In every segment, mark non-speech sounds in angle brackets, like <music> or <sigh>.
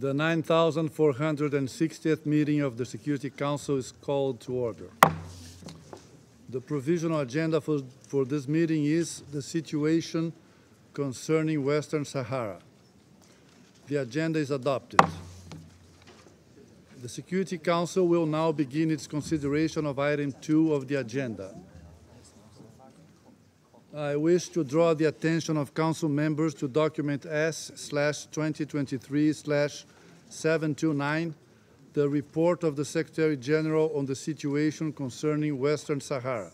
The 9,460th meeting of the Security Council is called to order. The provisional agenda for, for this meeting is the situation concerning Western Sahara. The agenda is adopted. The Security Council will now begin its consideration of item two of the agenda. I wish to draw the attention of council members to document S slash 2023 slash 729, the report of the Secretary General on the situation concerning Western Sahara.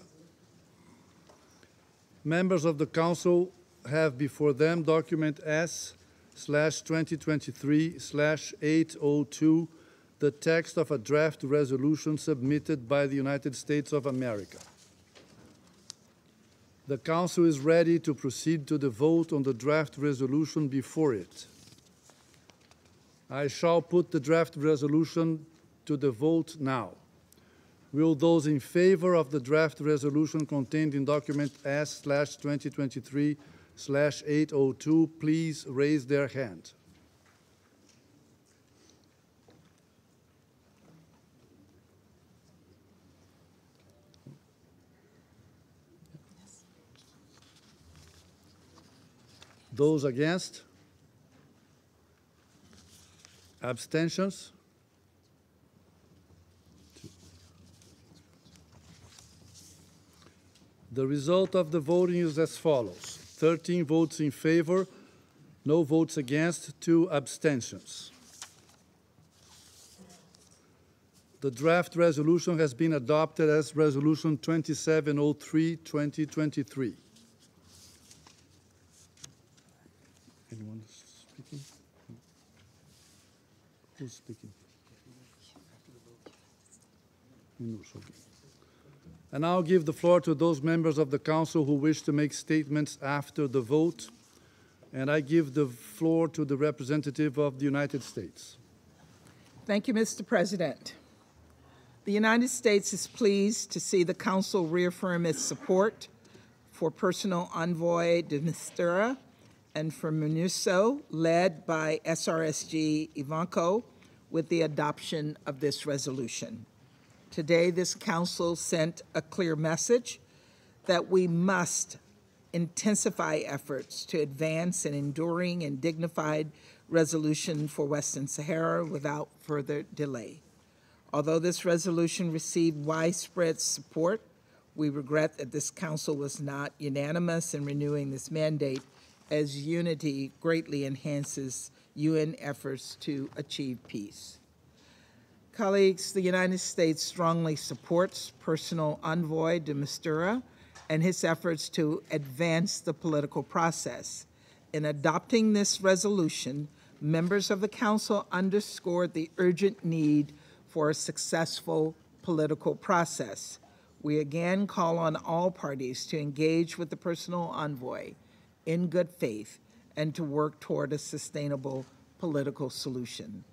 Members of the council have before them document S slash 2023 slash 802, the text of a draft resolution submitted by the United States of America. The Council is ready to proceed to the vote on the draft resolution before it. I shall put the draft resolution to the vote now. Will those in favor of the draft resolution contained in document S slash 2023 slash 802 please raise their hand? Those against? Abstentions? The result of the voting is as follows 13 votes in favor, no votes against, two abstentions. The draft resolution has been adopted as Resolution 2703 2023. Anyone speaking? Who's speaking? And I'll give the floor to those members of the council who wish to make statements after the vote. And I give the floor to the representative of the United States. Thank you, Mr. President. The United States is pleased to see the Council reaffirm its support for Personal Envoy de Mistura and for MINURSO, led by SRSG Ivanko, with the adoption of this resolution. Today, this Council sent a clear message that we must intensify efforts to advance an enduring and dignified resolution for Western Sahara without further delay. Although this resolution received widespread support, we regret that this council was not unanimous in renewing this mandate as unity greatly enhances UN efforts to achieve peace. Colleagues, the United States strongly supports Personal Envoy de Mistura and his efforts to advance the political process. In adopting this resolution, members of the Council underscored the urgent need for a successful political process. We again call on all parties to engage with the personal envoy in good faith and to work toward a sustainable political solution.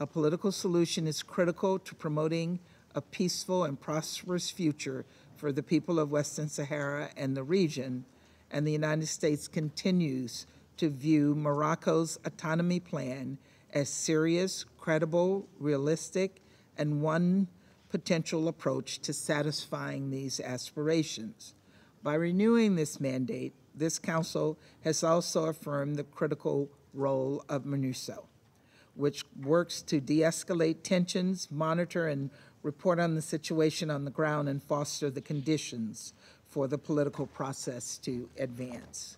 A political solution is critical to promoting a peaceful and prosperous future for the people of Western Sahara and the region, and the United States continues to view Morocco's autonomy plan as serious, credible, realistic, and one potential approach to satisfying these aspirations. By renewing this mandate, this council has also affirmed the critical role of MINURSO, which works to de escalate tensions, monitor and report on the situation on the ground, and foster the conditions for the political process to advance.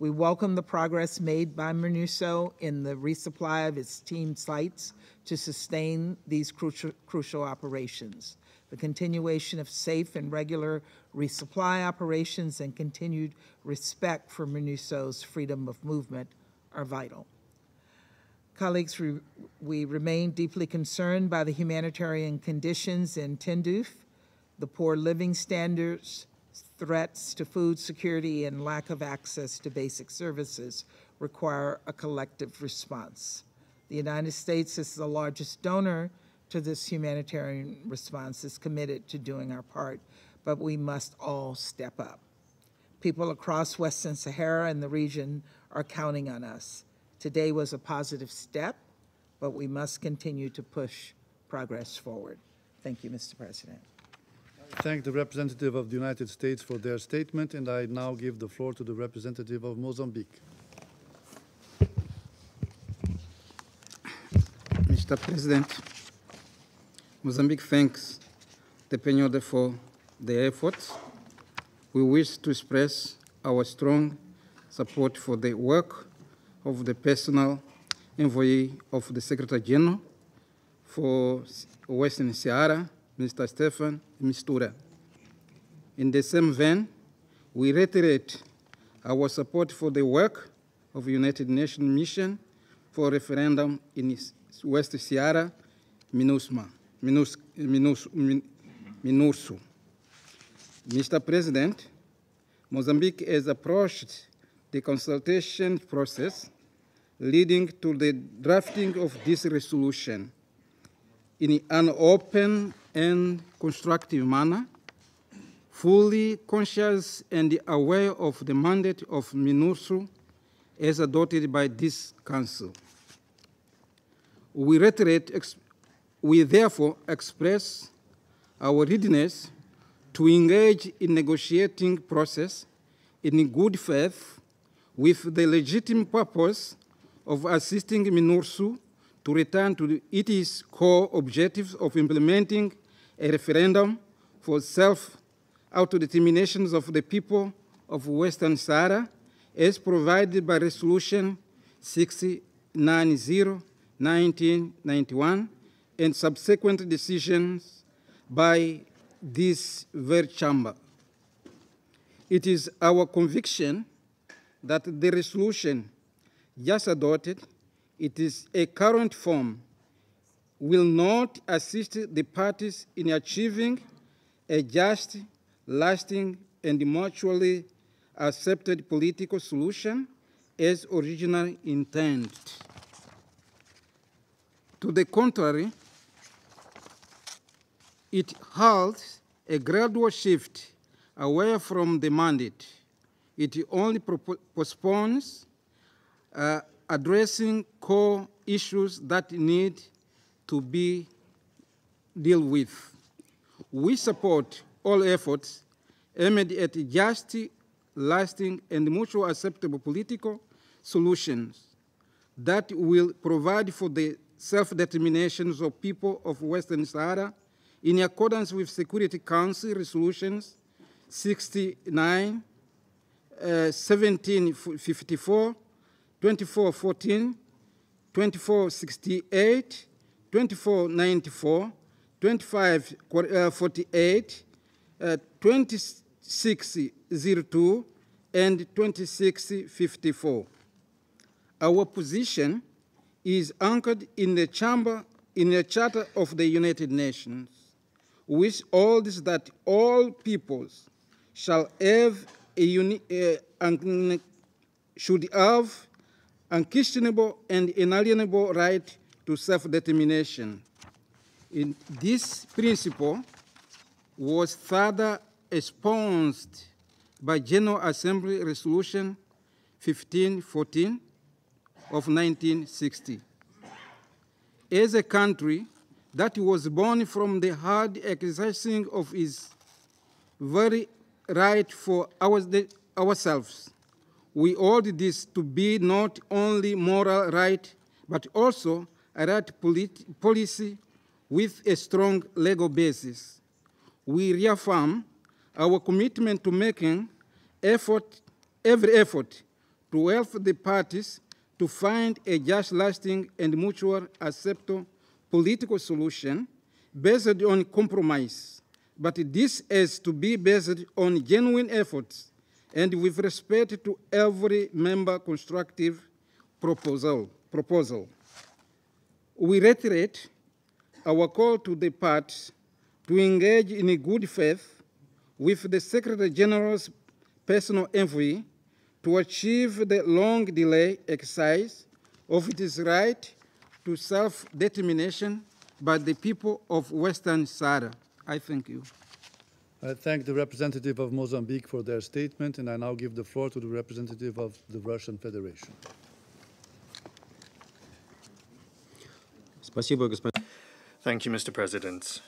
We welcome the progress made by MINURSO in the resupply of its team sites to sustain these crucial, crucial operations. The continuation of safe and regular resupply operations and continued respect for MINURSO's freedom of movement are vital. Colleagues, we, we remain deeply concerned by the humanitarian conditions in Tindouf, the poor living standards, threats to food security, and lack of access to basic services require a collective response. The United States is the largest donor to this humanitarian response, is committed to doing our part, but we must all step up. People across Western Sahara and the region are counting on us. Today was a positive step, but we must continue to push progress forward. Thank you, Mr. President. Thank the representative of the United States for their statement, and I now give the floor to the representative of Mozambique. Mr. President, Mozambique thanks the PNUD for their efforts. We wish to express our strong support for the work of the personal envoy of the Secretary General for Western Sahara, Mr. Staffan Mistura. In the same vein, we reiterate our support for the work of the United Nations Mission for referendum in West Sahara, MINUSMA, MINUS, MINUS, Min- MINURSO. Mr. President, Mozambique has approached the consultation process leading to the drafting of this resolution in an open and constructive manner, fully conscious and aware of the mandate of MINURSO as adopted by this Council. We reiterate, we therefore express our readiness to engage in negotiating process in good faith with the legitimate purpose of assisting MINURSO to return to its core objectives of implementing a referendum for self autodeterminations of the people of Western Sahara as provided by Resolution 690 1991 and subsequent decisions by this very chamber. It is our conviction that the resolution just adopted, it is a current form, will not assist the parties in achieving a just, lasting, and mutually accepted political solution as originally intended. To the contrary, it halts a gradual shift away from the mandate. It only postpones uh, addressing core issues that need to be dealt with. We support all efforts aimed at just, lasting, and mutually acceptable political solutions that will provide for the self-determinations of people of Western Sahara in accordance with Security Council resolutions 69, uh, 1754, 2414, 2468, 2494, 2548, uh, 2602, and 2654. Our position is anchored in the chamber in the Charter of the United Nations, which holds that all peoples shall have a uh, un- should have unquestionable and inalienable right to self-determination. In this principle was further espoused by General Assembly Resolution 1514 of 1960. As a country that was born from the hard exercising of his very right for our, ourselves, we hold this to be not only moral right, but also a right polit- policy with a strong legal basis. We reaffirm our commitment to making effort, every effort to help the parties to find a just, lasting, and mutual acceptable political solution based on compromise. But this has to be based on genuine efforts and with respect to every member constructive proposal. proposal. We reiterate our call to the parties to engage in good faith with the Secretary General's personal envoy to achieve the long delay exercise of its right to self-determination by the people of Western Sahara. I thank you. I thank the representative of Mozambique for their statement, and I now give the floor to the representative of the Russian Federation. Thank you, Mr. President.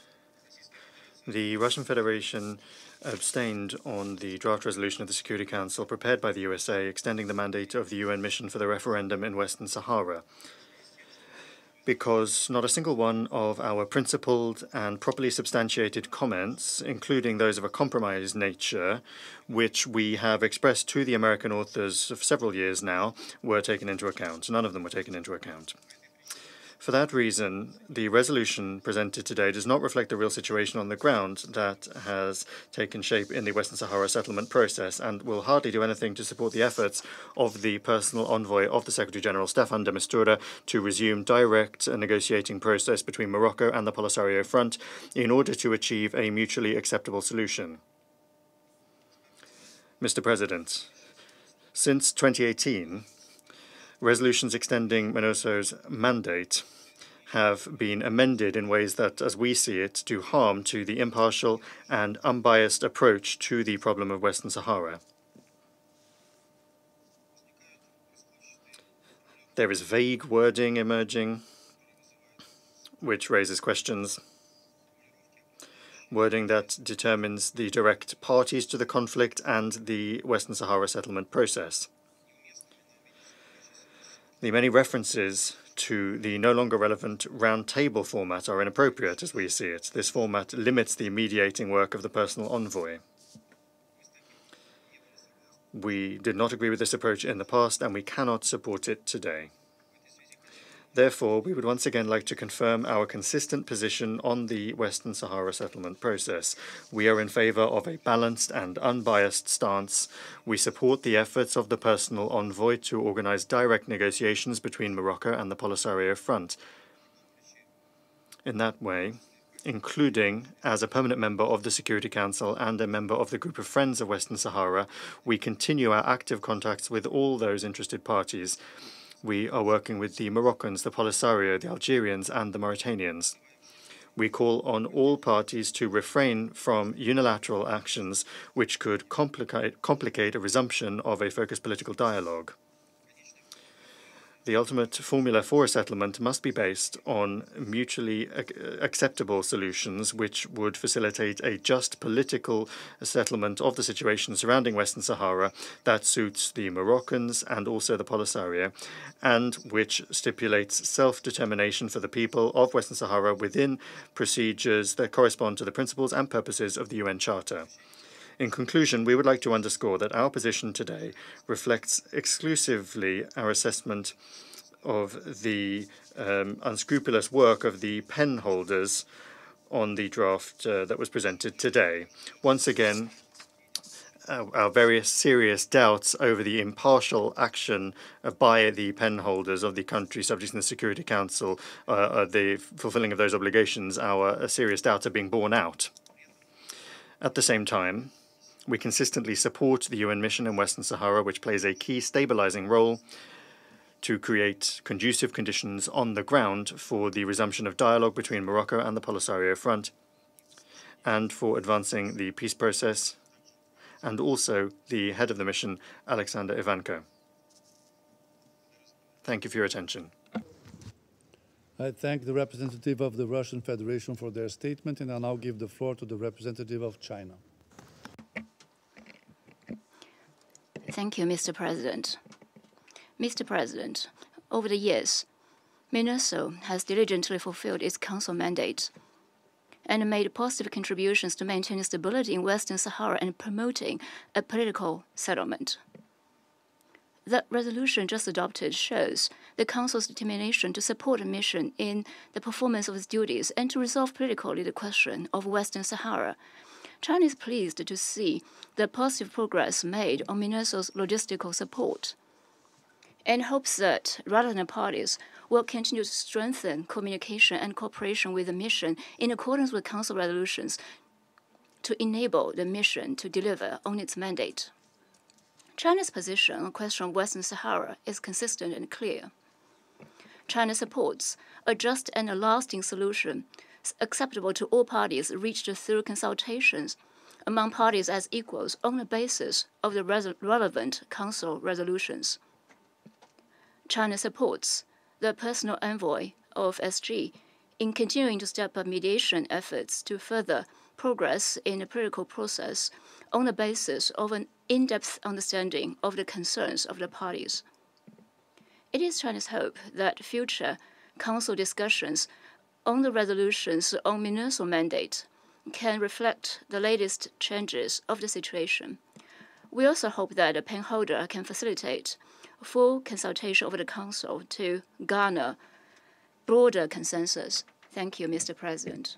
The Russian Federation abstained on the draft resolution of the Security Council prepared by the USA extending the mandate of the UN mission for the referendum in Western Sahara. Because not a single one of our principled and properly substantiated comments, including those of a compromise nature, which we have expressed to the American authors of several years now, were taken into account. None of them were taken into account. For that reason, the resolution presented today does not reflect the real situation on the ground that has taken shape in the Western Sahara settlement process and will hardly do anything to support the efforts of the personal envoy of the Secretary General, Staffan de Mistura, to resume direct negotiating process between Morocco and the Polisario Front in order to achieve a mutually acceptable solution. Mr. President, since 2018, resolutions extending MINURSO's mandate have been amended in ways that, as we see it, do harm to the impartial and unbiased approach to the problem of Western Sahara. There is vague wording emerging, which raises questions. Wording that determines the direct parties to the conflict and the Western Sahara settlement process. The many references to the no longer relevant round table format are inappropriate as we see it. This format limits the mediating work of the personal envoy. We did not agree with this approach in the past and we cannot support it today. Therefore, we would once again like to confirm our consistent position on the Western Sahara settlement process. We are in favor of a balanced and unbiased stance. We support the efforts of the personal envoy to organize direct negotiations between Morocco and the Polisario Front. In that way, including as a permanent member of the Security Council and a member of the Group of Friends of Western Sahara, we continue our active contacts with all those interested parties we are working with the Moroccans, the Polisario, the Algerians, and the Mauritanians. We call on all parties to refrain from unilateral actions which could complicate, complicate a resumption of a focused political dialogue. The ultimate formula for a settlement must be based on mutually acceptable solutions which would facilitate a just political settlement of the situation surrounding Western Sahara that suits the Moroccans and also the Polisario, and which stipulates self-determination for the people of Western Sahara within procedures that correspond to the principles and purposes of the UN Charter. In conclusion, we would like to underscore that our position today reflects exclusively our assessment of the um, unscrupulous work of the pen holders on the draft uh, that was presented today. Once again, our, various serious doubts over the impartial action by the pen holders of the country subject to the Security Council, uh, the fulfilling of those obligations, our uh, serious doubts are being borne out. At the same time, we consistently support the UN mission in Western Sahara, which plays a key stabilizing role to create conducive conditions on the ground for the resumption of dialogue between Morocco and the Polisario Front, and for advancing the peace process, and also the head of the mission, Alexander Ivanko. Thank you for your attention. I thank the representative of the Russian Federation for their statement, and I now give the floor to the representative of China. Thank you, Mr. President. Mr. President, over the years, MINURSO has diligently fulfilled its council mandate and made positive contributions to maintaining stability in Western Sahara and promoting a political settlement. The resolution just adopted shows the Council's determination to support the mission in the performance of its duties and to resolve politically the question of Western Sahara China is pleased to see the positive progress made on MINURSO's logistical support and hopes that relevant parties will continue to strengthen communication and cooperation with the mission in accordance with Council resolutions to enable the mission to deliver on its mandate. China's position on the question of Western Sahara is consistent and clear. China supports a just and a lasting solution acceptable to all parties reached through consultations among parties as equals on the basis of the relevant Council resolutions. China supports the personal envoy of SG in continuing to step up mediation efforts to further progress in the political process on the basis of an in-depth understanding of the concerns of the parties. It is China's hope that future Council discussions on the resolutions on MINURSO mandate can reflect the latest changes of the situation. We also hope that the pen holder can facilitate full consultation of the Council to garner broader consensus. Thank you, Mr. President.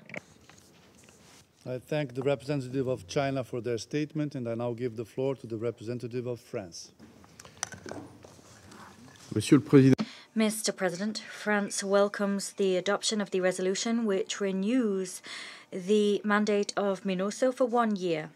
I thank the representative of China for their statement, and I now give the floor to the representative of France. Monsieur le Président, Mr. President, France welcomes the adoption of the resolution which renews the mandate of MINURSO for one year.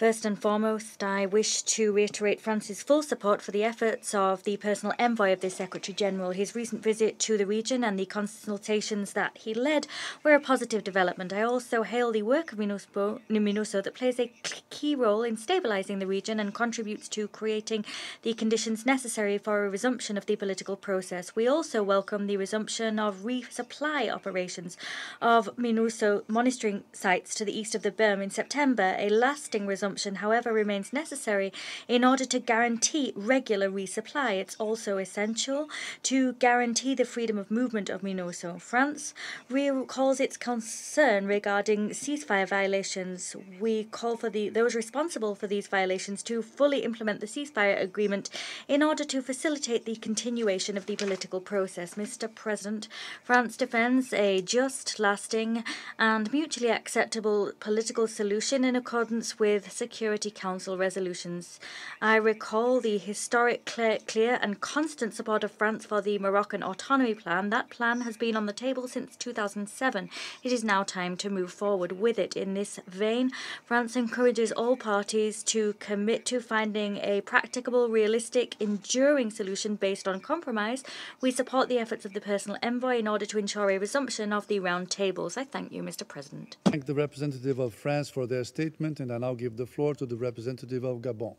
First and foremost, I wish to reiterate France's full support for the efforts of the personal envoy of the Secretary General. His recent visit to the region and the consultations that he led were a positive development. I also hail the work of MINURSO that plays a key role in stabilizing the region and contributes to creating the conditions necessary for a resumption of the political process. We also welcome the resumption of resupply operations of MINURSO monitoring sites to the east of the berm in September, a lasting resumption however, remains necessary in order to guarantee regular resupply. It's also essential to guarantee the freedom of movement of MINURSO. France recalls its concern regarding ceasefire violations. We call for the those responsible for these violations to fully implement the ceasefire agreement in order to facilitate the continuation of the political process. Mr. President, France defends a just, lasting, and mutually acceptable political solution in accordance with Security Council resolutions. I recall the historic, clear, clear, and constant support of France for the Moroccan autonomy plan. That plan has been on the table since 2007. It is now time to move forward with it. In this vein, France encourages all parties to commit to finding a practicable, realistic, enduring solution based on compromise. We support the efforts of the personal envoy in order to ensure a resumption of the round tables. I thank you, Mr. President. Thank the representative of France for their statement, and I now give the floor to the representative of Gabon.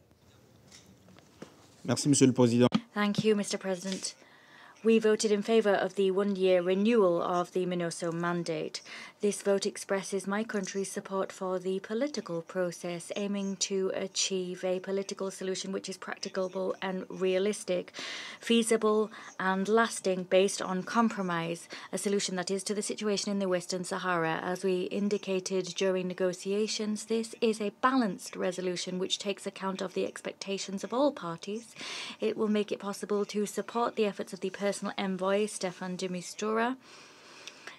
merci Monsieur le Président. Thank you, Mr. President. We voted in favour of the one year renewal of the MINURSO mandate. This vote expresses my country's support for the political process, aiming to achieve a political solution which is practicable and realistic, feasible and lasting based on compromise, a solution that is to the situation in the Western Sahara. As we indicated during negotiations, this is a balanced resolution which takes account of the expectations of all parties. It will make it possible to support the efforts of the personal envoy, Staffan de Mistura,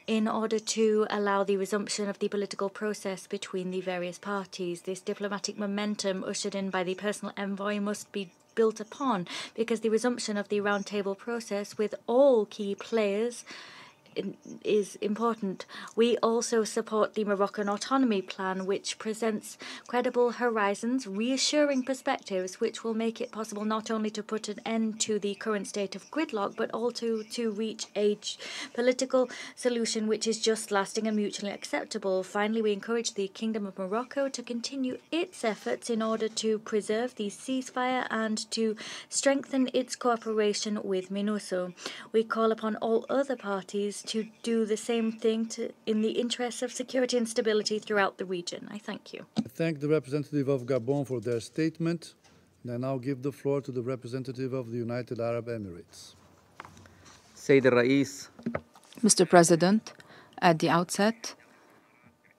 in order to allow the resumption of the political process between the various parties. This diplomatic momentum ushered in by the personal envoy must be built upon because the resumption of the roundtable process with all key players is important. We also support the Moroccan Autonomy Plan, which presents credible horizons, reassuring perspectives, which will make it possible not only to put an end to the current state of gridlock, but also to reach a political solution which is just, lasting, and mutually acceptable. Finally, we encourage the Kingdom of Morocco to continue its efforts in order to preserve the ceasefire and to strengthen its cooperation with MINURSO. We call upon all other parties to do the same thing to, in the interests of security and stability throughout the region. I thank you. I thank the representative of Gabon for their statement, and I now give the floor to the representative of the United Arab Emirates. Sayyid Rais. Mr. President, at the outset,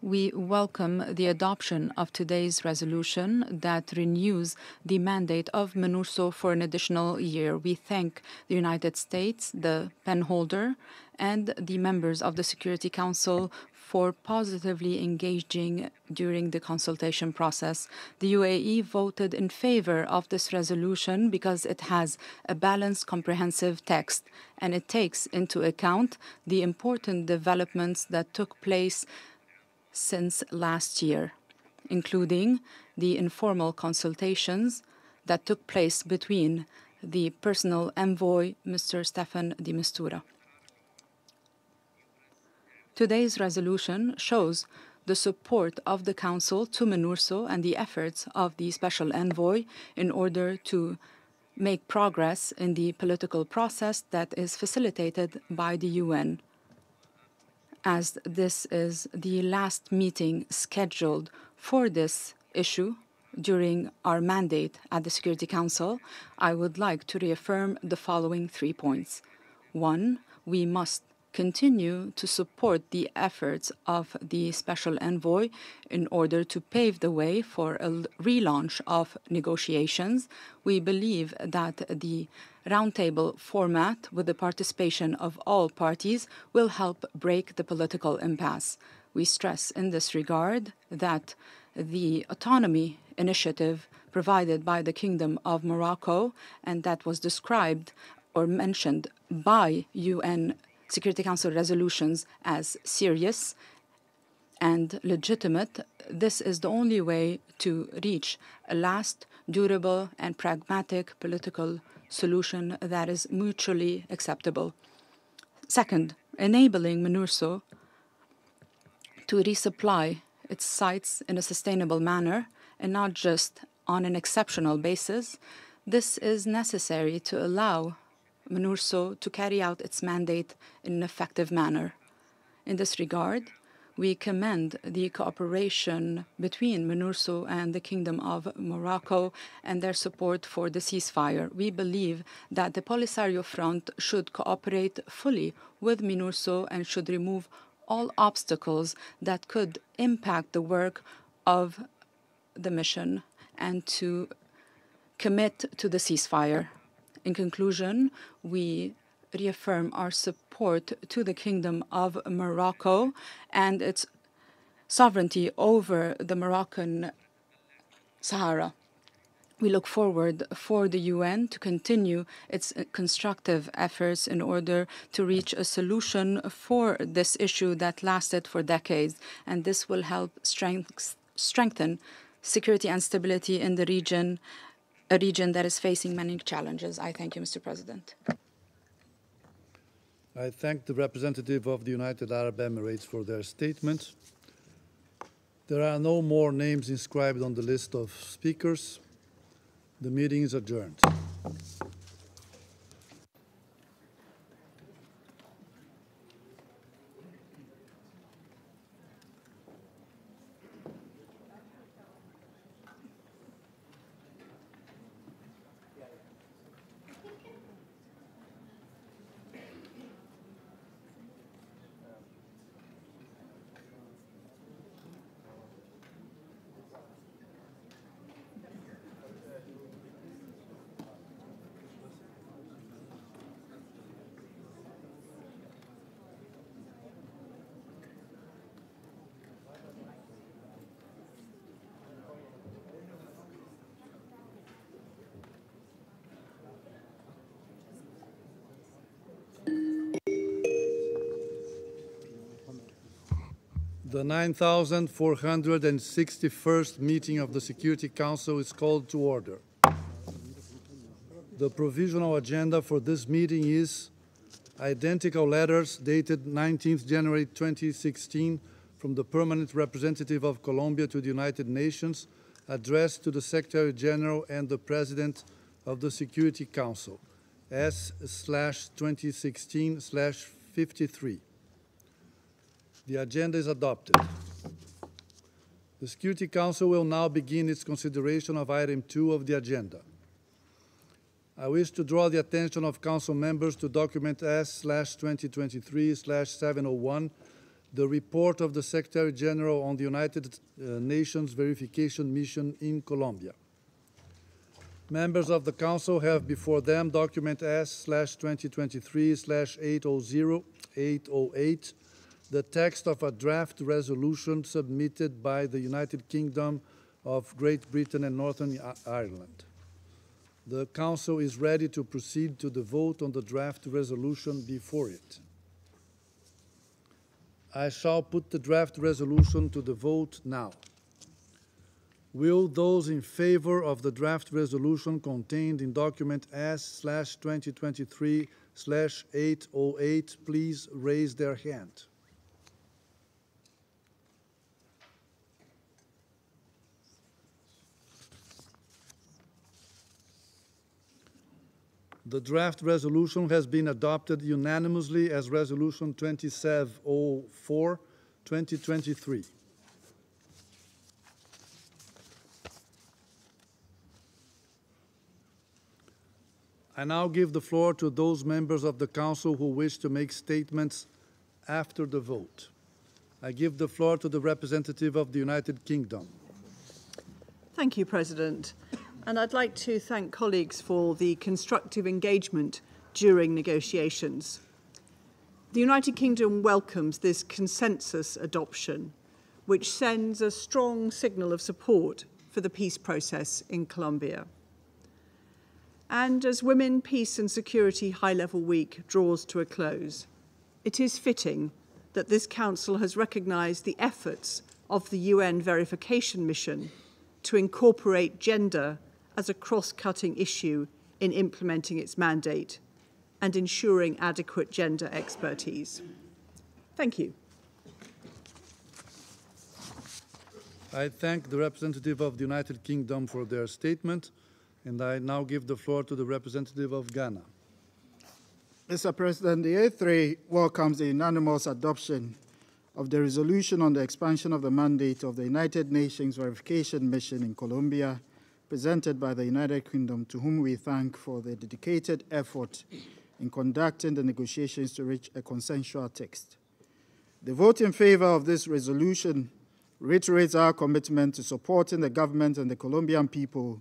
we welcome the adoption of today's resolution that renews the mandate of MINURSO for an additional year. We thank the United States, the penholder, and the members of the Security Council for positively engaging during the consultation process. The UAE voted in favor of this resolution because it has a balanced, comprehensive text and it takes into account the important developments that took place since last year, including the informal consultations that took place between the personal envoy, Mr. Staffan de Mistura. Today's resolution shows the support of the Council to MINURSO and the efforts of the Special Envoy in order to make progress in the political process that is facilitated by the UN. as this is the last meeting scheduled for this issue during our mandate at the Security Council, I would like to reaffirm the following three points. One, we must continue to support the efforts of the Special Envoy in order to pave the way for a relaunch of negotiations. We believe that the roundtable format, with the participation of all parties, will help break the political impasse. We stress in this regard that the autonomy initiative provided by the Kingdom of Morocco and that was described or mentioned by UN Security Council resolutions as serious and legitimate, this is the only way to reach a last, durable, and pragmatic political solution that is mutually acceptable. Second, enabling MINURSO to resupply its sites in a sustainable manner and not just on an exceptional basis. This is necessary to allow MINURSO to carry out its mandate in an effective manner. In this regard, we commend the cooperation between MINURSO and the Kingdom of Morocco and their support for the ceasefire. We believe that the Polisario Front should cooperate fully with MINURSO and should remove all obstacles that could impact the work of the mission and to commit to the ceasefire. In conclusion, we reaffirm our support to the Kingdom of Morocco and its sovereignty over the Moroccan Sahara. We look forward for the UN to continue its constructive efforts in order to reach a solution for this issue that lasted for decades, and this will help strength, strengthen security and stability in the region a region that is facing many challenges. I thank you, Mr. President. I thank the representative of the United Arab Emirates for their statement. There are no more names inscribed on the list of speakers. The meeting is adjourned. The 9,461st meeting of the Security Council is called to order. The provisional agenda for this meeting is identical letters dated 19th January 2016 from the permanent representative of Colombia to the United Nations addressed to the Secretary General and the President of the Security Council, S 2016 53. The agenda is adopted. The Security Council will now begin its consideration of item two of the agenda. I wish to draw the attention of Council members to document S/2023/701, the report of the Secretary General on the United uh, Nations verification mission in Colombia. Members of the Council have before them document S/2023/800-808 the text of a draft resolution submitted by the United Kingdom of Great Britain and Northern Ireland. The Council is ready to proceed to the vote on the draft resolution before it. I shall put the draft resolution to the vote now. Will those in favor of the draft resolution contained in document S/2023/808 please raise their hand? The draft resolution has been adopted unanimously as Resolution 2704, 2023. I now give the floor to those members of the Council who wish to make statements after the vote. I give the floor to the representative of the United Kingdom. Thank you, President. And I'd like to thank colleagues for the constructive engagement during negotiations. The United Kingdom welcomes this consensus adoption, which sends a strong signal of support for the peace process in Colombia. And as Women, Peace and Security High Level Week draws to a close, it is fitting that this Council has recognised the efforts of the UN verification mission to incorporate gender as a cross-cutting issue in implementing its mandate and ensuring adequate gender expertise. Thank you. I thank the representative of the United Kingdom for their statement, and I now give the floor to the representative of Ghana. Mr. President, the A3 welcomes the unanimous adoption of the resolution on the expansion of the mandate of the United Nations Verification Mission in Colombia, presented by the United Kingdom, to whom we thank for their dedicated effort in conducting the negotiations to reach a consensual text. The vote in favor of this resolution reiterates our commitment to supporting the government and the Colombian people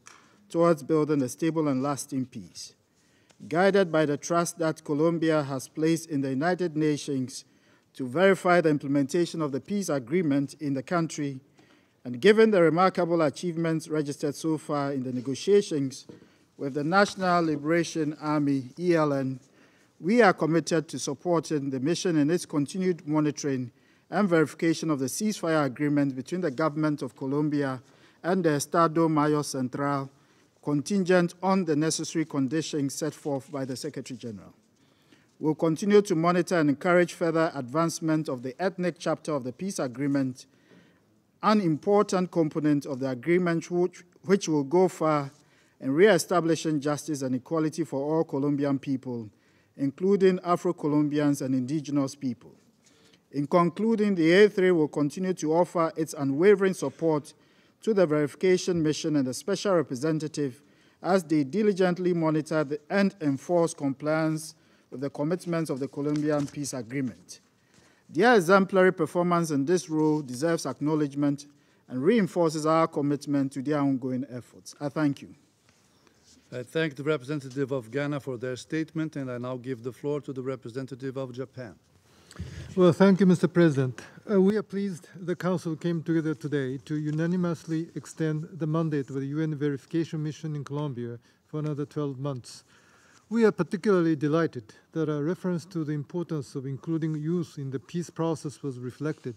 towards building a stable and lasting peace. Guided by the trust that Colombia has placed in the United Nations to verify the implementation of the peace agreement in the country, and given the remarkable achievements registered so far in the negotiations with the National Liberation Army, ELN, we are committed to supporting the mission in its continued monitoring and verification of the ceasefire agreement between the government of Colombia and the Estado Mayor Central, contingent on the necessary conditions set forth by the Secretary General. We'll continue to monitor and encourage further advancement of the ethnic chapter of the peace agreement, an important component of the agreement which, which will go far in re-establishing justice and equality for all Colombian people, including Afro-Colombians and indigenous people. In concluding, the A3 will continue to offer its unwavering support to the verification mission and the special representative as they diligently monitor the, and enforce compliance with the commitments of the Colombian peace agreement. Their exemplary performance in this role deserves acknowledgement and reinforces our commitment to their ongoing efforts. I thank you. I thank the representative of Ghana for their statement, and I now give the floor to the representative of Japan. Well, thank you, Mr. President. Uh, we are pleased the Council came together today to unanimously extend the mandate of the UN verification mission in Colombia for another 12 months. We are particularly delighted that a reference to the importance of including youth in the peace process was reflected.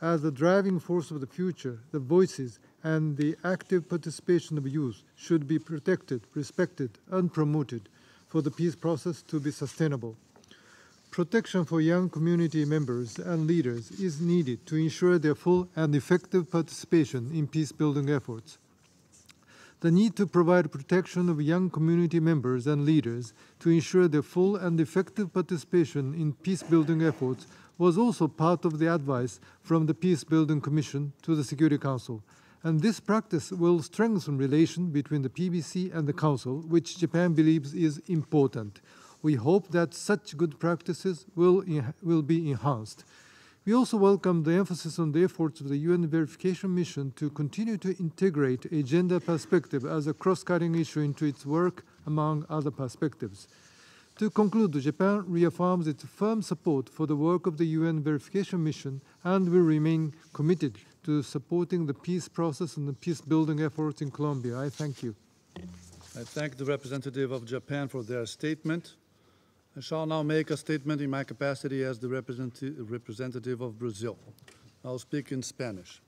As the driving force of the future, the voices and the active participation of youth should be protected, respected, and promoted for the peace process to be sustainable. Protection for young community members and leaders is needed to ensure their full and effective participation in peace-building efforts. The need to provide protection of young community members and leaders to ensure their full and effective participation in peace-building efforts was also part of the advice from the Peace Building Commission to the Security Council. And this practice will strengthen relation between the PBC and the Council, which Japan believes is important. We hope that such good practices will, will be enhanced. We also welcome the emphasis on the efforts of the UN verification mission to continue to integrate a gender perspective as a cross-cutting issue into its work, among other perspectives. To conclude, Japan reaffirms its firm support for the work of the UN verification mission and will remain committed to supporting the peace process and the peace-building efforts in Colombia. I thank you. I thank the representative of Japan for their statement. I shall now make a statement in my capacity as the representative of Brazil. I'll speak in Spanish.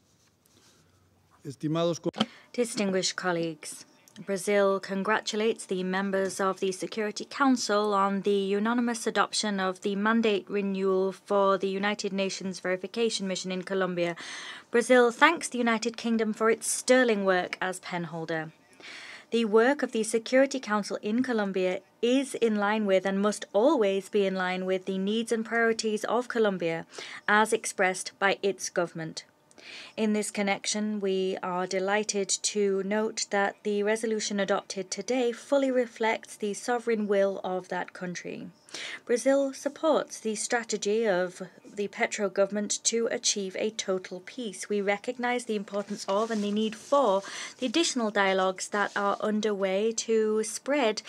Distinguished colleagues, Brazil congratulates the members of the Security Council on the unanimous adoption of the mandate renewal for the United Nations verification mission in Colombia. Brazil thanks the United Kingdom for its sterling work as penholder. The work of the Security Council in Colombia is in line with and must always be in line with the needs and priorities of Colombia as expressed by its government. In this connection, we are delighted to note that the resolution adopted today fully reflects the sovereign will of that country. Brazil supports the strategy of the Petro government to achieve a total peace. We recognize the importance of and the need for the additional dialogues that are underway to spread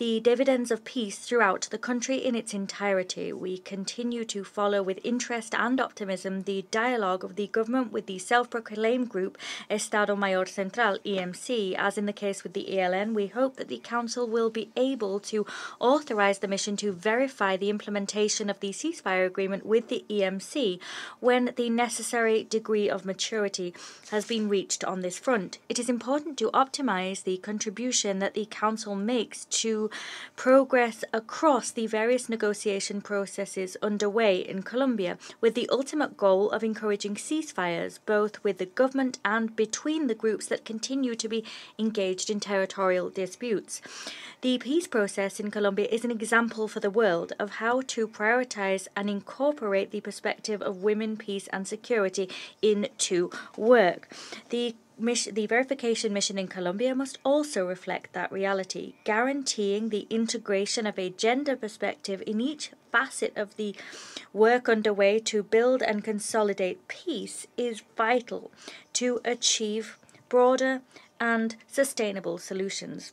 the dividends of peace throughout the country in its entirety. We continue to follow with interest and optimism the dialogue of the government with the self proclaimed group Estado Mayor Central, EMC. As in the case with the ELN, we hope that the Council will be able to authorize the mission to verify the implementation of the ceasefire agreement with the EMC when the necessary degree of maturity has been reached on this front. It is important to optimize the contribution that the Council makes to progress across the various negotiation processes underway in Colombia, with the ultimate goal of encouraging ceasefires both with the government and between the groups that continue to be engaged in territorial disputes. The peace process in Colombia is an example for the world of how to prioritize and incorporate the perspective of women, peace, and security into work. The the verification mission in Colombia must also reflect that reality, guaranteeing the integration of a gender perspective in each facet of the work underway to build and consolidate peace is vital to achieve broader and sustainable solutions.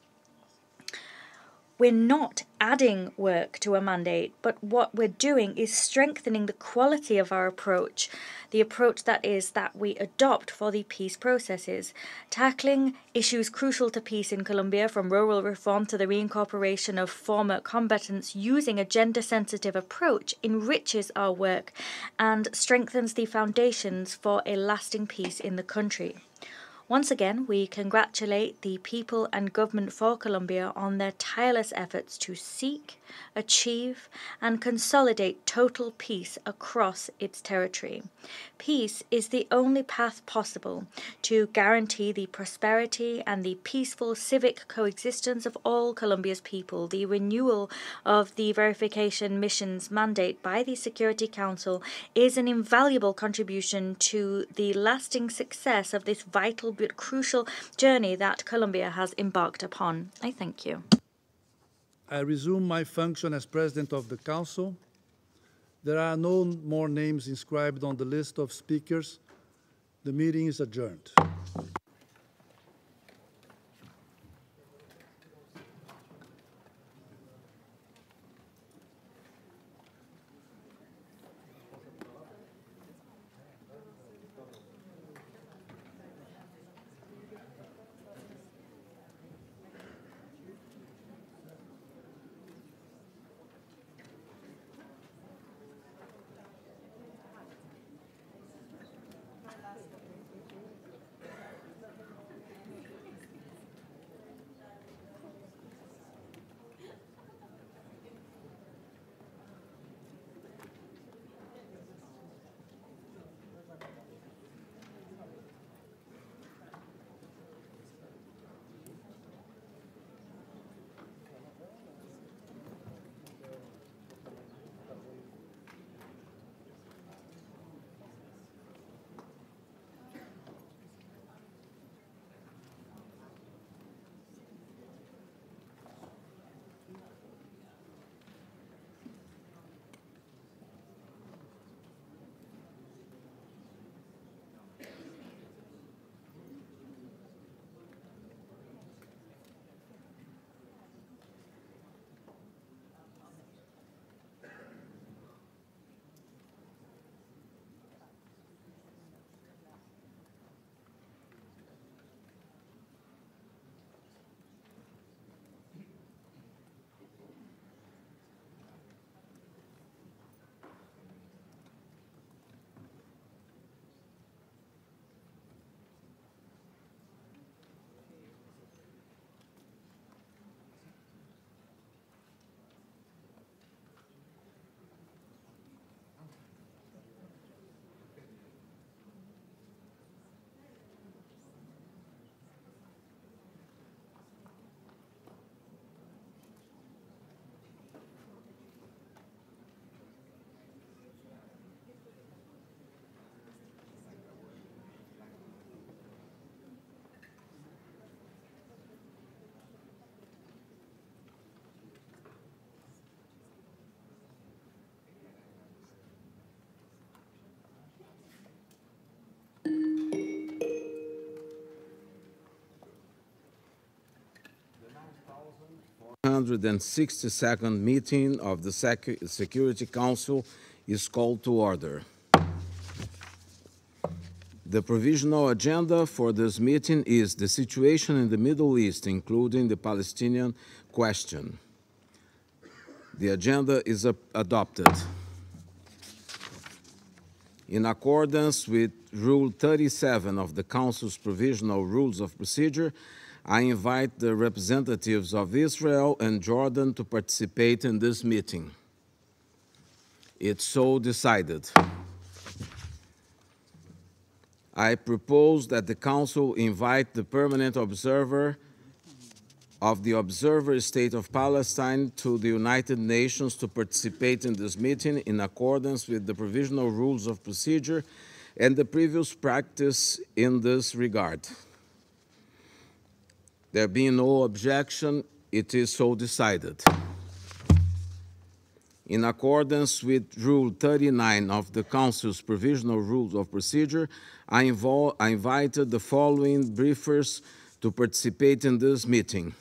We're not adding work to a mandate, but what we're doing is strengthening the quality of our approach, the approach that is that we adopt for the peace processes, tackling issues crucial to peace in Colombia from rural reform to the reincorporation of former combatants using a gender sensitive approach enriches our work and strengthens the foundations for a lasting peace in the country. Once again, we congratulate the people and government for Colombia on their tireless efforts to seek, achieve, and consolidate total peace across its territory. Peace is the only path possible to guarantee the prosperity and the peaceful civic coexistence of all Colombia's people. The renewal of the verification mission's mandate by the Security Council is an invaluable contribution to the lasting success of this vital but crucial journey that Colombia has embarked upon. I thank you. I resume my function as President of the Council. There are no more names inscribed on the list of speakers. The meeting is adjourned. 162nd meeting of the Secu- Security Council is called to order. The provisional agenda for this meeting is the situation in the Middle East, including the Palestinian question. The agenda is adopted. In accordance with Rule 37 of the Council's Provisional Rules of Procedure, I invite the representatives of Israel and Jordan to participate in this meeting. It's so decided. I propose that the Council invite the permanent observer of the Observer State of Palestine to the United Nations to participate in this meeting in accordance with the provisional rules of procedure and the previous practice in this regard. There being no objection, it is so decided. In accordance with Rule 39 of the Council's Provisional Rules of Procedure, I, I invited the following briefers to participate in this meeting.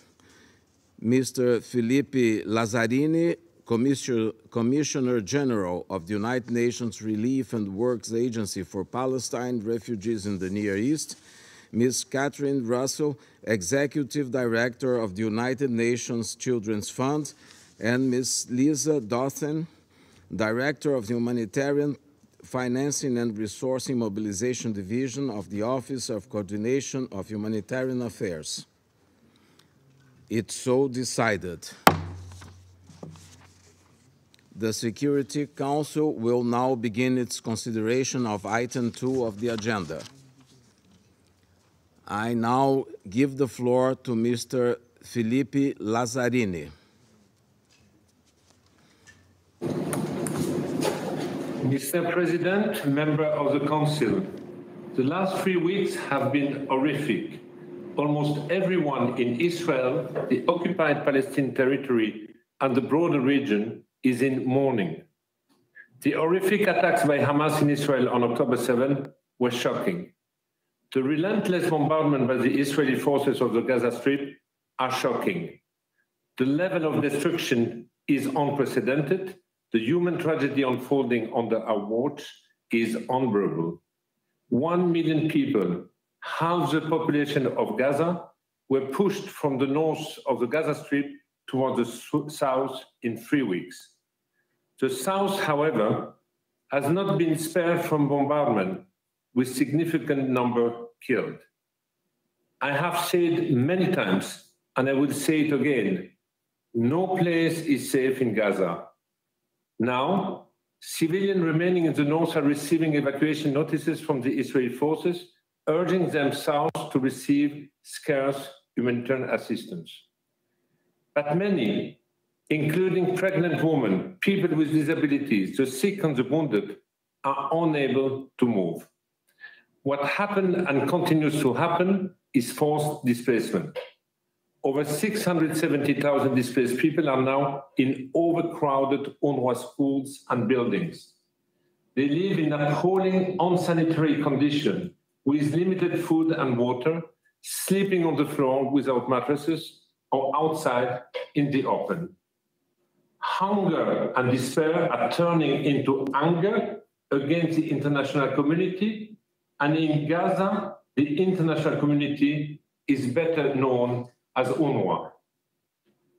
Mr. Philippe Lazzarini, Commissioner, Commissioner General of the United Nations Relief and Works Agency for Palestine Refugees in the Near East, Ms. Catherine Russell, Executive Director of the United Nations Children's Fund, and Ms. Lisa Doughten, Director of the Humanitarian Financing and Resourcing Mobilization Division of the Office of Coordination of Humanitarian Affairs. It's so decided. The Security Council will now begin its consideration of item two of the agenda. I now give the floor to Mr. Philippe Lazzarini. Mr. President, member of the Council, the last three weeks have been horrific. Almost everyone in Israel, the occupied Palestinian territory, and the broader region is in mourning. The horrific attacks by Hamas in Israel on October 7 were shocking. The relentless bombardment by the Israeli forces of the Gaza Strip are shocking. The level of destruction is unprecedented. The human tragedy unfolding under our watch is unbearable. One million people, half the population of Gaza, were pushed from the north of the Gaza Strip towards the south in three weeks. The south, however, has not been spared from bombardment, with significant number killed. I have said many times, and I will say it again, no place is safe in Gaza. Now, civilians remaining in the north are receiving evacuation notices from the Israeli forces, urging them south to receive scarce humanitarian assistance. But many, including pregnant women, people with disabilities, the sick and the wounded, are unable to move. What happened and continues to happen is forced displacement. Over 670,000 displaced people are now in overcrowded UNRWA schools and buildings. They live in appalling, unsanitary conditions with limited food and water, sleeping on the floor without mattresses or outside in the open. Hunger and despair are turning into anger against the international community, and in Gaza, the international community is better known as UNRWA.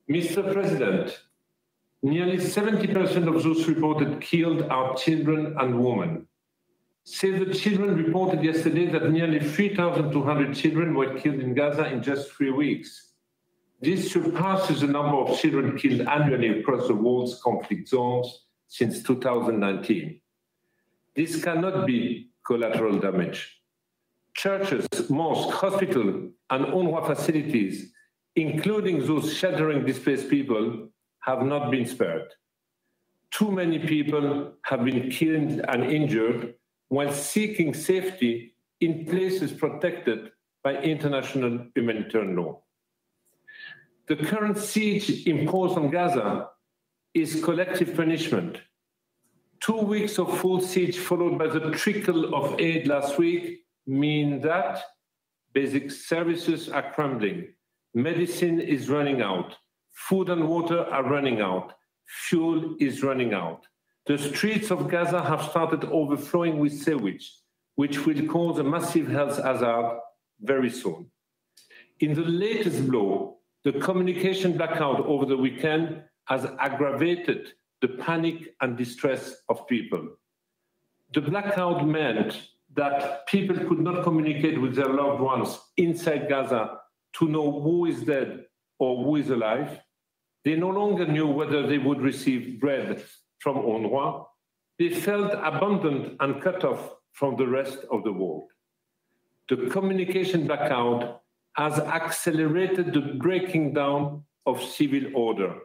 Mr. President, nearly 70% of those reported killed are children and women. Save the Children reported yesterday that nearly 3,200 children were killed in Gaza in just three weeks. This surpasses the number of children killed annually across the world's conflict zones since 2019. This cannot be collateral damage. Churches, mosques, hospitals, and UNRWA facilities, including those sheltering displaced people, have not been spared. Too many people have been killed and injured while seeking safety in places protected by international humanitarian law. The current siege imposed on Gaza is collective punishment. Two weeks of full siege, followed by the trickle of aid last week, mean that basic services are crumbling. medicine is running out, food and water are running out, fuel is running out. The streets of Gaza have started overflowing with sewage, which will cause a massive health hazard very soon. In the latest blow, the communication blackout over the weekend has aggravated the panic and distress of people. The blackout meant that people could not communicate with their loved ones inside Gaza to know who is dead or who is alive. They no longer knew whether they would receive bread from UNRWA. They felt abandoned and cut off from the rest of the world. The communication blackout has accelerated the breaking down of civil order.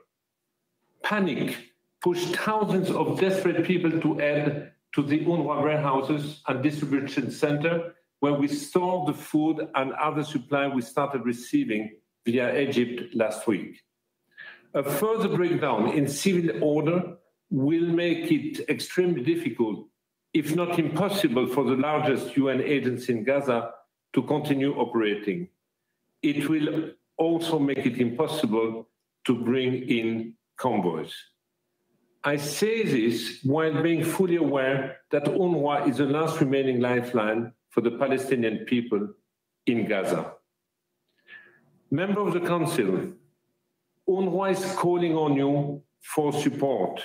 Panic pushed thousands of desperate people to add to the UNRWA warehouses and distribution center where we store the food and other supply we started receiving via Egypt last week. A further breakdown in civil order will make it extremely difficult, if not impossible, for the largest UN agency in Gaza to continue operating it will also make it impossible to bring in convoys. I say this while being fully aware that UNRWA is the last remaining lifeline for the Palestinian people in Gaza. Member of the Council, UNRWA is calling on you for support.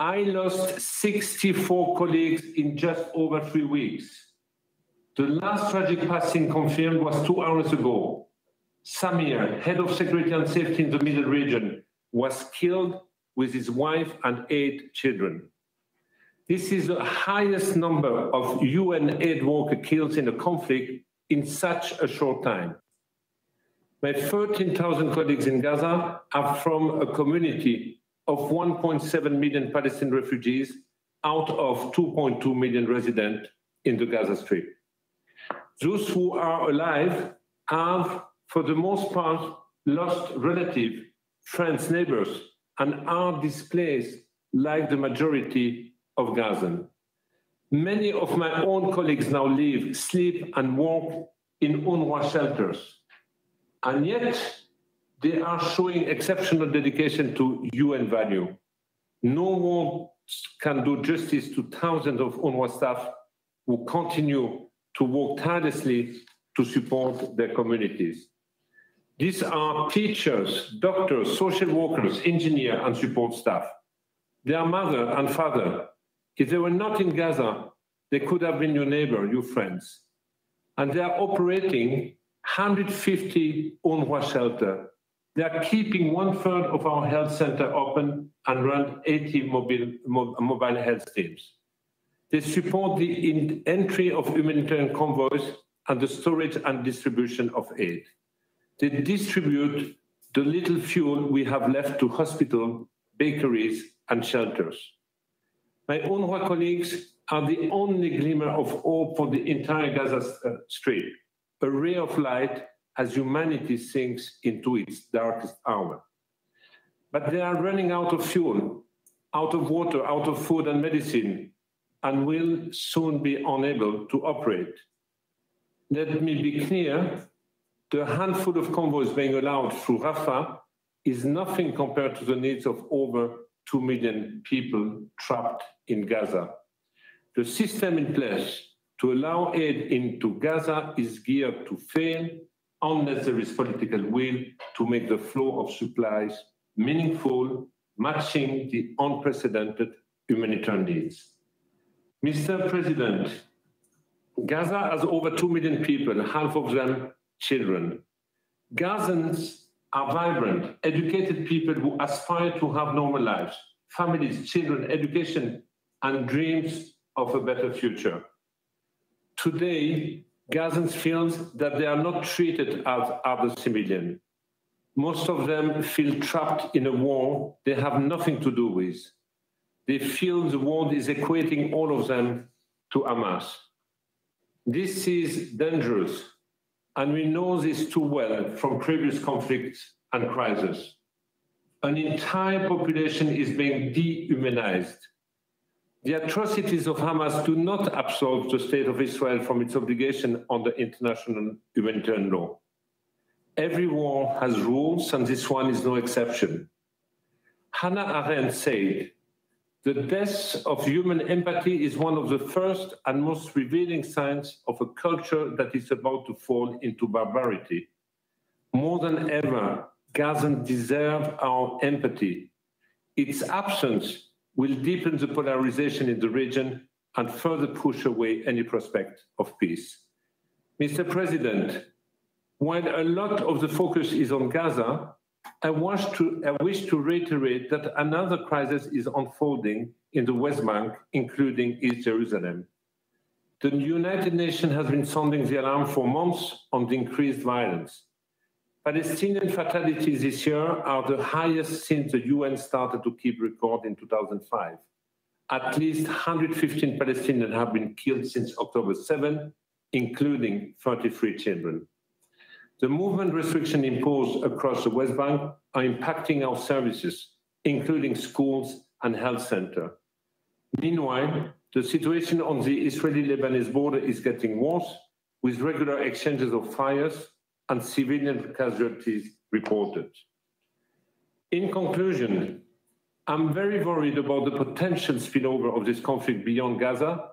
I lost 64 colleagues in just over three weeks. The last tragic passing confirmed was two hours ago. Samir, head of security and safety in the Middle region, was killed with his wife and eight children. This is the highest number of UN aid worker killed in a conflict in such a short time. My 13,000 colleagues in Gaza are from a community of 1.7 million Palestinian refugees out of 2.2 million residents in the Gaza Strip. Those who are alive have, for the most part, lost relatives, friends, neighbors, and are displaced like the majority of Gazan. Many of my own colleagues now live, sleep, and work in UNRWA shelters. And yet, they are showing exceptional dedication to UN value. No one can do justice to thousands of UNRWA staff who continue to work tirelessly to support their communities. These are teachers, doctors, social workers, engineers, and support staff. They are mother and father. If they were not in Gaza, they could have been your neighbor, your friends. And they are operating 150 UNRWA shelter. They are keeping one third of our health center open and run 80 mobile, mobile health teams. They support the entry of humanitarian convoys and the storage and distribution of aid. They distribute the little fuel we have left to hospitals, bakeries, and shelters. My UNRWA colleagues are the only glimmer of hope for the entire Gaza uh, Strip, a ray of light as humanity sinks into its darkest hour. But they are running out of fuel, out of water, out of food and medicine, and will soon be unable to operate. Let me be clear, the handful of convoys being allowed through Rafah is nothing compared to the needs of over 2 million people trapped in Gaza. The system in place to allow aid into Gaza is geared to fail unless there is political will to make the flow of supplies meaningful, matching the unprecedented humanitarian needs. Mr. President, Gaza has over 2 million people, half of them children. Gazans are vibrant, educated people who aspire to have normal lives, families, children, education, and dreams of a better future. Today, Gazans feel that they are not treated as other civilians. Most of them feel trapped in a war they have nothing to do with they feel the world is equating all of them to Hamas. This is dangerous, and we know this too well from previous conflicts and crises. An entire population is being dehumanized. The atrocities of Hamas do not absolve the state of Israel from its obligation under international humanitarian law. Every war has rules, and this one is no exception. Hannah Arendt said, the death of human empathy is one of the first and most revealing signs of a culture that is about to fall into barbarity. More than ever, Gazans deserve our empathy. Its absence will deepen the polarization in the region and further push away any prospect of peace. Mr. President, while a lot of the focus is on Gaza, I wish, to, I wish to reiterate that another crisis is unfolding in the West Bank, including East Jerusalem. The United Nations has been sounding the alarm for months on the increased violence. Palestinian fatalities this year are the highest since the UN started to keep record in 2005. At least 115 Palestinians have been killed since October 7, including 33 children. The movement restriction imposed across the West Bank are impacting our services, including schools and health centers. Meanwhile, the situation on the Israeli-Lebanese border is getting worse, with regular exchanges of fires and civilian casualties reported. In conclusion, I'm very worried about the potential spillover of this conflict beyond Gaza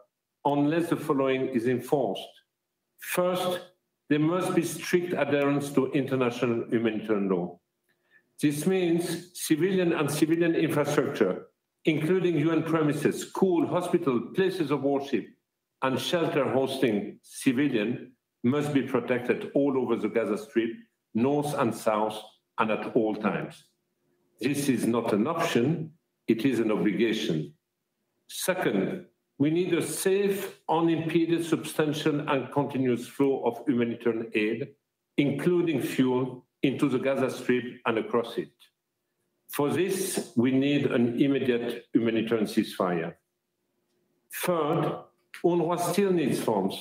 unless the following is enforced. First, there must be strict adherence to international humanitarian law. This means civilian and civilian infrastructure, including UN premises, school, hospital, places of worship, and shelter hosting civilian, must be protected all over the Gaza Strip, north and south, and at all times. This is not an option, it is an obligation. Second, we need a safe, unimpeded, substantial, and continuous flow of humanitarian aid, including fuel, into the Gaza Strip and across it. For this, we need an immediate humanitarian ceasefire. Third, UNRWA still needs funds.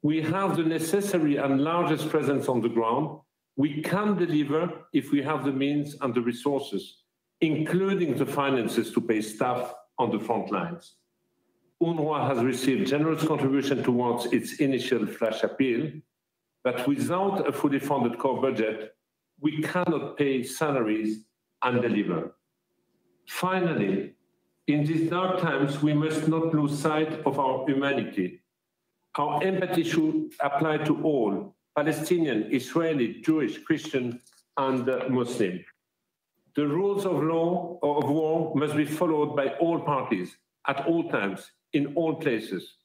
We have the necessary and largest presence on the ground. We can deliver if we have the means and the resources, including the finances to pay staff on the front lines. UNRWA has received generous contribution towards its initial flash appeal, but without a fully funded core budget, we cannot pay salaries and deliver. Finally, in these dark times, we must not lose sight of our humanity. Our empathy should apply to all, Palestinian, Israeli, Jewish, Christian, and Muslim. The rules of law or of war must be followed by all parties at all times, in all places.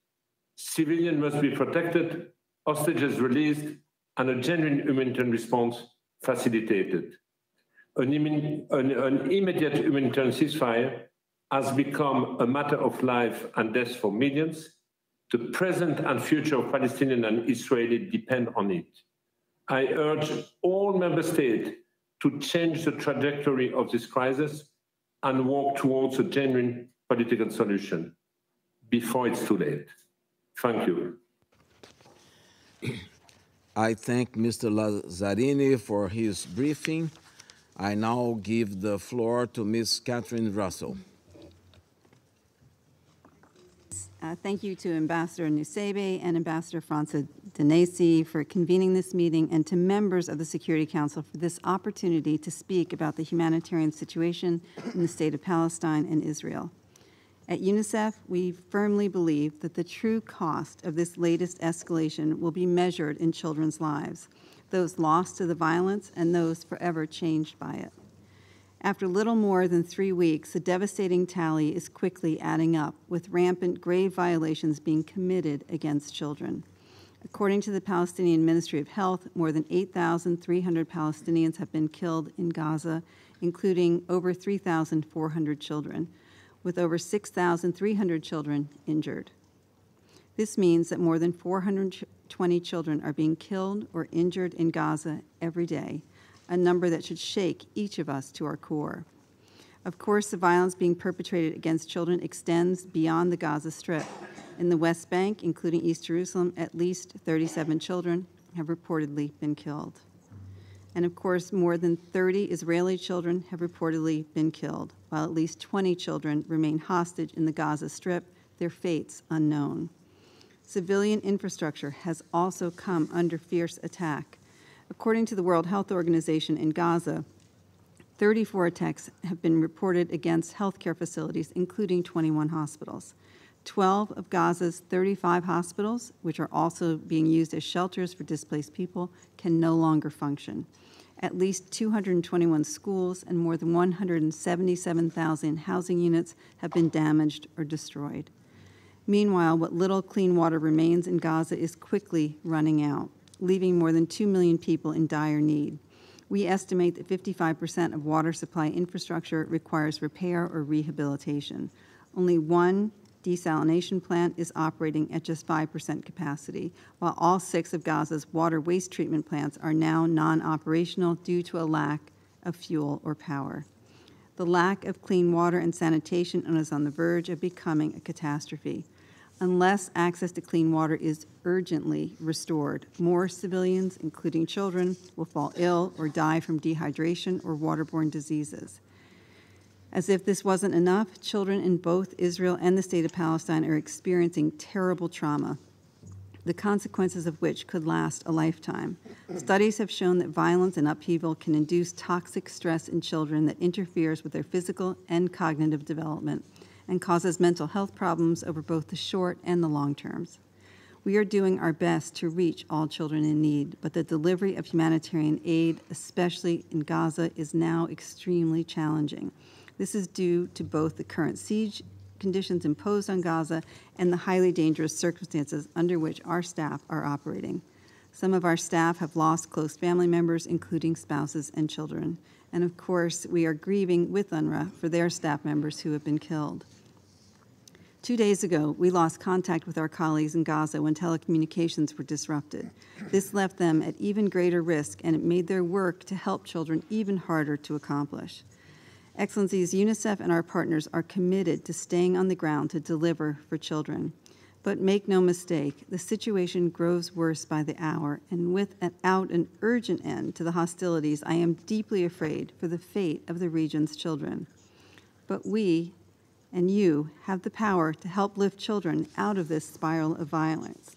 Civilians must be protected, hostages released, and a genuine humanitarian response facilitated. An, an, an, immediate humanitarian ceasefire has become a matter of life and death for millions. The present and future of Palestinian and Israeli depend on it. I urge all member states to change the trajectory of this crisis and work towards a genuine political solution before it's too late. Thank you. <clears throat> I thank Mr. Lazzarini for his briefing. I now give the floor to Ms. Catherine Russell. Uh, thank you to Ambassador Nusseibeh and Ambassador França Danese for convening this meeting and to members of the Security Council for this opportunity to speak about the humanitarian situation in the state of Palestine and Israel. At UNICEF, we firmly believe that the true cost of this latest escalation will be measured in children's lives, those lost to the violence and those forever changed by it. After little more than three weeks, the devastating tally is quickly adding up, with rampant grave violations being committed against children. According to the Palestinian Ministry of Health, more than 8,300 Palestinians have been killed in Gaza, including over 3,400 children with over 6,300 children injured. This means that more than 420 children are being killed or injured in Gaza every day, a number that should shake each of us to our core. Of course, the violence being perpetrated against children extends beyond the Gaza Strip. In the West Bank, including East Jerusalem, at least 37 children have reportedly been killed. And of course, more than 30 Israeli children have reportedly been killed, while at least 20 children remain hostage in the Gaza Strip, their fates unknown. Civilian infrastructure has also come under fierce attack. According to the World Health Organization in Gaza, 34 attacks have been reported against healthcare facilities, including 21 hospitals. 12 of Gaza's 35 hospitals, which are also being used as shelters for displaced people, can no longer function. At least 221 schools and more than 177,000 housing units have been damaged or destroyed. Meanwhile, what little clean water remains in Gaza is quickly running out, leaving more than 2 million people in dire need. We estimate that 55% of water supply infrastructure requires repair or rehabilitation. Only one desalination plant is operating at just 5% capacity, while all six of Gaza's water waste treatment plants are now non operational due to a lack of fuel or power. The lack of clean water and sanitation is on the verge of becoming a catastrophe. Unless access to clean water is urgently restored, more civilians, including children, will fall ill or die from dehydration or waterborne diseases. As if this wasn't enough, children in both Israel and the state of Palestine are experiencing terrible trauma, the consequences of which could last a lifetime. Studies have shown that violence and upheaval can induce toxic stress in children that interferes with their physical and cognitive development and causes mental health problems over both the short and the long terms. We are doing our best to reach all children in need, but the delivery of humanitarian aid, especially in Gaza, is now extremely challenging. This is due to both the current siege conditions imposed on Gaza and the highly dangerous circumstances under which our staff are operating. Some of our staff have lost close family members, including spouses and children. And of course, we are grieving with UNRWA for their staff members who have been killed. Two days ago, we lost contact with our colleagues in Gaza when telecommunications were disrupted. This left them at even greater risk, and it made their work to help children even harder to accomplish. Excellencies, UNICEF and our partners are committed to staying on the ground to deliver for children. But make no mistake, the situation grows worse by the hour, and without an urgent end to the hostilities, I am deeply afraid for the fate of the region's children. But we and you have the power to help lift children out of this spiral of violence.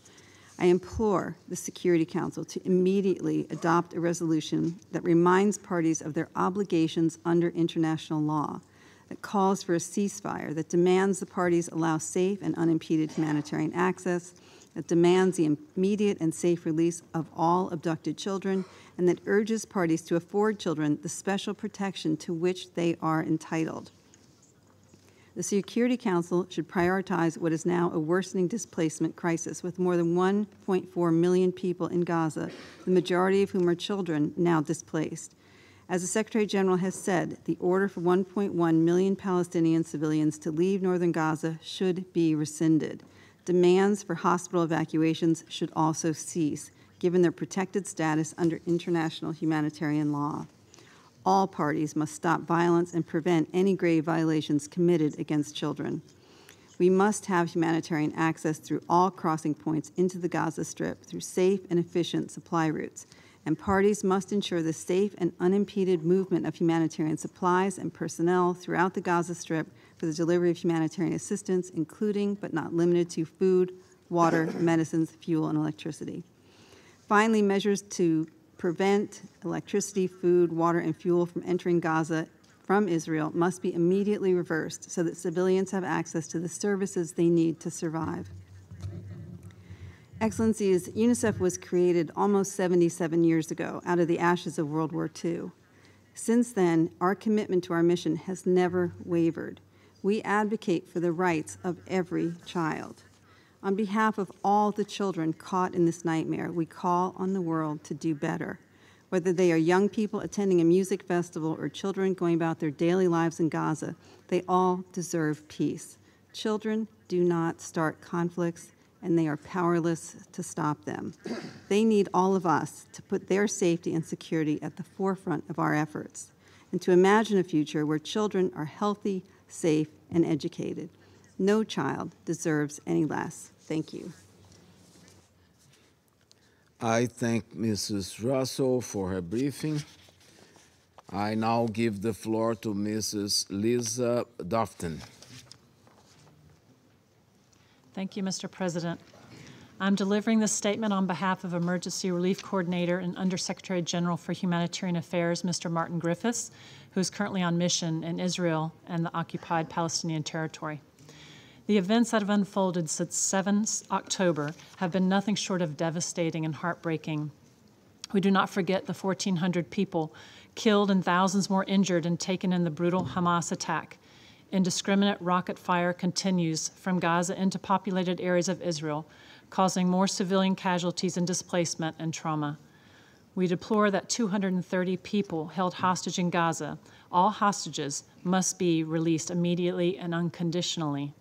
I implore the Security Council to immediately adopt a resolution that reminds parties of their obligations under international law, that calls for a ceasefire, that demands the parties allow safe and unimpeded humanitarian access, that demands the immediate and safe release of all abducted children, and that urges parties to afford children the special protection to which they are entitled. The Security Council should prioritize what is now a worsening displacement crisis with more than 1.4 million people in Gaza, the majority of whom are children now displaced. As the Secretary General has said, the order for 1.1 million Palestinian civilians to leave northern Gaza should be rescinded. Demands for hospital evacuations should also cease, given their protected status under international humanitarian law. All parties must stop violence and prevent any grave violations committed against children. We must have humanitarian access through all crossing points into the Gaza Strip through safe and efficient supply routes. And parties must ensure the safe and unimpeded movement of humanitarian supplies and personnel throughout the Gaza Strip for the delivery of humanitarian assistance, including but not limited to food, water, medicines, fuel, and electricity. Finally, measures to prevent electricity, food, water, and fuel from entering Gaza from Israel must be immediately reversed so that civilians have access to the services they need to survive. Excellencies, UNICEF was created almost 77 years ago out of the ashes of World War II. Since then, our commitment to our mission has never wavered. We advocate for the rights of every child. On behalf of all the children caught in this nightmare, we call on the world to do better. Whether they are young people attending a music festival or children going about their daily lives in Gaza, they all deserve peace. Children do not start conflicts, and they are powerless to stop them. They need all of us to put their safety and security at the forefront of our efforts and to imagine a future where children are healthy, safe, and educated. No child deserves any less. Thank you. I thank Mrs. Russell for her briefing. I now give the floor to Mrs. Lisa Doughten. Thank you, Mr. President. I'm delivering this statement on behalf of Emergency Relief Coordinator and Undersecretary General for Humanitarian Affairs, Mr. Martin Griffiths, who is currently on mission in Israel and the occupied Palestinian territory. The events that have unfolded since 7 October have been nothing short of devastating and heartbreaking. We do not forget the 1,400 people killed and thousands more injured and taken in the brutal Hamas attack. Indiscriminate rocket fire continues from Gaza into populated areas of Israel, causing more civilian casualties and displacement and trauma. We deplore that 230 people held hostage in Gaza, all hostages, must be released immediately and unconditionally.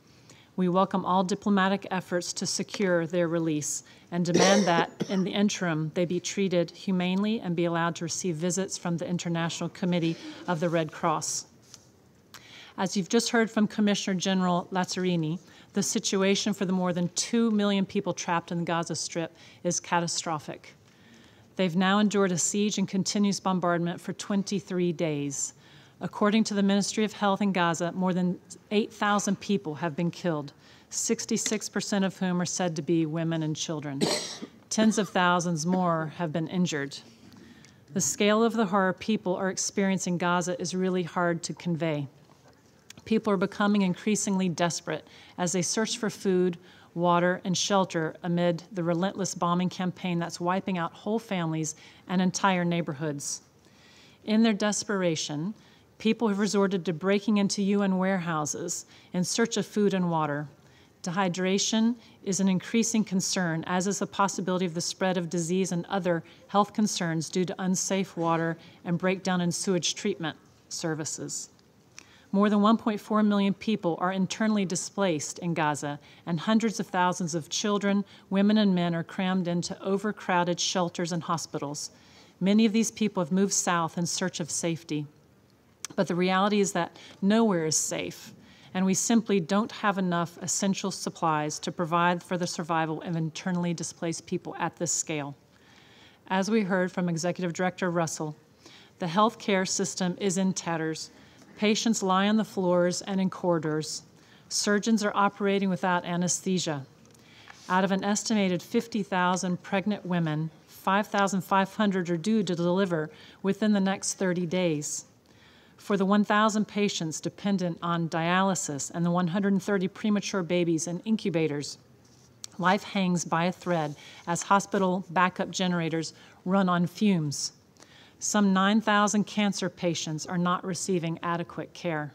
We welcome all diplomatic efforts to secure their release and demand that, in the interim, they be treated humanely and be allowed to receive visits from the International Committee of the Red Cross. As you've just heard from Commissioner General Lazzarini, the situation for the more than 2 million people trapped in the Gaza Strip is catastrophic. They've now endured a siege and continuous bombardment for 23 days. According to the Ministry of Health in Gaza, more than 8,000 people have been killed, 66% of whom are said to be women and children. <coughs> Tens of thousands more have been injured. The scale of the horror people are experiencing in Gaza is really hard to convey. People are becoming increasingly desperate as they search for food, water, and shelter amid the relentless bombing campaign that's wiping out whole families and entire neighborhoods. In their desperation, people have resorted to breaking into UN warehouses in search of food and water. Dehydration is an increasing concern, as is the possibility of the spread of disease and other health concerns due to unsafe water and breakdown in sewage treatment services. More than 1.4 million people are internally displaced in Gaza, and hundreds of thousands of children, women, and men are crammed into overcrowded shelters and hospitals. Many of these people have moved south in search of safety. But the reality is that nowhere is safe, and we simply don't have enough essential supplies to provide for the survival of internally displaced people at this scale. As we heard from Executive Director Russell, the healthcare system is in tatters Patients lie on the floors and in corridors. Surgeons are operating without anesthesia. Out of an estimated 50,000 pregnant women, 5,500 are due to deliver within the next 30 days. For the 1,000 patients dependent on dialysis and the 130 premature babies in incubators, life hangs by a thread as hospital backup generators run on fumes. Some 9,000 cancer patients are not receiving adequate care.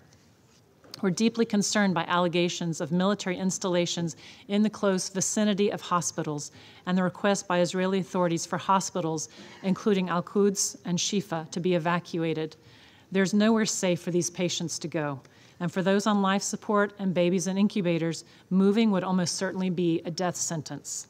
We're deeply concerned by allegations of military installations in the close vicinity of hospitals and the request by Israeli authorities for hospitals, including Al Quds and Shifa, to be evacuated. There's nowhere safe for these patients to go. And for those on life support and babies in incubators, moving would almost certainly be a death sentence.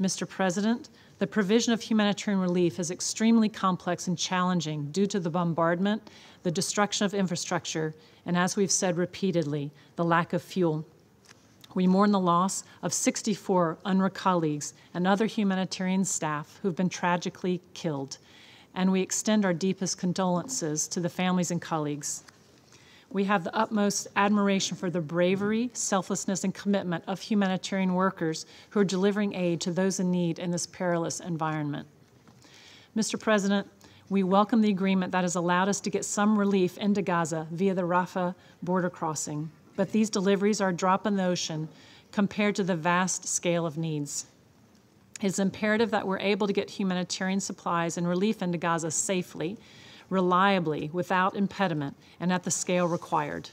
Mr. President, the provision of humanitarian relief is extremely complex and challenging due to the bombardment, the destruction of infrastructure, and as we've said repeatedly, the lack of fuel. We mourn the loss of 64 UNRWA colleagues and other humanitarian staff who've been tragically killed, and we extend our deepest condolences to the families and colleagues. We have the utmost admiration for the bravery, selflessness, and commitment of humanitarian workers who are delivering aid to those in need in this perilous environment. Mr. President, we welcome the agreement that has allowed us to get some relief into Gaza via the Rafah border crossing, but these deliveries are a drop in the ocean compared to the vast scale of needs. It's imperative that we're able to get humanitarian supplies and relief into Gaza safely reliably, without impediment, and at the scale required.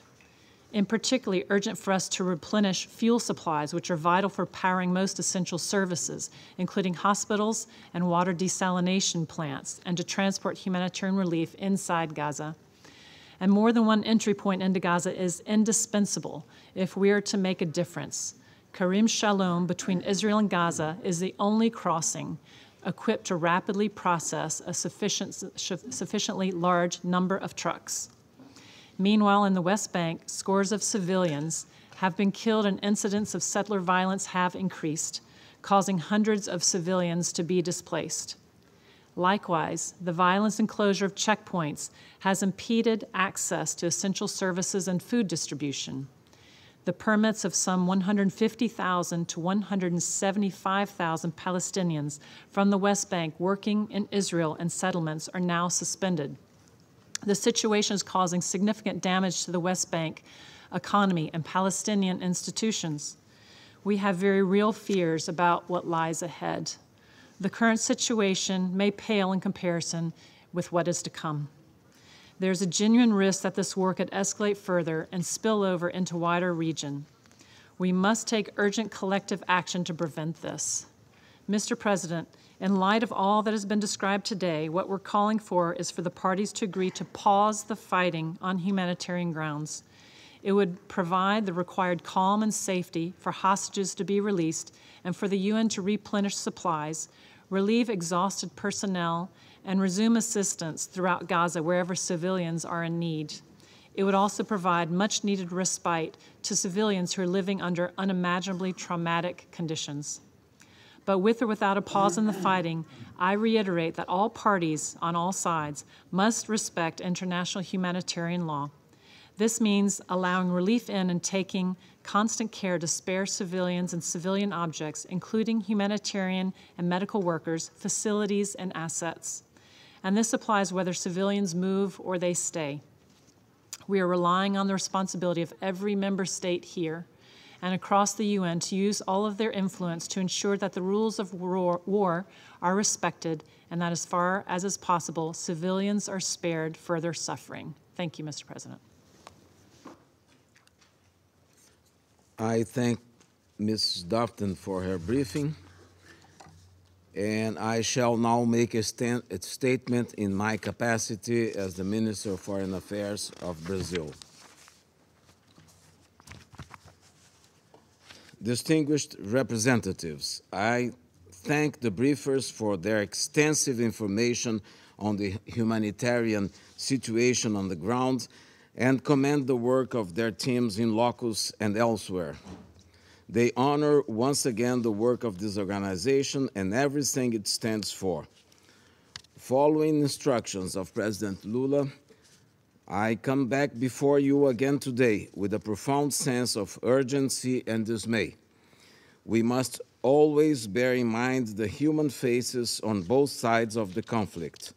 In particularly urgent for us to replenish fuel supplies, which are vital for powering most essential services, including hospitals and water desalination plants, and to transport humanitarian relief inside Gaza. And more than one entry point into Gaza is indispensable if we are to make a difference. Kerem Shalom between Israel and Gaza is the only crossing equipped to rapidly process a sufficient, sufficiently large number of trucks. Meanwhile, in the West Bank, scores of civilians have been killed and incidents of settler violence have increased, causing hundreds of civilians to be displaced. Likewise, the violence and closure of checkpoints has impeded access to essential services and food distribution. The permits of some 150,000 to 175,000 Palestinians from the West Bank working in Israel and settlements are now suspended. The situation is causing significant damage to the West Bank economy and Palestinian institutions. We have very real fears about what lies ahead. The current situation may pale in comparison with what is to come. There's a genuine risk that this war could escalate further and spill over into wider region. We must take urgent collective action to prevent this. Mr. President, in light of all that has been described today, what we're calling for is for the parties to agree to pause the fighting on humanitarian grounds. It would provide the required calm and safety for hostages to be released and for the UN to replenish supplies, relieve exhausted personnel, and resume assistance throughout Gaza wherever civilians are in need. It would also provide much needed respite to civilians who are living under unimaginably traumatic conditions. But with or without a pause in the fighting, I reiterate that all parties on all sides must respect international humanitarian law. This means allowing relief in and taking constant care to spare civilians and civilian objects, including humanitarian and medical workers, facilities, and assets and this applies whether civilians move or they stay. We are relying on the responsibility of every member state here and across the UN to use all of their influence to ensure that the rules of war are respected and that as far as is possible, civilians are spared further suffering. Thank you, Mr. President. I thank Ms. Doughten for her briefing and I shall now make a, stand, a, statement in my capacity as the Minister of Foreign Affairs of Brazil. Distinguished representatives, I thank the briefers for their extensive information on the humanitarian situation on the ground and commend the work of their teams in locus and elsewhere. They honor once again the work of this organization and everything it stands for. Following instructions of President Lula, I come back before you again today with a profound sense of urgency and dismay. We must always bear in mind the human faces on both sides of the conflict.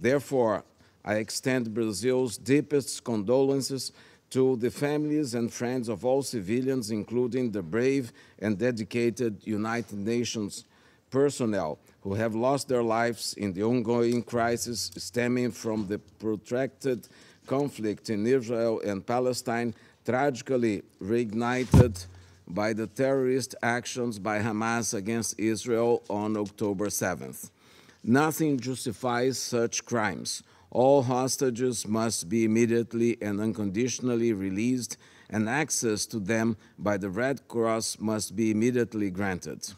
Therefore, I extend Brazil's deepest condolences to the families and friends of all civilians, including the brave and dedicated United Nations personnel who have lost their lives in the ongoing crisis stemming from the protracted conflict in Israel and Palestine, tragically reignited by the terrorist actions by Hamas against Israel on October 7th. Nothing justifies such crimes all hostages must be immediately and unconditionally released, and access to them by the Red Cross must be immediately granted.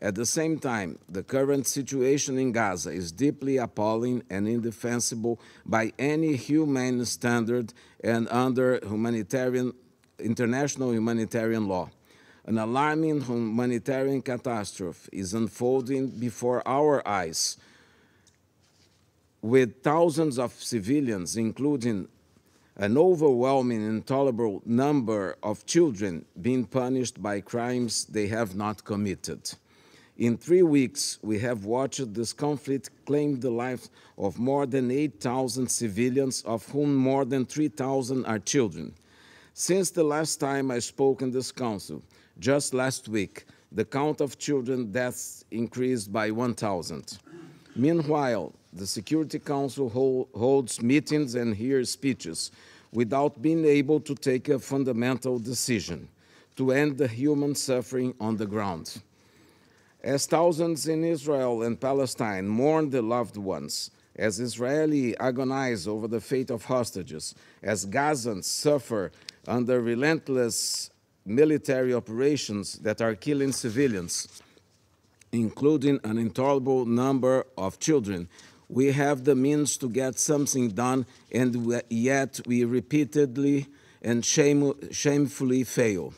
At the same time, the current situation in Gaza is deeply appalling and indefensible by any humane standard and under humanitarian, international humanitarian law. An alarming humanitarian catastrophe is unfolding before our eyes with thousands of civilians, including an overwhelming intolerable number of children being punished by crimes they have not committed. In three weeks, we have watched this conflict claim the lives of more than 8,000 civilians, of whom more than 3,000 are children. Since the last time I spoke in this council, just last week, the count of children deaths increased by 1,000. Meanwhile, the Security Council hold, holds meetings and hears speeches without being able to take a fundamental decision to end the human suffering on the ground. As thousands in Israel and Palestine mourn their loved ones, as Israeli agonize over the fate of hostages, as Gazans suffer under relentless military operations that are killing civilians, including an intolerable number of children, we have the means to get something done, and yet we repeatedly and shame, shamefully fail.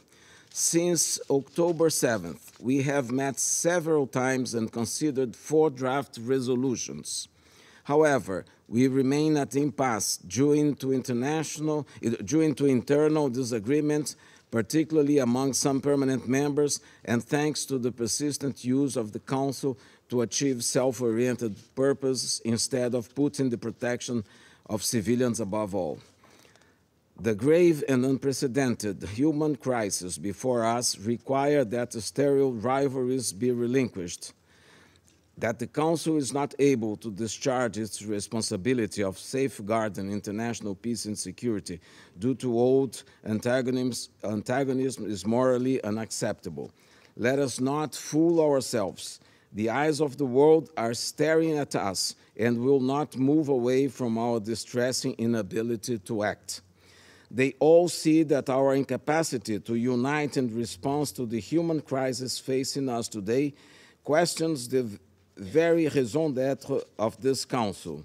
Since October 7th, we have met several times and considered four draft resolutions. However, we remain at impasse due to international, due to internal disagreements, particularly among some permanent members, and thanks to the persistent use of the Council to achieve self-oriented purpose instead of putting the protection of civilians above all. The grave and unprecedented human crisis before us require that sterile rivalries be relinquished that the Council is not able to discharge its responsibility of safeguarding international peace and security due to old antagonism, antagonism is morally unacceptable. Let us not fool ourselves. The eyes of the world are staring at us and will not move away from our distressing inability to act. They all see that our incapacity to unite in response to the human crisis facing us today questions the very raison d'etre of this council.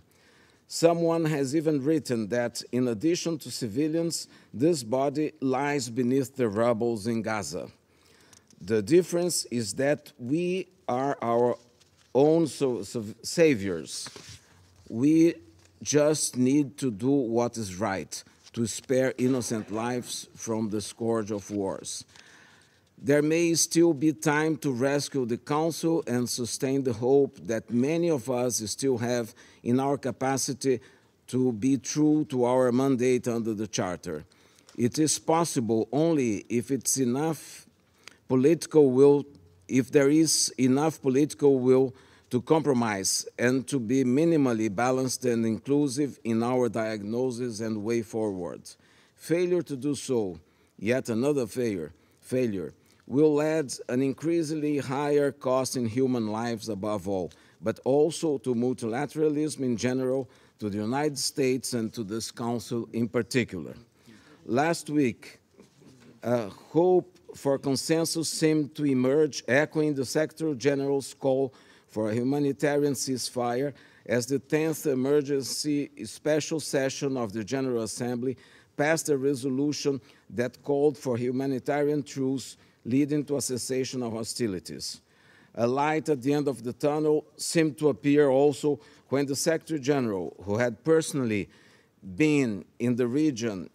Someone has even written that, in addition to civilians, this body lies beneath the rubble in Gaza. The difference is that we are our own so, so saviors. We just need to do what is right to spare innocent lives from the scourge of wars there may still be time to rescue the Council and sustain the hope that many of us still have in our capacity to be true to our mandate under the Charter. It is possible only if it's enough political will, if there is enough political will to compromise and to be minimally balanced and inclusive in our diagnosis and way forward. Failure to do so, yet another failure, failure will add an increasingly higher cost in human lives above all, but also to multilateralism in general, to the United States, and to this Council in particular. Last week, uh, hope for consensus seemed to emerge, echoing the Secretary General's call for a humanitarian ceasefire as the 10th emergency special session of the General Assembly passed a resolution that called for humanitarian truce leading to a cessation of hostilities. A light at the end of the tunnel seemed to appear also when the Secretary General, who had personally been in the region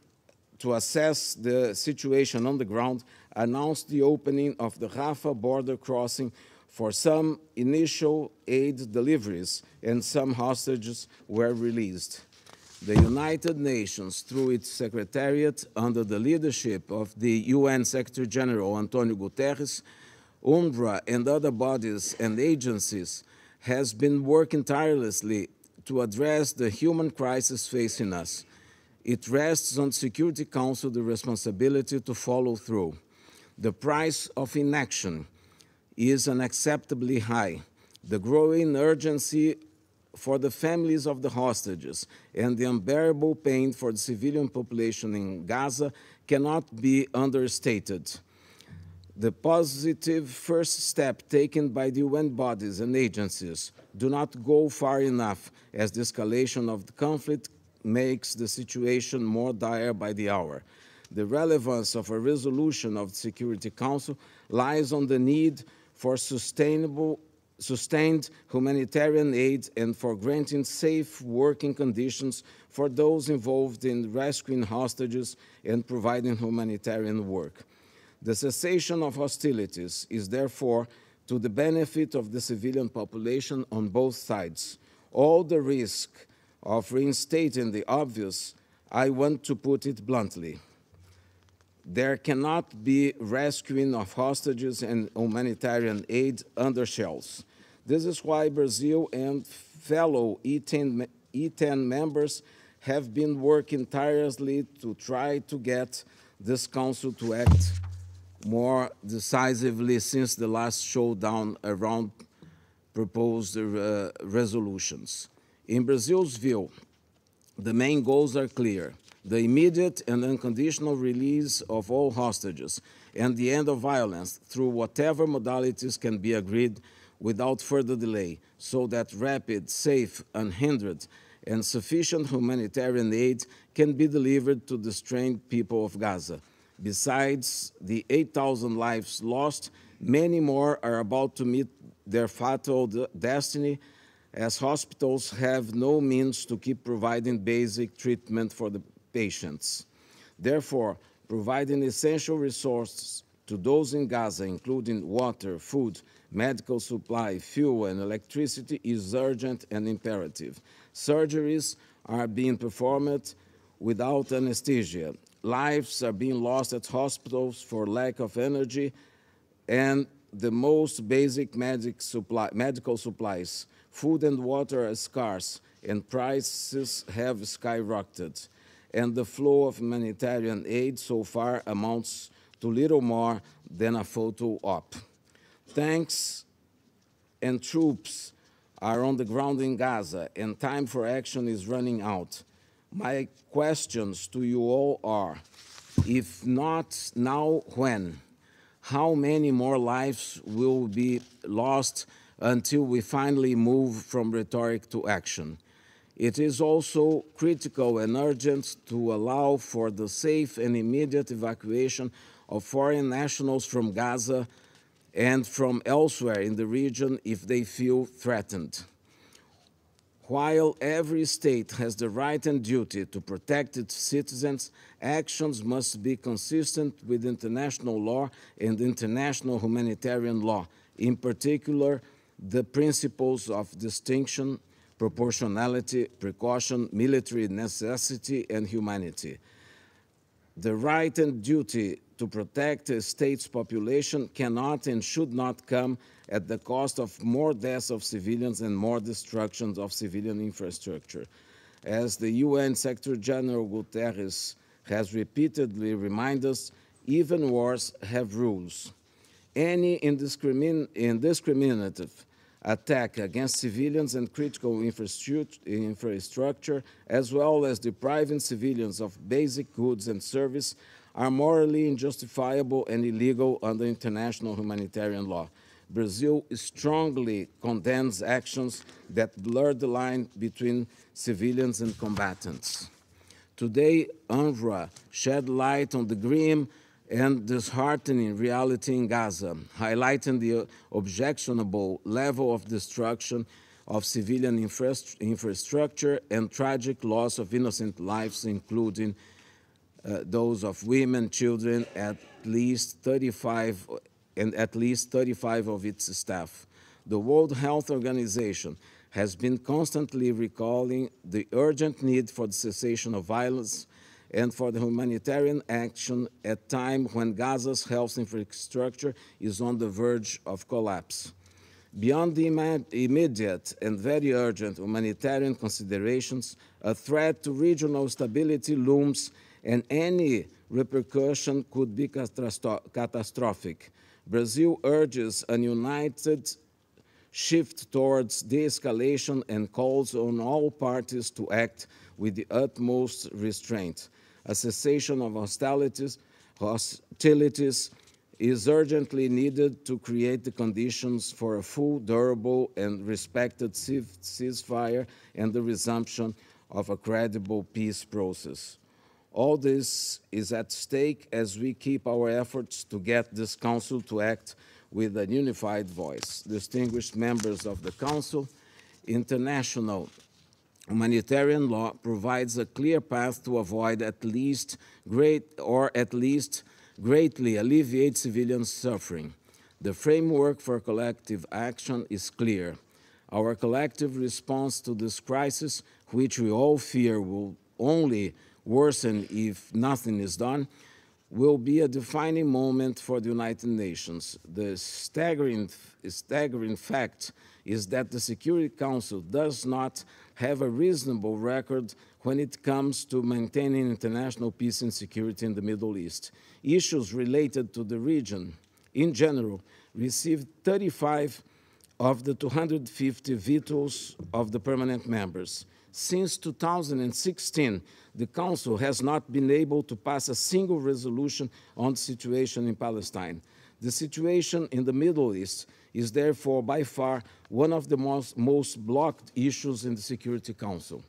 to assess the situation on the ground, announced the opening of the Rafah border crossing for some initial aid deliveries, and some hostages were released the United Nations, through its Secretariat under the leadership of the UN Secretary General Antonio Guterres, UNRWA, and other bodies and agencies, has been working tirelessly to address the human crisis facing us. It rests on Security Council the responsibility to follow through. The price of inaction is unacceptably high. The growing urgency for the families of the hostages and the unbearable pain for the civilian population in Gaza cannot be understated. The positive first step taken by the UN bodies and agencies do not go far enough as the escalation of the conflict makes the situation more dire by the hour. The relevance of a resolution of the Security Council lies on the need for sustainable sustained humanitarian aid and for granting safe working conditions for those involved in rescuing hostages and providing humanitarian work. The cessation of hostilities is therefore to the benefit of the civilian population on both sides. All the risk of reinstating the obvious, I want to put it bluntly. There cannot be rescuing of hostages and humanitarian aid under shells. This is why Brazil and fellow E10, E10 members have been working tirelessly to try to get this council to act more decisively since the last showdown around proposed uh, resolutions. In Brazil's view, the main goals are clear the immediate and unconditional release of all hostages, and the end of violence through whatever modalities can be agreed without further delay, so that rapid, safe, unhindered, and sufficient humanitarian aid can be delivered to the strained people of Gaza. Besides the 8,000 lives lost, many more are about to meet their fatal destiny as hospitals have no means to keep providing basic treatment for the patients. Therefore, providing essential resources to those in Gaza, including water, food, medical supply, fuel, and electricity, is urgent and imperative. Surgeries are being performed without anesthesia. Lives are being lost at hospitals for lack of energy, and the most basic medic supply, medical supplies, food and water are scarce, and prices have skyrocketed. And the flow of humanitarian aid so far amounts to little more than a photo op. Tanks and troops are on the ground in Gaza, and time for action is running out. My questions to you all are if not now, when? How many more lives will be lost until we finally move from rhetoric to action? It is also critical and urgent to allow for the safe and immediate evacuation of foreign nationals from Gaza and from elsewhere in the region if they feel threatened. While every state has the right and duty to protect its citizens, actions must be consistent with international law and international humanitarian law, in particular, the principles of distinction, proportionality, precaution, military necessity, and humanity. The right and duty to protect a state's population cannot and should not come at the cost of more deaths of civilians and more destructions of civilian infrastructure. As the UN Secretary General Guterres has repeatedly reminded us, even wars have rules. Any indiscrimin indiscriminative attack against civilians and critical infrastructure, as well as depriving civilians of basic goods and service, are morally unjustifiable and illegal under international humanitarian law. Brazil strongly condemns actions that blur the line between civilians and combatants. Today, UNRWA shed light on the grim and disheartening reality in Gaza, highlighting the objectionable level of destruction of civilian infrastructure and tragic loss of innocent lives, including uh, those of women, children, at least 35 and at least 35 of its staff. The World Health Organization has been constantly recalling the urgent need for the cessation of violence and for the humanitarian action at a time when Gaza's health infrastructure is on the verge of collapse. Beyond the immediate and very urgent humanitarian considerations, a threat to regional stability looms and any repercussion could be catastrophic. Brazil urges a united shift towards de-escalation and calls on all parties to act with the utmost restraint. A cessation of hostilities, hostilities is urgently needed to create the conditions for a full, durable, and respected ceasefire and the resumption of a credible peace process. All this is at stake as we keep our efforts to get this Council to act with a unified voice. Distinguished members of the Council, international humanitarian law provides a clear path to avoid at least great or at least greatly alleviate civilian suffering. The framework for collective action is clear. Our collective response to this crisis, which we all fear will only worsen if nothing is done, will be a defining moment for the United Nations. The staggering, staggering fact is that the Security Council does not have a reasonable record when it comes to maintaining international peace and security in the Middle East. Issues related to the region, in general, received 35 of the 250 vetoes of the permanent members. Since 2016, the Council has not been able to pass a single resolution on the situation in Palestine. The situation in the Middle East is therefore by far one of the most, most blocked issues in the Security Council.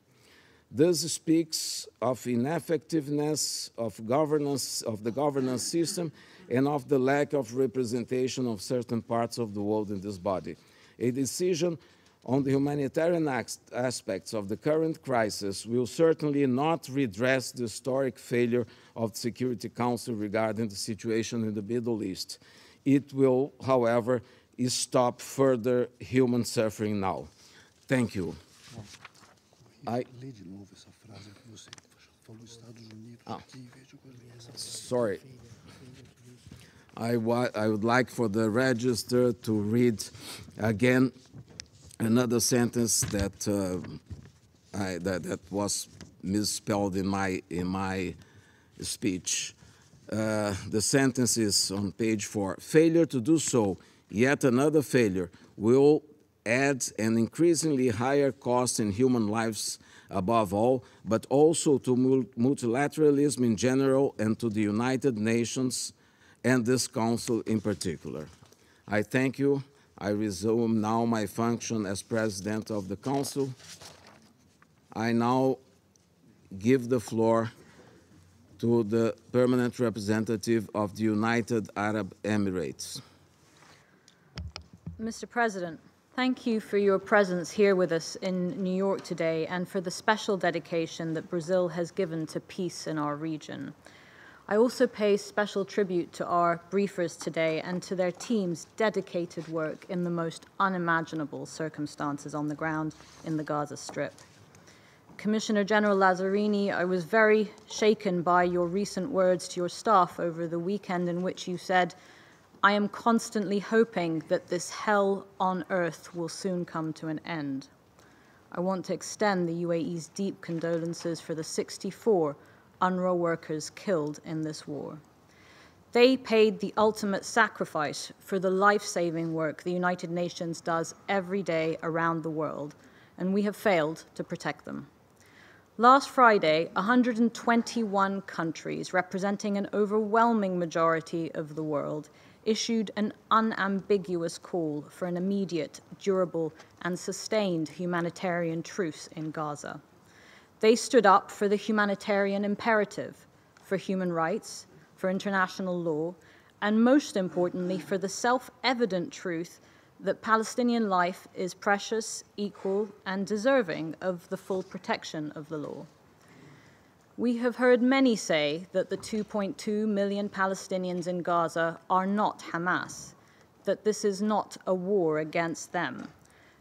This speaks of ineffectiveness of governance of the governance system and of the lack of representation of certain parts of the world in this body. A decision on the humanitarian aspects of the current crisis will certainly not redress the historic failure of the Security Council regarding the situation in the Middle East. It will, however, stop further human suffering now. Thank you. I, sorry. I, wa- I would like for the register to read again another sentence that, uh, I, that, that was misspelled in my, in my speech. Uh, the sentence is on page four. Failure to do so, yet another failure, will add an increasingly higher cost in human lives above all, but also to multilateralism in general and to the United Nations and this Council in particular. I thank you. I resume now my function as President of the Council. I now give the floor to the permanent representative of the United Arab Emirates. Mr. President, thank you for your presence here with us in New York today and for the special dedication that Brazil has given to peace in our region. I also pay special tribute to our briefers today and to their team's dedicated work in the most unimaginable circumstances on the ground in the Gaza Strip. Commissioner General Lazzarini, I was very shaken by your recent words to your staff over the weekend in which you said, I am constantly hoping that this hell on earth will soon come to an end. I want to extend the UAE's deep condolences for the 64 UNRWA workers killed in this war. They paid the ultimate sacrifice for the life saving work the United Nations does every day around the world, and we have failed to protect them. Last Friday, 121 countries, representing an overwhelming majority of the world, issued an unambiguous call for an immediate, durable, and sustained humanitarian truce in Gaza. They stood up for the humanitarian imperative, for human rights, for international law, and most importantly, for the self evident truth that Palestinian life is precious, equal, and deserving of the full protection of the law. We have heard many say that the 2.2 million Palestinians in Gaza are not Hamas, that this is not a war against them.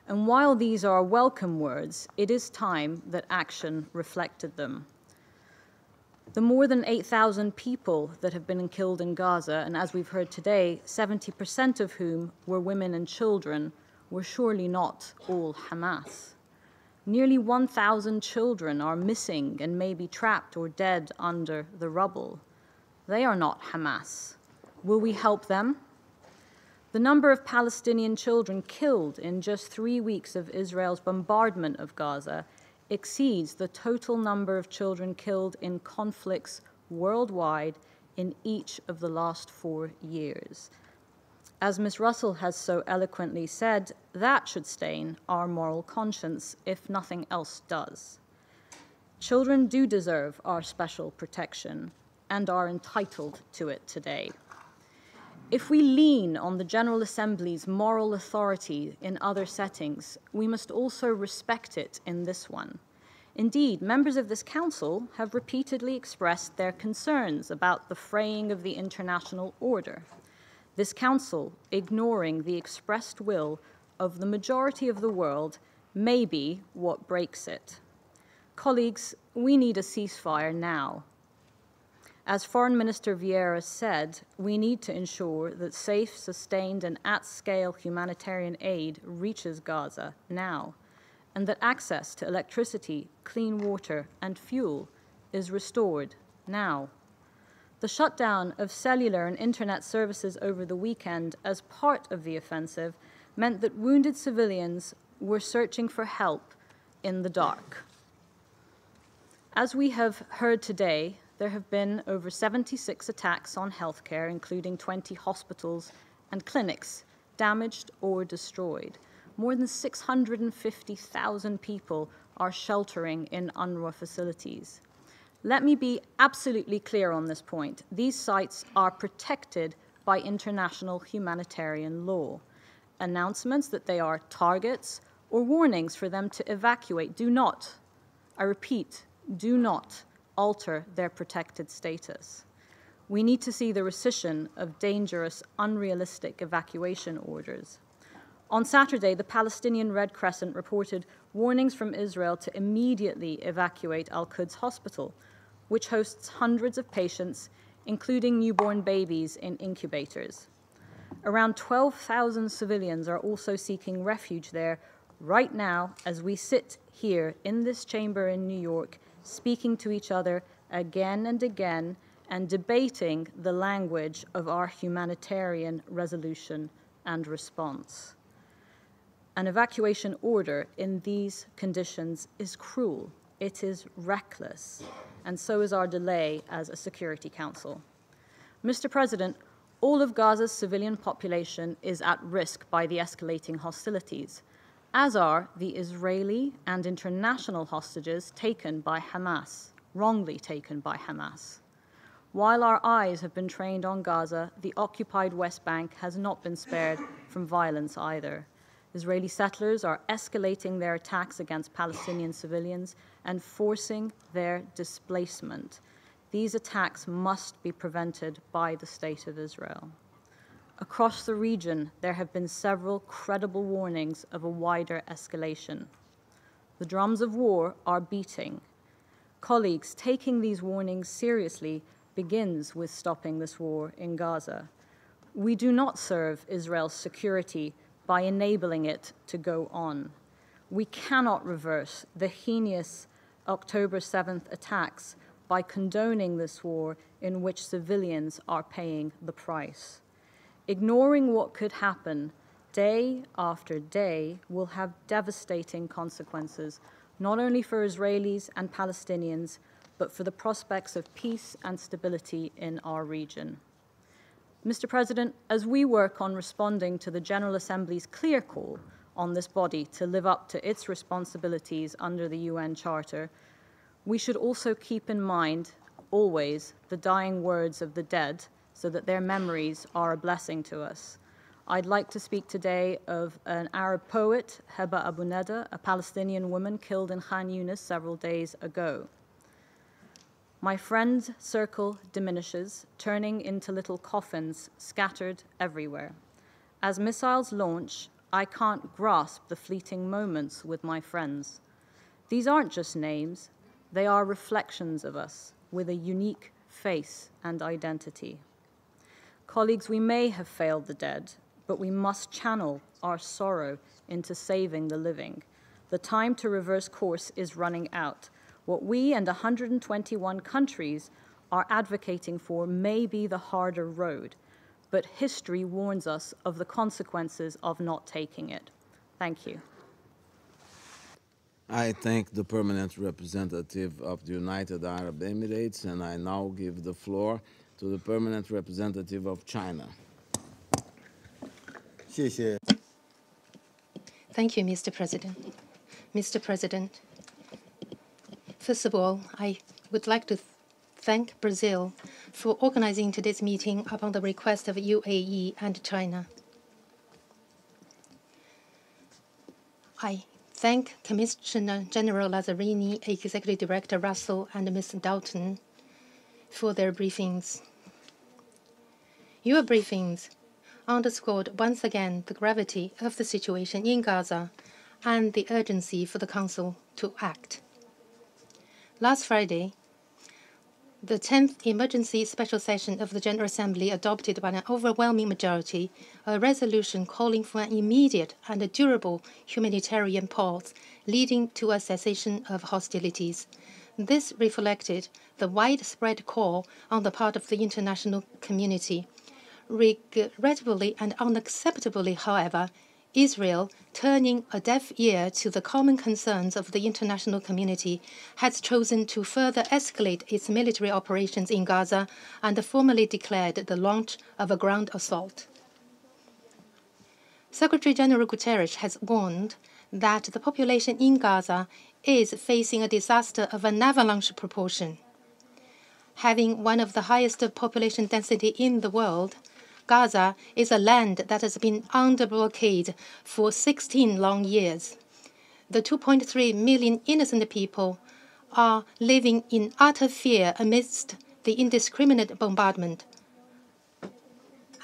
And while these are welcome words, it is time that action reflected them. The more than 8,000 people that have been killed in Gaza, and as we've heard today, 70% of whom were women and children, were surely not all Hamas. Nearly 1,000 children are missing and may be trapped or dead under the rubble. They are not Hamas. Will we help them? The number of Palestinian children killed in just three weeks of Israel's bombardment of Gaza exceeds the total number of children killed in conflicts worldwide in each of the last four years. As Ms. Russell has so eloquently said, that should stain our moral conscience if nothing else does. Children do deserve our special protection and are entitled to it today. If we lean on the General Assembly's moral authority in other settings, we must also respect it in this one. Indeed, members of this Council have repeatedly expressed their concerns about the fraying of the international order. This Council, ignoring the expressed will of the majority of the world, may be what breaks it. Colleagues, we need a ceasefire now. As Foreign Minister Vieira said, we need to ensure that safe, sustained, and at scale humanitarian aid reaches Gaza now, and that access to electricity, clean water, and fuel is restored now. The shutdown of cellular and internet services over the weekend as part of the offensive meant that wounded civilians were searching for help in the dark. As we have heard today, there have been over 76 attacks on healthcare, including 20 hospitals and clinics, damaged or destroyed. More than 650,000 people are sheltering in UNRWA facilities. Let me be absolutely clear on this point. These sites are protected by international humanitarian law. Announcements that they are targets or warnings for them to evacuate do not, I repeat, do not alter their protected status. We need to see the rescission of dangerous, unrealistic evacuation orders. On Saturday, the Palestinian Red Crescent reported warnings from Israel to immediately evacuate Al Quds Hospital, which hosts hundreds of patients, including newborn babies in incubators. Around 12,000 civilians are also seeking refuge there right now as we sit here in this chamber in New York, speaking to each other again and again and debating the language of our humanitarian resolution and response. An evacuation order in these conditions is cruel, it is reckless, and so is our delay as a Security Council. Mr. President, all of Gaza's civilian population is at risk by the escalating hostilities, as are the Israeli and international hostages taken by Hamas, wrongly taken by Hamas. While our eyes have been trained on Gaza, the occupied West Bank has not been spared from violence either. Israeli settlers are escalating their attacks against Palestinian civilians and forcing their displacement. These attacks must be prevented by the State of Israel. Across the region, there have been several credible warnings of a wider escalation. The drums of war are beating. Colleagues, taking these warnings seriously begins with stopping this war in Gaza. We do not serve Israel's security by enabling it to go on. We cannot reverse the heinous October 7th attacks by condoning this war in which civilians are paying the price. Ignoring what could happen day after day will have devastating consequences, not only for Israelis and Palestinians, but for the prospects of peace and stability in our region. Mr. President, as we work on responding to the General Assembly's clear call on this body to live up to its responsibilities under the UN Charter, we should also keep in mind always the dying words of the dead so that their memories are a blessing to us. I'd like to speak today of an Arab poet, Heba Abu Nada, a Palestinian woman killed in Khan Yunis several days ago. My friend's circle diminishes, turning into little coffins scattered everywhere. As missiles launch, I can't grasp the fleeting moments with my friends. These aren't just names, they are reflections of us with a unique face and identity. Colleagues, we may have failed the dead, but we must channel our sorrow into saving the living. The time to reverse course is running out. What we and 121 countries are advocating for may be the harder road, but history warns us of the consequences of not taking it. Thank you. I thank the permanent representative of the United Arab Emirates, and I now give the floor to the permanent representative of China. Thank you, Mr. President. Mr. President, First of all, I would like to thank Brazil for organizing today's meeting upon the request of UAE and China. I thank Commissioner General Lazzarini, Executive Director Russell, and Ms. Dalton for their briefings. Your briefings underscored once again the gravity of the situation in Gaza and the urgency for the Council to act. Last Friday, the 10th Emergency Special Session of the General Assembly adopted by an overwhelming majority a resolution calling for an immediate and durable humanitarian pause leading to a cessation of hostilities. This reflected the widespread call on the part of the international community. Regrettably and unacceptably, however, Israel, turning a deaf ear to the common concerns of the international community, has chosen to further escalate its military operations in Gaza and formally declared the launch of a ground assault. Secretary General Guterres has warned that the population in Gaza is facing a disaster of an avalanche proportion. Having one of the highest population density in the world, Gaza is a land that has been under blockade for 16 long years. the 2.3 million innocent people are living in utter fear amidst the indiscriminate bombardment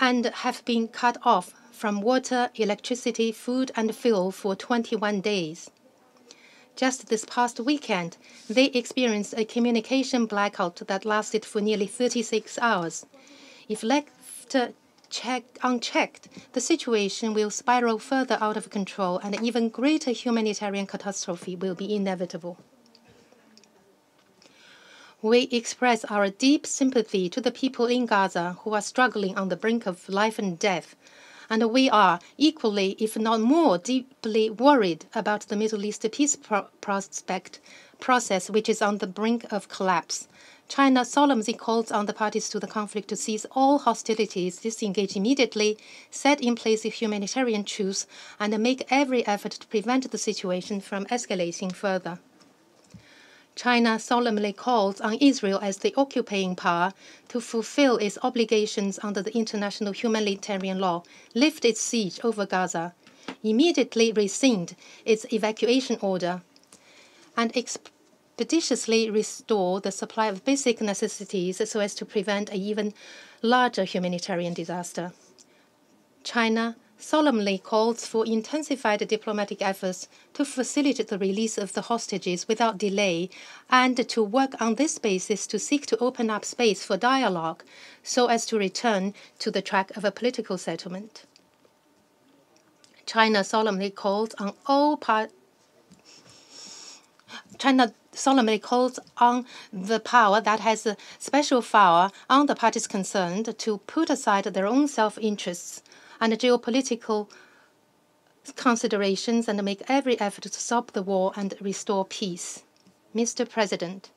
and have been cut off from water, electricity, food, and fuel for 21 days. Just this past weekend, they experienced a communication blackout that lasted for nearly 36 hours. If left check, unchecked, the situation will spiral further out of control and an even greater humanitarian catastrophe will be inevitable. We express our deep sympathy to the people in Gaza who are struggling on the brink of life and death. And we are equally, if not more, deeply worried about the Middle East peace pro prospect process, which is on the brink of collapse. China solemnly calls on the parties to the conflict to cease all hostilities, disengage immediately, set in place a humanitarian truce, and make every effort to prevent the situation from escalating further. China solemnly calls on Israel as the occupying power to fulfill its obligations under the international humanitarian law, lift its siege over Gaza, immediately rescind its evacuation order, and expeditiously restore the supply of basic necessities so as to prevent an even larger humanitarian disaster. China solemnly calls for intensified diplomatic efforts to facilitate the release of the hostages without delay and to work on this basis to seek to open up space for dialogue so as to return to the track of a political settlement. China solemnly calls on all parties China solemnly calls on the power that has a special power on the parties concerned to put aside their own self-interests and geopolitical considerations and make every effort to stop the war and restore peace. Mr. President,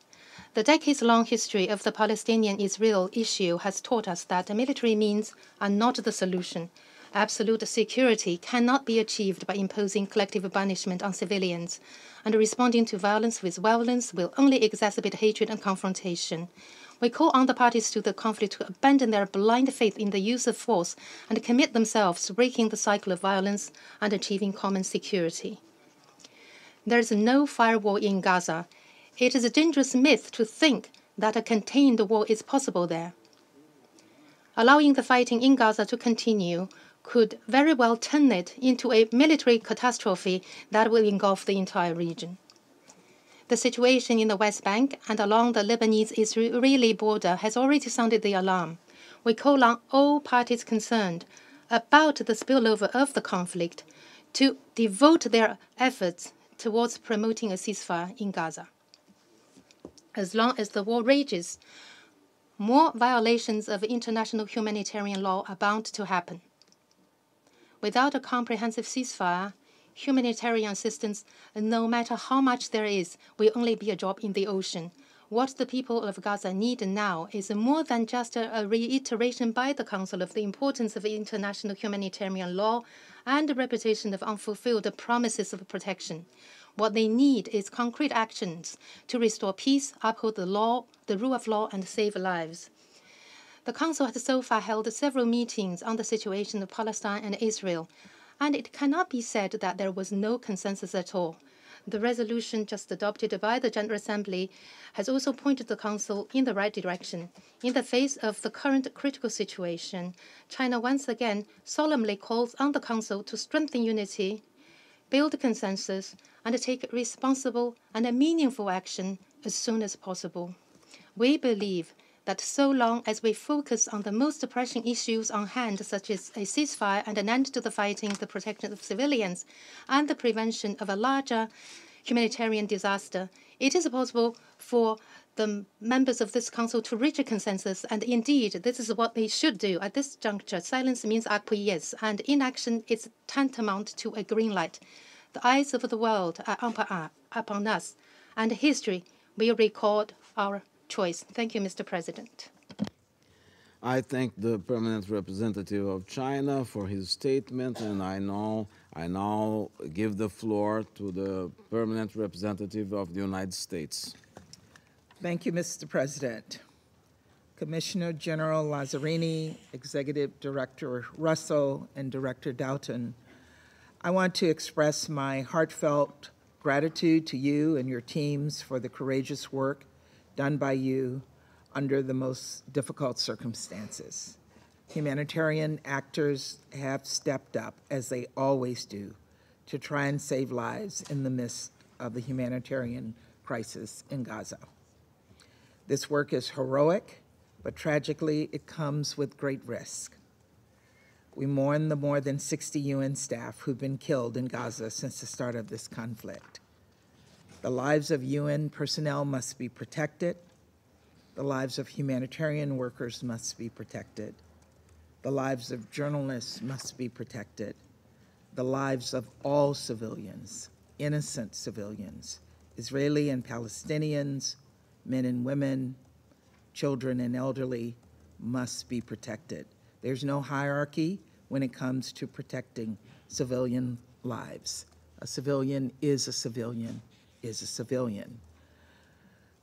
the decades-long history of the Palestinian-Israel issue has taught us that military means are not the solution. Absolute security cannot be achieved by imposing collective punishment on civilians, and responding to violence with violence will only exacerbate hatred and confrontation. We call on the parties to the conflict to abandon their blind faith in the use of force and commit themselves to breaking the cycle of violence and achieving common security. There is no firewall in Gaza. It is a dangerous myth to think that a contained war is possible there. Allowing the fighting in Gaza to continue could very well turn it into a military catastrophe that will engulf the entire region. The situation in the West Bank and along the Lebanese-Israeli border has already sounded the alarm. We call on all parties concerned about the spillover of the conflict to devote their efforts towards promoting a ceasefire in Gaza. As long as the war rages, more violations of international humanitarian law are bound to happen. Without a comprehensive ceasefire, humanitarian assistance, no matter how much there is, will only be a drop in the ocean. What the people of Gaza need now is more than just a, reiteration by the Council of the importance of international humanitarian law and the repetition of unfulfilled promises of protection. What they need is concrete actions to restore peace, uphold the law, the rule of law, and save lives. The Council has so far held several meetings on the situation of Palestine and Israel, and it cannot be said that there was no consensus at all. The resolution just adopted by the General Assembly has also pointed the Council in the right direction. In the face of the current critical situation, China once again solemnly calls on the Council to strengthen unity, build consensus, and take responsible and meaningful action as soon as possible. We believe that so long as we focus on the most pressing issues on hand, such as a ceasefire and an end to the fighting, the protection of civilians, and the prevention of a larger humanitarian disaster, it is possible for the members of this council to reach a consensus, and indeed, this is what they should do. At this juncture, silence means acquiesce, and inaction is tantamount to a green light. The eyes of the world are upon us, and history will record our choice. Thank you, Mr. President. I thank the permanent representative of China for his statement, and I now I now give the floor to the permanent representative of the United States. Thank you, Mr. President. Commissioner General Lazzarini, Executive Director Russell, and Director Doughten, I want to express my heartfelt Gratitude to you and your teams for the courageous work done by you under the most difficult circumstances. Humanitarian actors have stepped up, as they always do, to try and save lives in the midst of the humanitarian crisis in Gaza. This work is heroic, but tragically, it comes with great risk. We mourn the more than 60 UN staff who've been killed in Gaza since the start of this conflict. The lives of UN personnel must be protected. The lives of humanitarian workers must be protected. The lives of journalists must be protected. The lives of all civilians, innocent civilians, Israeli and Palestinians, men and women, children and elderly, must be protected. There's no hierarchy when it comes to protecting civilian lives. A civilian is a civilian, is a civilian.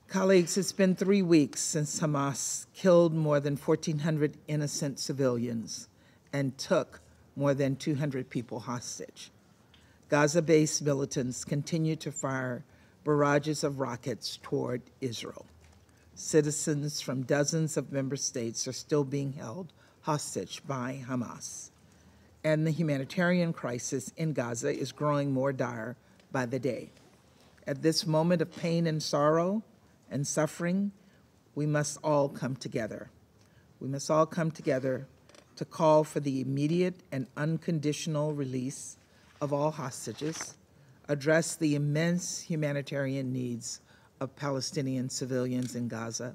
Colleagues, it's been three weeks since Hamas killed more than 1,400 innocent civilians and took more than 200 people hostage. Gaza based militants continue to fire barrages of rockets toward Israel. Citizens from dozens of member states are still being held hostage by Hamas. And the humanitarian crisis in Gaza is growing more dire by the day. At this moment of pain and sorrow, and suffering, we must all come together. We must all come together to call for the immediate and unconditional release of all hostages, address the immense humanitarian needs of Palestinian civilians in Gaza,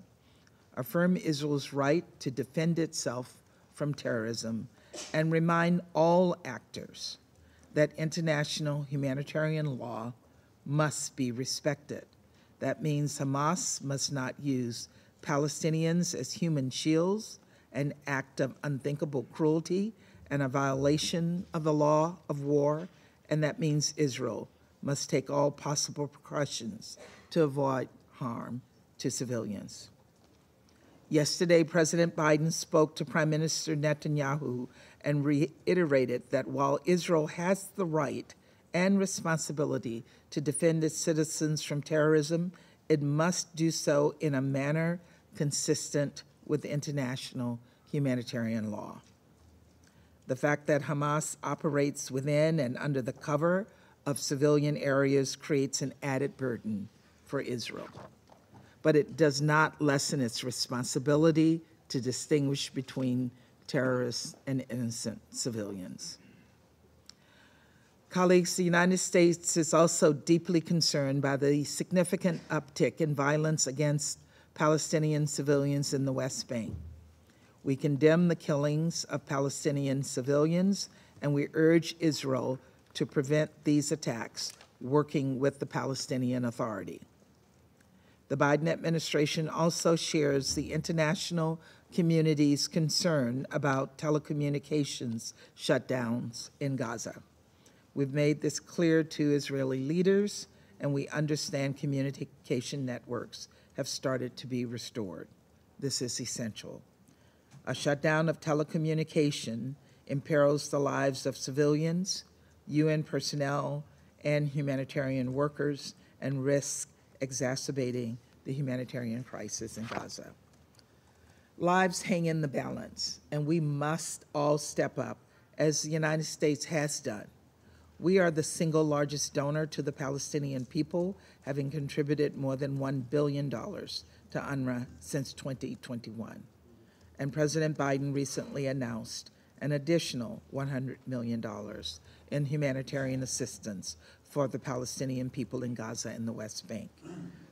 affirm Israel's right to defend itself from terrorism, and remind all actors that international humanitarian law must be respected. That means Hamas must not use Palestinians as human shields, an act of unthinkable cruelty and a violation of the law of war, and that means Israel must take all possible precautions to avoid harm to civilians. Yesterday, President Biden spoke to Prime Minister Netanyahu and reiterated that while Israel has the right and responsibility to defend its citizens from terrorism, it must do so in a manner consistent with international humanitarian law. The fact that Hamas operates within and under the cover of civilian areas creates an added burden for Israel. But it does not lessen its responsibility to distinguish between terrorists and innocent civilians. Colleagues, the United States is also deeply concerned by the significant uptick in violence against Palestinian civilians in the West Bank. We condemn the killings of Palestinian civilians, and we urge Israel to prevent these attacks, working with the Palestinian Authority. The Biden administration also shares the international community's concern about telecommunications shutdowns in Gaza. We've made this clear to Israeli leaders, and we understand communication networks have started to be restored. This is essential. A shutdown of telecommunication imperils the lives of civilians, UN personnel, and humanitarian workers and risks exacerbating the humanitarian crisis in Gaza. Lives hang in the balance, and we must all step up, as the United States has done, we are the single largest donor to the Palestinian people, having contributed more than $1 billion to UNRWA since 2021. And President Biden recently announced an additional $100 million in humanitarian assistance for the Palestinian people in Gaza and the West Bank.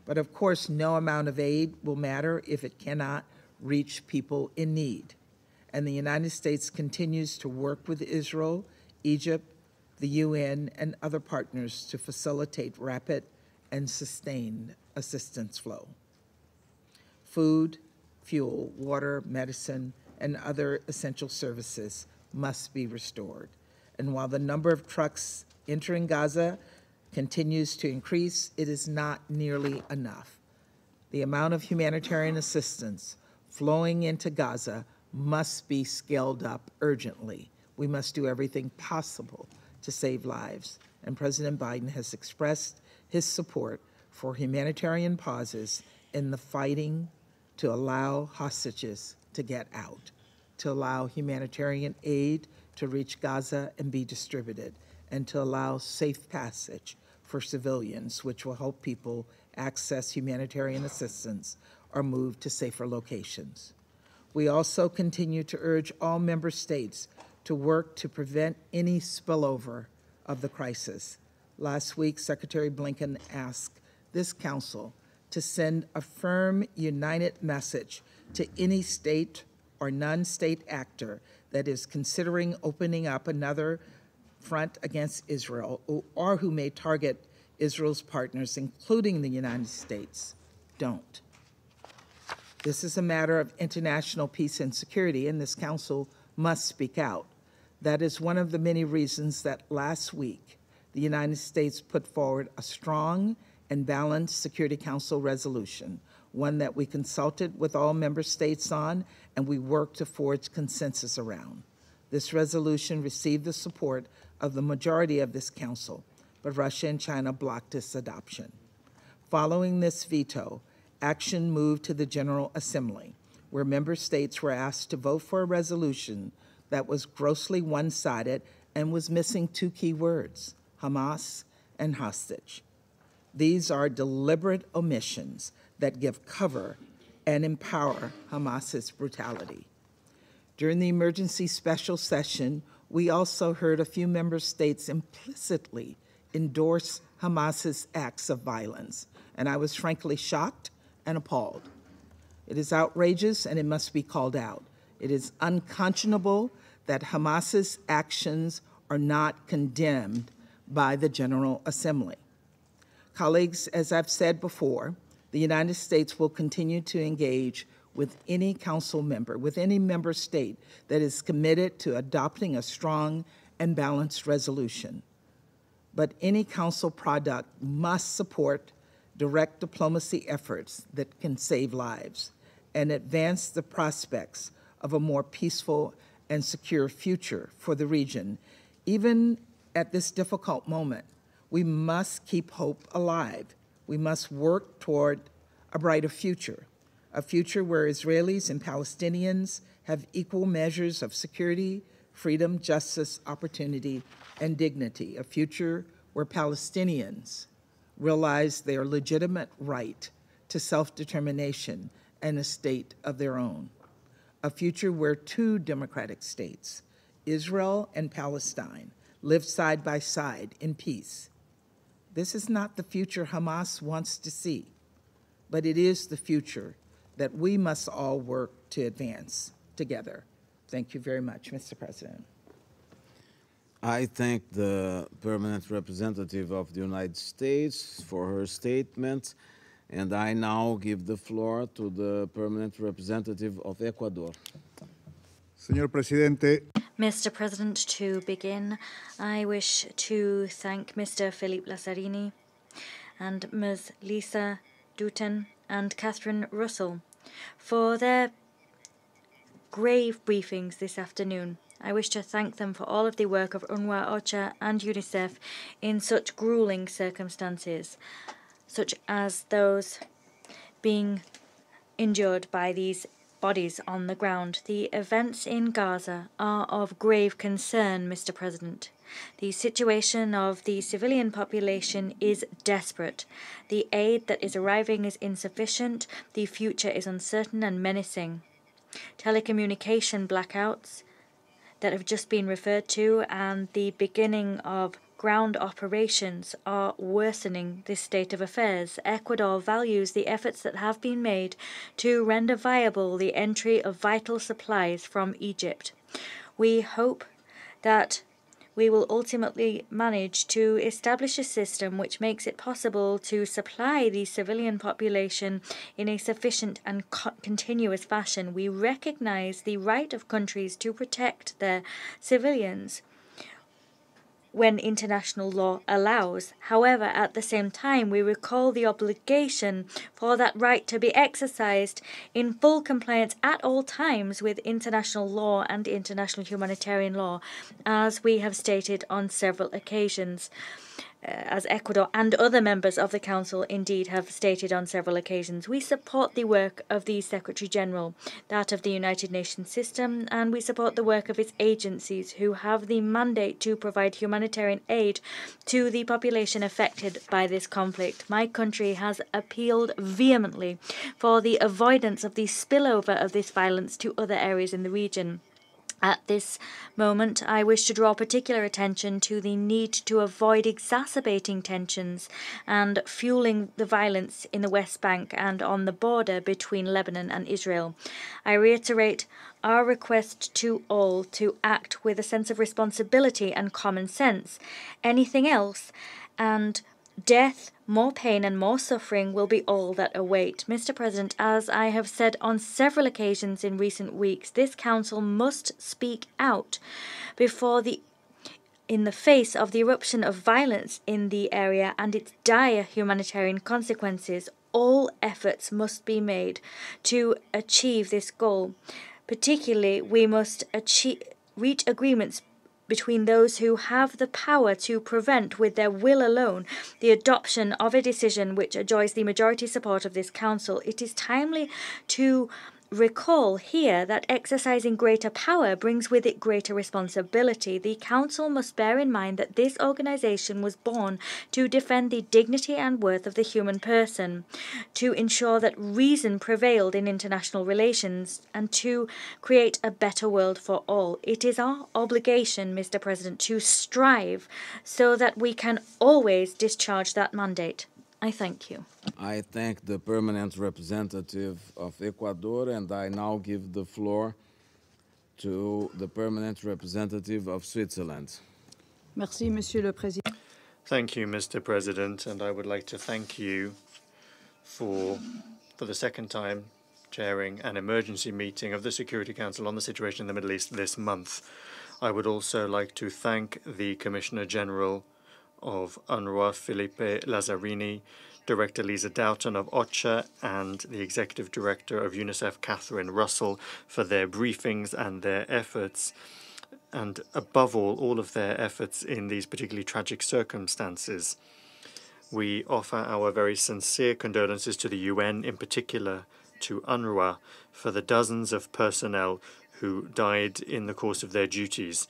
But of course, no amount of aid will matter if it cannot reach people in need. And the United States continues to work with Israel, Egypt, the UN, and other partners to facilitate rapid and sustained assistance flow. Food, fuel, water, medicine, and other essential services must be restored. And while the number of trucks entering Gaza continues to increase, it is not nearly enough. The amount of humanitarian assistance flowing into Gaza must be scaled up urgently. We must do everything possible to save lives. And President Biden has expressed his support for humanitarian pauses in the fighting to allow hostages to get out, to allow humanitarian aid to reach Gaza and be distributed, and to allow safe passage for civilians, which will help people access humanitarian assistance or move to safer locations. We also continue to urge all member states to work to prevent any spillover of the crisis. Last week, Secretary Blinken asked this council to send a firm, united message to any state or non state actor that is considering opening up another front against Israel or who may target Israel's partners, including the United States. Don't. This is a matter of international peace and security, and this council must speak out. That is one of the many reasons that last week the United States put forward a strong and balanced Security Council resolution, one that we consulted with all member states on and we worked to forge consensus around. This resolution received the support of the majority of this council, but Russia and China blocked its adoption. Following this veto, action moved to the General Assembly, where member states were asked to vote for a resolution that was grossly one sided and was missing two key words Hamas and hostage. These are deliberate omissions that give cover and empower Hamas's brutality. During the emergency special session, we also heard a few member states implicitly endorse Hamas's acts of violence, and I was frankly shocked and appalled. It is outrageous and it must be called out. It is unconscionable that Hamas's actions are not condemned by the General Assembly. Colleagues, as I've said before, the United States will continue to engage with any council member, with any member state that is committed to adopting a strong and balanced resolution. But any council product must support direct diplomacy efforts that can save lives and advance the prospects of a more peaceful and secure future for the region. Even at this difficult moment, we must keep hope alive. We must work toward a brighter future, a future where Israelis and Palestinians have equal measures of security, freedom, justice, opportunity, and dignity, a future where Palestinians realize their legitimate right to self determination and a state of their own a future where two democratic states, Israel and Palestine, live side by side in peace. This is not the future Hamas wants to see, but it is the future that we must all work to advance together. Thank you very much, Mr. President. I thank the permanent representative of the United States for her statement. And I now give the floor to the permanent representative of Ecuador. Señor Presidente. Mr. President, to begin, I wish to thank Mr. Philippe Lazzarini and Ms. Lisa Doughten and Catherine Russell for their grave briefings this afternoon. I wish to thank them for all of the work of UNRWA, OCHA, and UNICEF in such grueling circumstances such as those being injured by these bodies on the ground. The events in Gaza are of grave concern, Mr. President. The situation of the civilian population is desperate. The aid that is arriving is insufficient. The future is uncertain and menacing. Telecommunication blackouts that have just been referred to and the beginning of ground operations are worsening this state of affairs. Ecuador values the efforts that have been made to render viable the entry of vital supplies from Egypt. We hope that we will ultimately manage to establish a system which makes it possible to supply the civilian population in a sufficient and co continuous fashion. We recognize the right of countries to protect their civilians when international law allows. However, at the same time, we recall the obligation for that right to be exercised in full compliance at all times with international law and international humanitarian law, as we have stated on several occasions. Uh, as Ecuador and other members of the Council indeed have stated on several occasions. We support the work of the Secretary General, that of the United Nations system, and we support the work of its agencies who have the mandate to provide humanitarian aid to the population affected by this conflict. My country has appealed vehemently for the avoidance of the spillover of this violence to other areas in the region. At this moment, I wish to draw particular attention to the need to avoid exacerbating tensions and fueling the violence in the West Bank and on the border between Lebanon and Israel. I reiterate our request to all to act with a sense of responsibility and common sense. Anything else, and Death, more pain, and more suffering will be all that await. Mr. President, as I have said on several occasions in recent weeks, this Council must speak out before the in the face of the eruption of violence in the area and its dire humanitarian consequences, all efforts must be made to achieve this goal. Particularly, we must achieve, reach agreements between those who have the power to prevent, with their will alone, the adoption of a decision which enjoys the majority support of this Council. It is timely to recall here that exercising greater power brings with it greater responsibility. The Council must bear in mind that this organization was born to defend the dignity and worth of the human person, to ensure that reason prevailed in international relations, and to create a better world for all. It is our obligation, Mr. President, to strive so that we can always discharge that mandate. I thank you. I thank the permanent representative of Ecuador, and I now give the floor to the permanent representative of Switzerland. Merci, Monsieur le Président. Thank you, Mr. President, and I would like to thank you for, for the second time, chairing an emergency meeting of the Security Council on the situation in the Middle East this month. I would also like to thank the Commissioner General of UNRWA, Felipe Lazzarini, Director Lisa Doughten of OCHA, and the Executive Director of UNICEF, Catherine Russell, for their briefings and their efforts, and above all, all of their efforts in these particularly tragic circumstances. We offer our very sincere condolences to the UN, in particular to UNRWA, for the dozens of personnel who died in the course of their duties.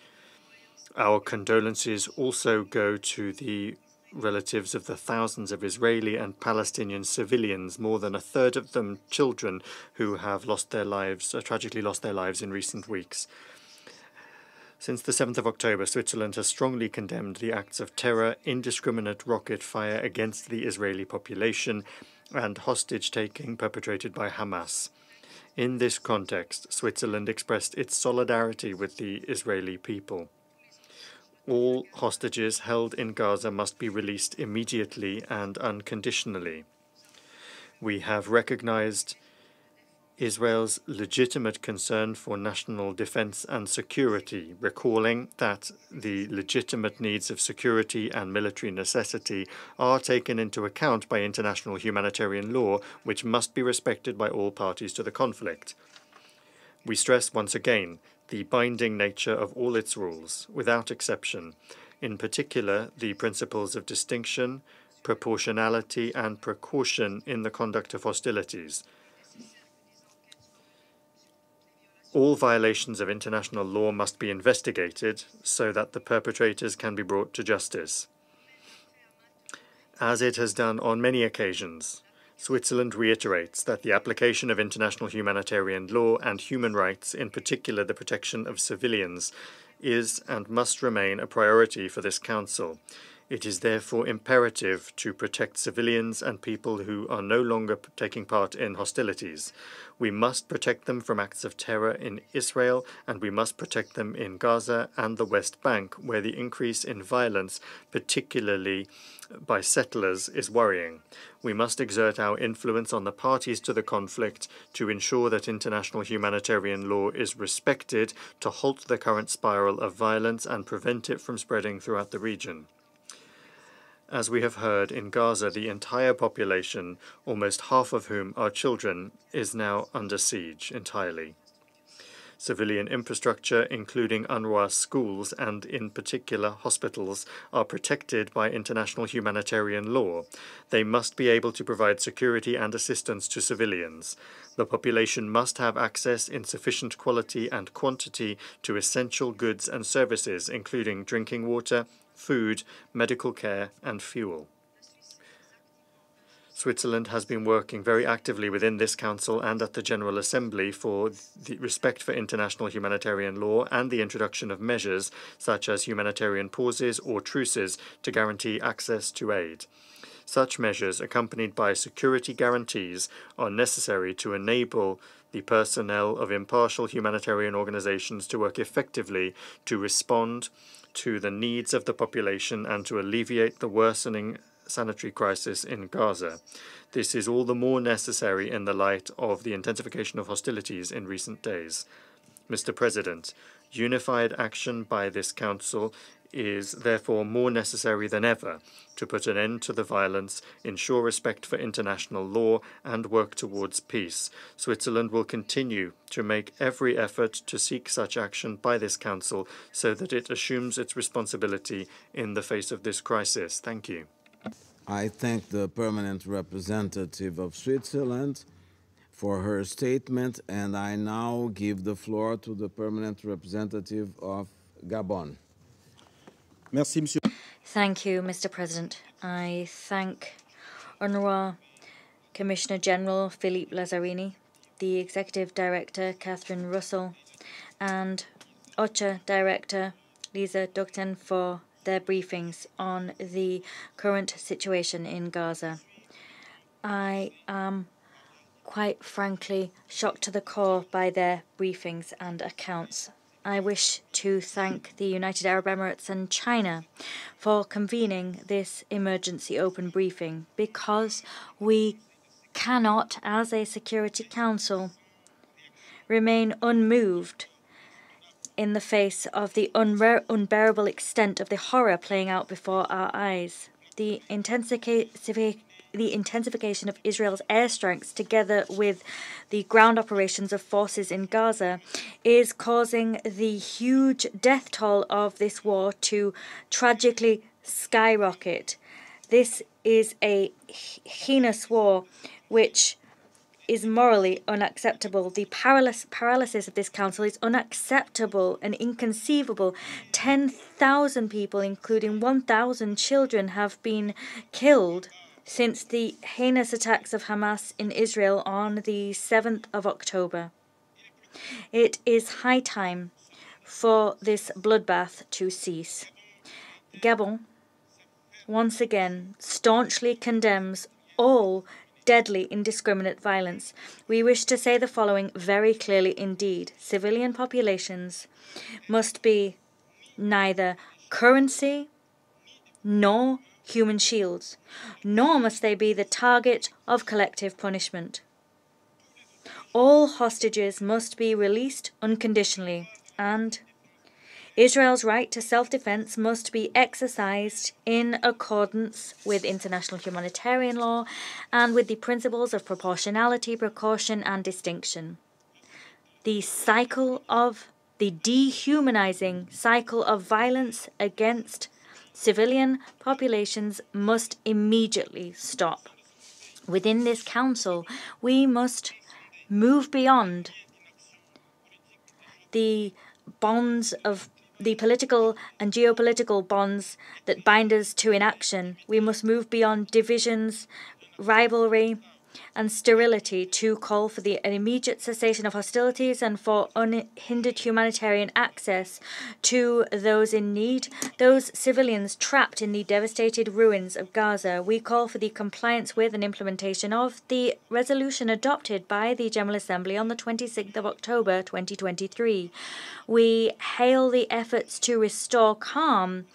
Our condolences also go to the relatives of the thousands of Israeli and Palestinian civilians, more than a third of them children, who have lost their lives, uh, tragically lost their lives in recent weeks. Since the 7th of October, Switzerland has strongly condemned the acts of terror, indiscriminate rocket fire against the Israeli population, and hostage taking perpetrated by Hamas. In this context, Switzerland expressed its solidarity with the Israeli people. All hostages held in Gaza must be released immediately and unconditionally. We have recognized Israel's legitimate concern for national defense and security, recalling that the legitimate needs of security and military necessity are taken into account by international humanitarian law, which must be respected by all parties to the conflict. We stress once again the binding nature of all its rules, without exception, in particular the principles of distinction, proportionality, and precaution in the conduct of hostilities. All violations of international law must be investigated so that the perpetrators can be brought to justice. As it has done on many occasions, Switzerland reiterates that the application of international humanitarian law and human rights, in particular the protection of civilians, is and must remain a priority for this Council. It is therefore imperative to protect civilians and people who are no longer taking part in hostilities. We must protect them from acts of terror in Israel, and we must protect them in Gaza and the West Bank, where the increase in violence, particularly by settlers, is worrying. We must exert our influence on the parties to the conflict to ensure that international humanitarian law is respected to halt the current spiral of violence and prevent it from spreading throughout the region. As we have heard, in Gaza, the entire population, almost half of whom are children, is now under siege entirely. Civilian infrastructure, including UNRWA schools and, in particular, hospitals, are protected by international humanitarian law. They must be able to provide security and assistance to civilians. The population must have access in sufficient quality and quantity to essential goods and services, including drinking water, food, medical care, and fuel. Switzerland has been working very actively within this Council and at the General Assembly for the respect for international humanitarian law and the introduction of measures such as humanitarian pauses or truces to guarantee access to aid. Such measures, accompanied by security guarantees, are necessary to enable the personnel of impartial humanitarian organizations to work effectively to respond to the needs of the population and to alleviate the worsening sanitary crisis in Gaza. This is all the more necessary in the light of the intensification of hostilities in recent days. Mr. President, unified action by this Council is therefore more necessary than ever to put an end to the violence, ensure respect for international law, and work towards peace. Switzerland will continue to make every effort to seek such action by this Council so that it assumes its responsibility in the face of this crisis. Thank you. I thank the permanent representative of Switzerland for her statement, and I now give the floor to the permanent representative of Gabon. Merci, Monsieur. Thank you, Mr. President. I thank UNRWA Commissioner General Philippe Lazzarini, the Executive Director Catherine Russell, and OCHA Director Lisa Doughten for their briefings on the current situation in Gaza. I am quite frankly shocked to the core by their briefings and accounts. I wish to thank the United Arab Emirates and China for convening this emergency open briefing because we cannot, as a Security Council, remain unmoved in the face of the unbearable extent of the horror playing out before our eyes. The intensification the intensification of Israel's airstrikes together with the ground operations of forces in Gaza is causing the huge death toll of this war to tragically skyrocket. This is a heinous war which is morally unacceptable. The paralysis of this council is unacceptable and inconceivable. 10,000 people, including 1,000 children, have been killed since the heinous attacks of Hamas in Israel on the 7th of October. It is high time for this bloodbath to cease. Gabon once again staunchly condemns all deadly, indiscriminate violence. We wish to say the following very clearly indeed civilian populations must be neither currency nor human shields, nor must they be the target of collective punishment. All hostages must be released unconditionally, and Israel's right to self defense must be exercised in accordance with international humanitarian law and with the principles of proportionality, precaution, and distinction. The cycle of the dehumanizing cycle of violence against civilian populations must immediately stop. Within this council, we must move beyond the bonds of the political and geopolitical bonds that bind us to inaction. We must move beyond divisions, rivalry, and sterility to call for the immediate cessation of hostilities and for unhindered humanitarian access to those in need, those civilians trapped in the devastated ruins of Gaza. We call for the compliance with and implementation of the resolution adopted by the General Assembly on the 26th of October 2023. We hail the efforts to restore calm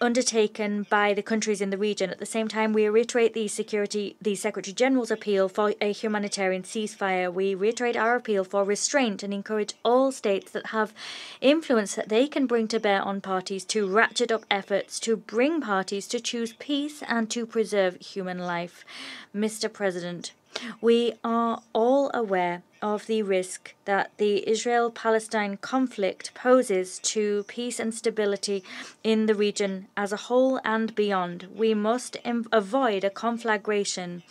undertaken by the countries in the region. At the same time, we reiterate the security, the Secretary General's appeal for a humanitarian ceasefire. We reiterate our appeal for restraint and encourage all states that have influence that they can bring to bear on parties to ratchet up efforts to bring parties to choose peace and to preserve human life. Mr. President, We are all aware of the risk that the Israel Palestine conflict poses to peace and stability in the region as a whole and beyond. We must avoid a conflagration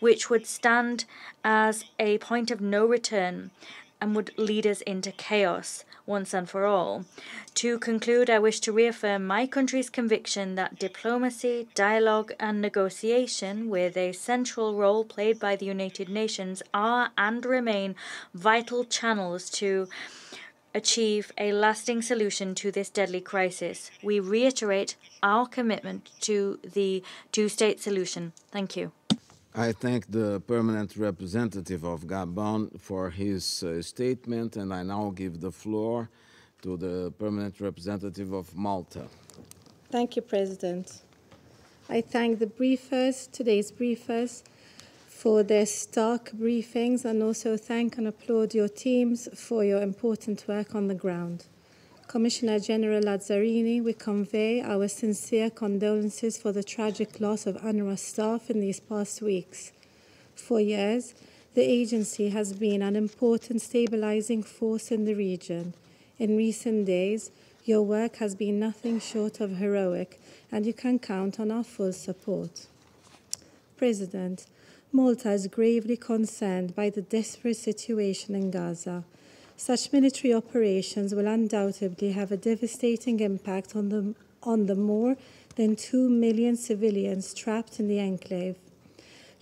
which would stand as a point of no return and would lead us into chaos once and for all. To conclude, I wish to reaffirm my country's conviction that diplomacy, dialogue, and negotiation, with a central role played by the United Nations, are and remain vital channels to achieve a lasting solution to this deadly crisis. We reiterate our commitment to the two state solution. Thank you. I thank the permanent representative of Gabon for his uh, statement, and I now give the floor to the permanent representative of Malta. Thank you, President. I thank the briefers, today's briefers, for their stark briefings, and also thank and applaud your teams for your important work on the ground. Commissioner General Lazzarini, we convey our sincere condolences for the tragic loss of UNRWA staff in these past weeks. For years, the agency has been an important stabilizing force in the region. In recent days, your work has been nothing short of heroic, and you can count on our full support. President, Malta is gravely concerned by the desperate situation in Gaza such military operations will undoubtedly have a devastating impact on the, on the more than 2 million civilians trapped in the enclave.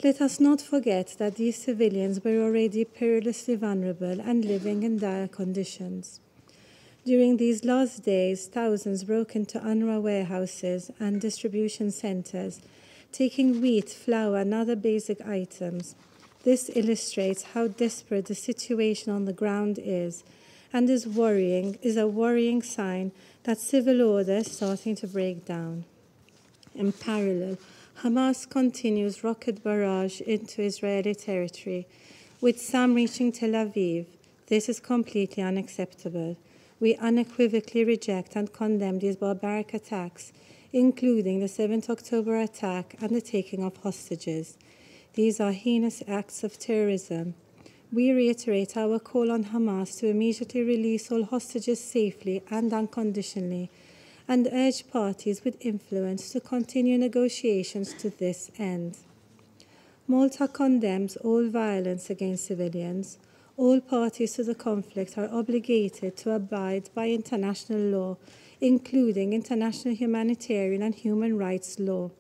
Let us not forget that these civilians were already perilously vulnerable and living in dire conditions. During these last days, thousands broke into UNRWA warehouses and distribution centers, taking wheat, flour, and other basic items. This illustrates how desperate the situation on the ground is and is worrying is a worrying sign that civil order is starting to break down. In parallel, Hamas continues rocket barrage into Israeli territory, with some reaching Tel Aviv. This is completely unacceptable. We unequivocally reject and condemn these barbaric attacks, including the 7th October attack and the taking of hostages. These are heinous acts of terrorism. We reiterate our call on Hamas to immediately release all hostages safely and unconditionally, and urge parties with influence to continue negotiations to this end. Malta condemns all violence against civilians. All parties to the conflict are obligated to abide by international law, including international humanitarian and human rights law.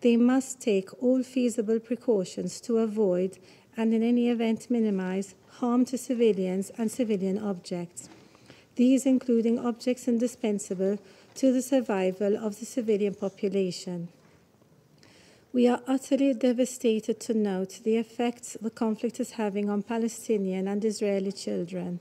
They must take all feasible precautions to avoid and in any event minimize harm to civilians and civilian objects. These including objects indispensable to the survival of the civilian population. We are utterly devastated to note the effects the conflict is having on Palestinian and Israeli children.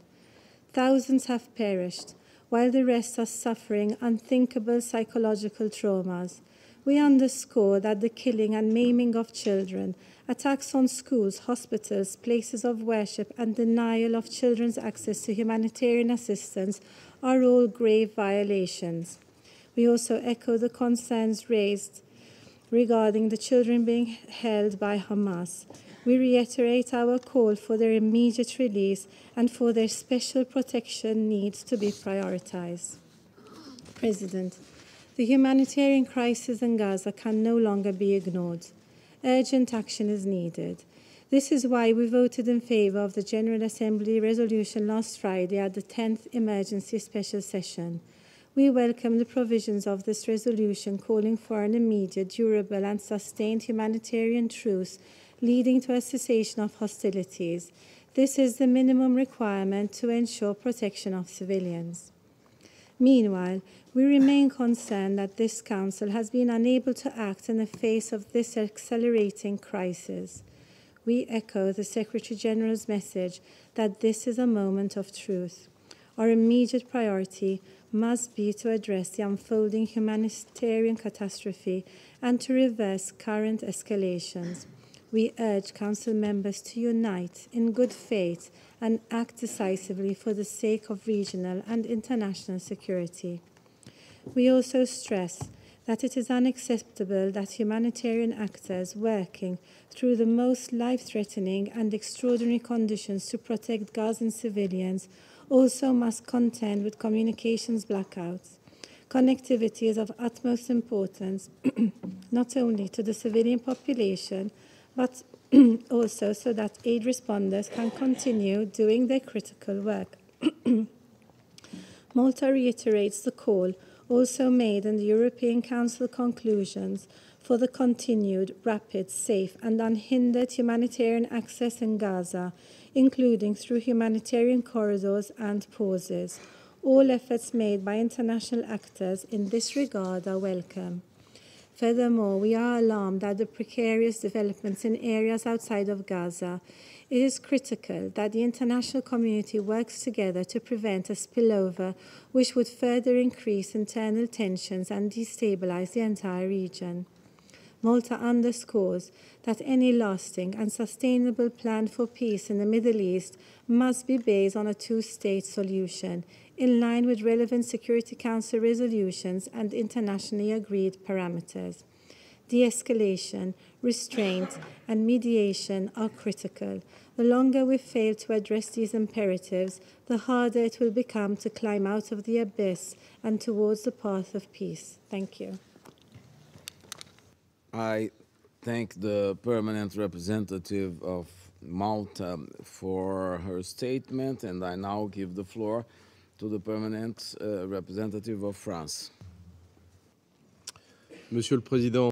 Thousands have perished, while the rest are suffering unthinkable psychological traumas we underscore that the killing and maiming of children, attacks on schools, hospitals, places of worship, and denial of children's access to humanitarian assistance are all grave violations. We also echo the concerns raised regarding the children being held by Hamas. We reiterate our call for their immediate release and for their special protection needs to be prioritized. President, the humanitarian crisis in Gaza can no longer be ignored. Urgent action is needed. This is why we voted in favor of the General Assembly resolution last Friday at the 10th Emergency Special Session. We welcome the provisions of this resolution calling for an immediate, durable, and sustained humanitarian truce leading to a cessation of hostilities. This is the minimum requirement to ensure protection of civilians. Meanwhile, we remain concerned that this Council has been unable to act in the face of this accelerating crisis. We echo the Secretary General's message that this is a moment of truth. Our immediate priority must be to address the unfolding humanitarian catastrophe and to reverse current escalations. We urge Council members to unite in good faith and act decisively for the sake of regional and international security. We also stress that it is unacceptable that humanitarian actors working through the most life threatening and extraordinary conditions to protect Gazan civilians also must contend with communications blackouts. Connectivity is of utmost importance, <clears throat> not only to the civilian population, but <clears throat> also so that aid responders can continue doing their critical work. <clears throat> Malta reiterates the call also made in the European Council conclusions for the continued, rapid, safe, and unhindered humanitarian access in Gaza, including through humanitarian corridors and pauses. All efforts made by international actors in this regard are welcome. Furthermore, we are alarmed at the precarious developments in areas outside of Gaza. It is critical that the international community works together to prevent a spillover which would further increase internal tensions and destabilize the entire region. Malta underscores that any lasting and sustainable plan for peace in the Middle East must be based on a two state solution in line with relevant Security Council resolutions and internationally agreed parameters. De escalation, restraint, and mediation are critical. The longer we fail to address these imperatives, the harder it will become to climb out of the abyss and towards the path of peace. Thank you. I thank the permanent representative of Malta for her statement, and I now give the floor to the permanent uh, representative of France. Monsieur le Président.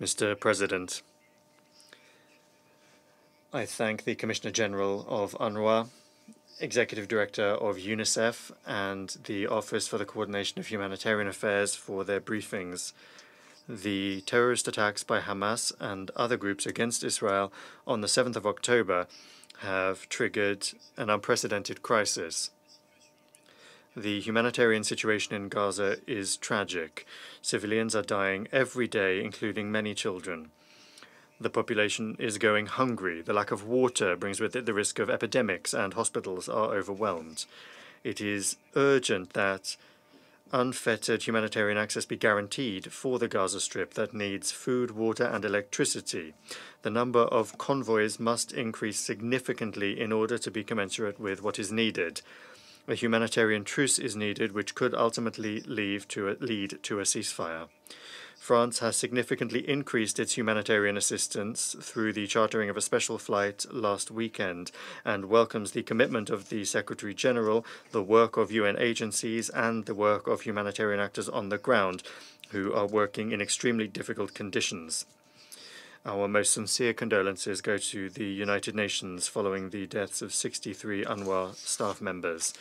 Mr. President, I thank the Commissioner General of UNRWA, Executive Director of UNICEF, and the Office for the Coordination of Humanitarian Affairs for their briefings. The terrorist attacks by Hamas and other groups against Israel on the 7th of October have triggered an unprecedented crisis. The humanitarian situation in Gaza is tragic. Civilians are dying every day, including many children. The population is going hungry. The lack of water brings with it the risk of epidemics, and hospitals are overwhelmed. It is urgent that unfettered humanitarian access be guaranteed for the Gaza Strip that needs food, water, and electricity. The number of convoys must increase significantly in order to be commensurate with what is needed. A humanitarian truce is needed, which could ultimately lead to a, lead to a ceasefire. France has significantly increased its humanitarian assistance through the chartering of a special flight last weekend and welcomes the commitment of the Secretary General, the work of UN agencies, and the work of humanitarian actors on the ground who are working in extremely difficult conditions. Our most sincere condolences go to the United Nations following the deaths of 63 UNRWA staff members.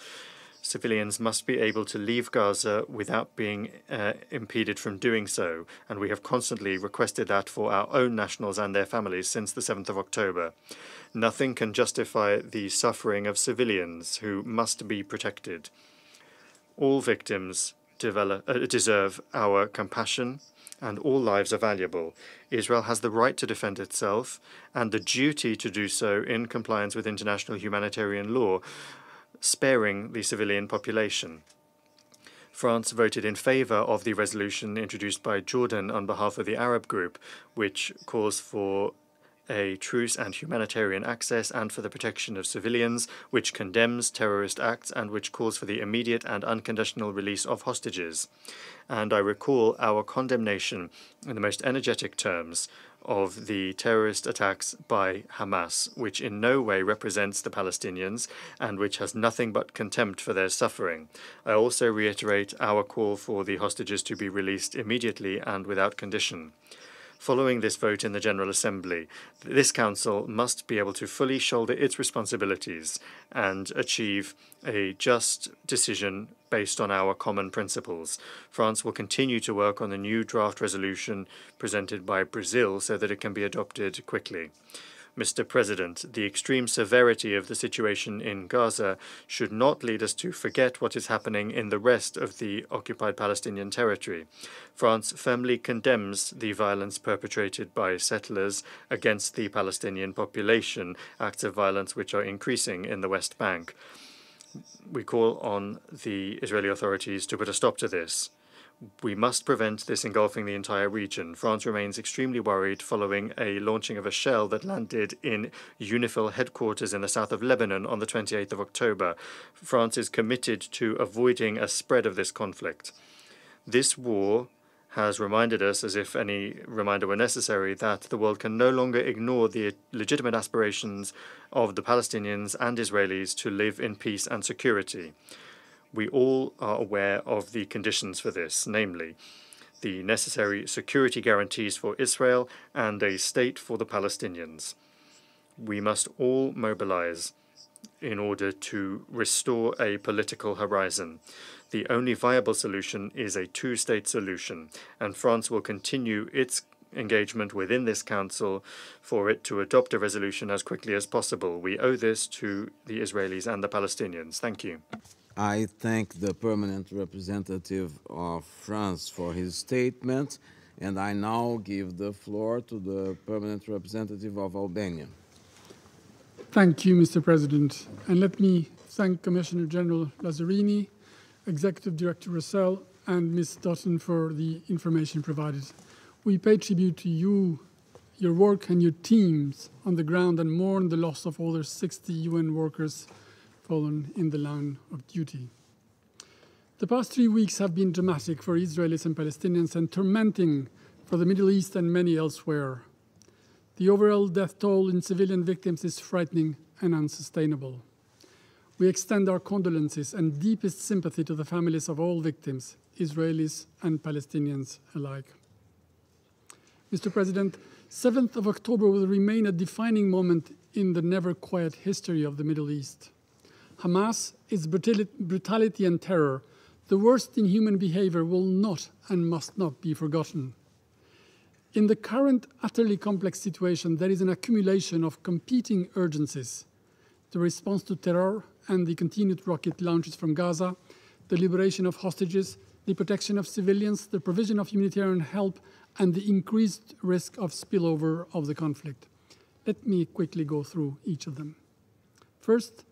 Civilians must be able to leave Gaza without being uh, impeded from doing so, and we have constantly requested that for our own nationals and their families since the 7th of October. Nothing can justify the suffering of civilians who must be protected. All victims develop, uh, deserve our compassion, and all lives are valuable. Israel has the right to defend itself and the duty to do so in compliance with international humanitarian law, sparing the civilian population. France voted in favor of the resolution introduced by Jordan on behalf of the Arab group, which calls for a truce and humanitarian access and for the protection of civilians, which condemns terrorist acts and which calls for the immediate and unconditional release of hostages. And I recall our condemnation in the most energetic terms of the terrorist attacks by Hamas, which in no way represents the Palestinians and which has nothing but contempt for their suffering. I also reiterate our call for the hostages to be released immediately and without condition. Following this vote in the General Assembly, this Council must be able to fully shoulder its responsibilities and achieve a just decision based on our common principles. France will continue to work on the new draft resolution presented by Brazil so that it can be adopted quickly. Mr. President, the extreme severity of the situation in Gaza should not lead us to forget what is happening in the rest of the occupied Palestinian territory. France firmly condemns the violence perpetrated by settlers against the Palestinian population, acts of violence which are increasing in the West Bank. We call on the Israeli authorities to put a stop to this. We must prevent this engulfing the entire region. France remains extremely worried following a launching of a shell that landed in UNIFIL headquarters in the south of Lebanon on the 28th of October. France is committed to avoiding a spread of this conflict. This war has reminded us, as if any reminder were necessary, that the world can no longer ignore the legitimate aspirations of the Palestinians and Israelis to live in peace and security. We all are aware of the conditions for this, namely, the necessary security guarantees for Israel and a state for the Palestinians. We must all mobilize in order to restore a political horizon. The only viable solution is a two state solution, and France will continue its engagement within this Council for it to adopt a resolution as quickly as possible. We owe this to the Israelis and the Palestinians. Thank you. I thank the permanent representative of France for his statement, and I now give the floor to the permanent representative of Albania. Thank you, Mr. President. And let me thank Commissioner General Lazzarini, Executive Director Russell, and Ms. Doughten for the information provided. We pay tribute to you, your work, and your teams on the ground and mourn the loss of over 60 UN workers fallen in the line of duty. The past three weeks have been dramatic for Israelis and Palestinians and tormenting for the Middle East and many elsewhere. The overall death toll in civilian victims is frightening and unsustainable. We extend our condolences and deepest sympathy to the families of all victims, Israelis and Palestinians alike. Mr. President, 7th of October will remain a defining moment in the never quiet history of the Middle East. Hamas, its brutality and terror, the worst in human behavior, will not and must not be forgotten. In the current utterly complex situation, there is an accumulation of competing urgencies the response to terror and the continued rocket launches from Gaza, the liberation of hostages, the protection of civilians, the provision of humanitarian help, and the increased risk of spillover of the conflict. Let me quickly go through each of them. First,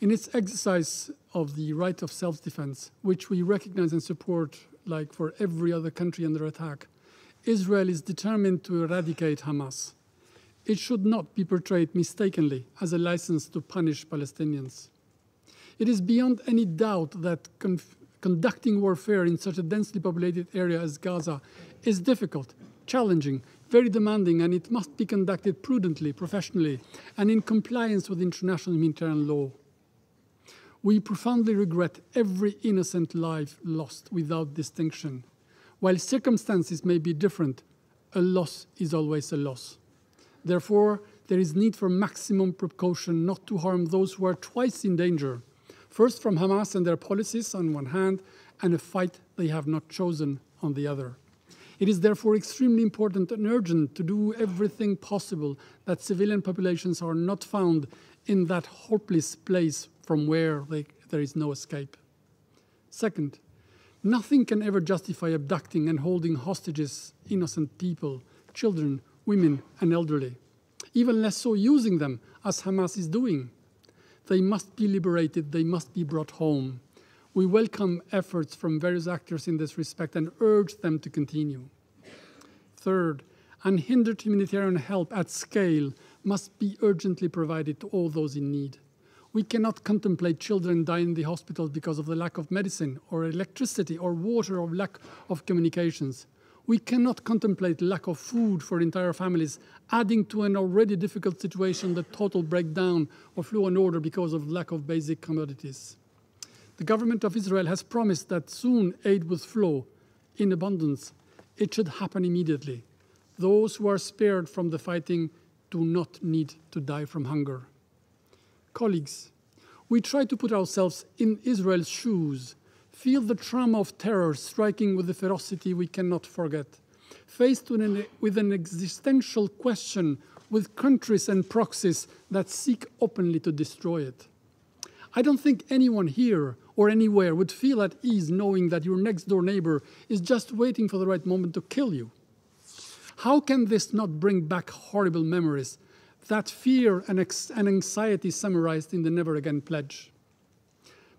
in its exercise of the right of self defense, which we recognize and support, like for every other country under attack, Israel is determined to eradicate Hamas. It should not be portrayed mistakenly as a license to punish Palestinians. It is beyond any doubt that conducting warfare in such a densely populated area as Gaza is difficult, challenging, very demanding, and it must be conducted prudently, professionally, and in compliance with international humanitarian law. We profoundly regret every innocent life lost without distinction. While circumstances may be different, a loss is always a loss. Therefore, there is need for maximum precaution not to harm those who are twice in danger. First, from Hamas and their policies on one hand, and a fight they have not chosen on the other. It is therefore extremely important and urgent to do everything possible that civilian populations are not found in that hopeless place from where they, there is no escape. Second, nothing can ever justify abducting and holding hostages innocent people, children, women, and elderly, even less so using them as Hamas is doing. They must be liberated, they must be brought home. We welcome efforts from various actors in this respect and urge them to continue. Third, unhindered humanitarian help at scale must be urgently provided to all those in need. We cannot contemplate children dying in the hospitals because of the lack of medicine or electricity or water or lack of communications. We cannot contemplate lack of food for entire families, adding to an already difficult situation the total breakdown of law and order because of lack of basic commodities. The government of Israel has promised that soon aid will flow in abundance. It should happen immediately. Those who are spared from the fighting do not need to die from hunger. Colleagues, we try to put ourselves in Israel's shoes, feel the trauma of terror striking with a ferocity we cannot forget, faced with an, with an existential question with countries and proxies that seek openly to destroy it. I don't think anyone here or anywhere would feel at ease knowing that your next door neighbor is just waiting for the right moment to kill you. How can this not bring back horrible memories that fear and, and anxiety summarized in the Never Again pledge.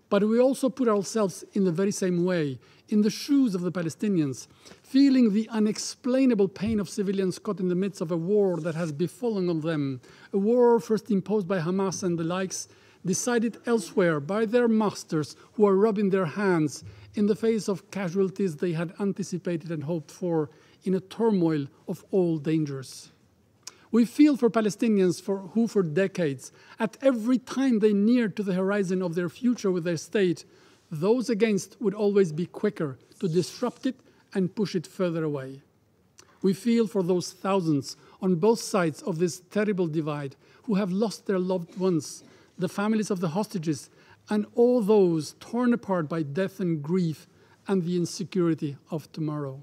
But we also put ourselves in the very same way, in the shoes of the Palestinians, feeling the unexplainable pain of civilians caught in the midst of a war that has befallen on them, a war first imposed by Hamas and the likes, decided elsewhere by their masters who are rubbing their hands in the face of casualties they had anticipated and hoped for in a turmoil of all dangers. We feel for Palestinians for, who, for decades, at every time they neared to the horizon of their future with their state, those against would always be quicker to disrupt it and push it further away. We feel for those thousands on both sides of this terrible divide who have lost their loved ones, the families of the hostages, and all those torn apart by death and grief and the insecurity of tomorrow.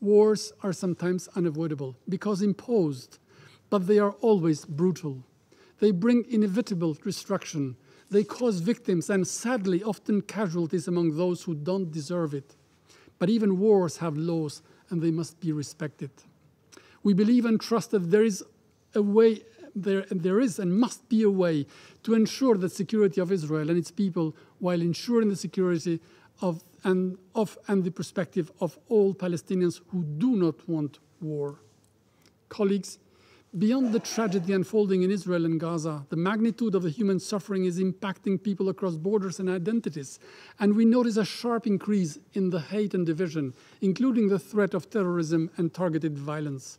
Wars are sometimes unavoidable because imposed, but they are always brutal. They bring inevitable destruction. They cause victims and sadly often casualties among those who don't deserve it. But even wars have laws and they must be respected. We believe and trust that there is a way, there, there is and must be a way to ensure the security of Israel and its people while ensuring the security of and, of, and the perspective of all Palestinians who do not want war. Colleagues, beyond the tragedy unfolding in Israel and Gaza, the magnitude of the human suffering is impacting people across borders and identities, and we notice a sharp increase in the hate and division, including the threat of terrorism and targeted violence.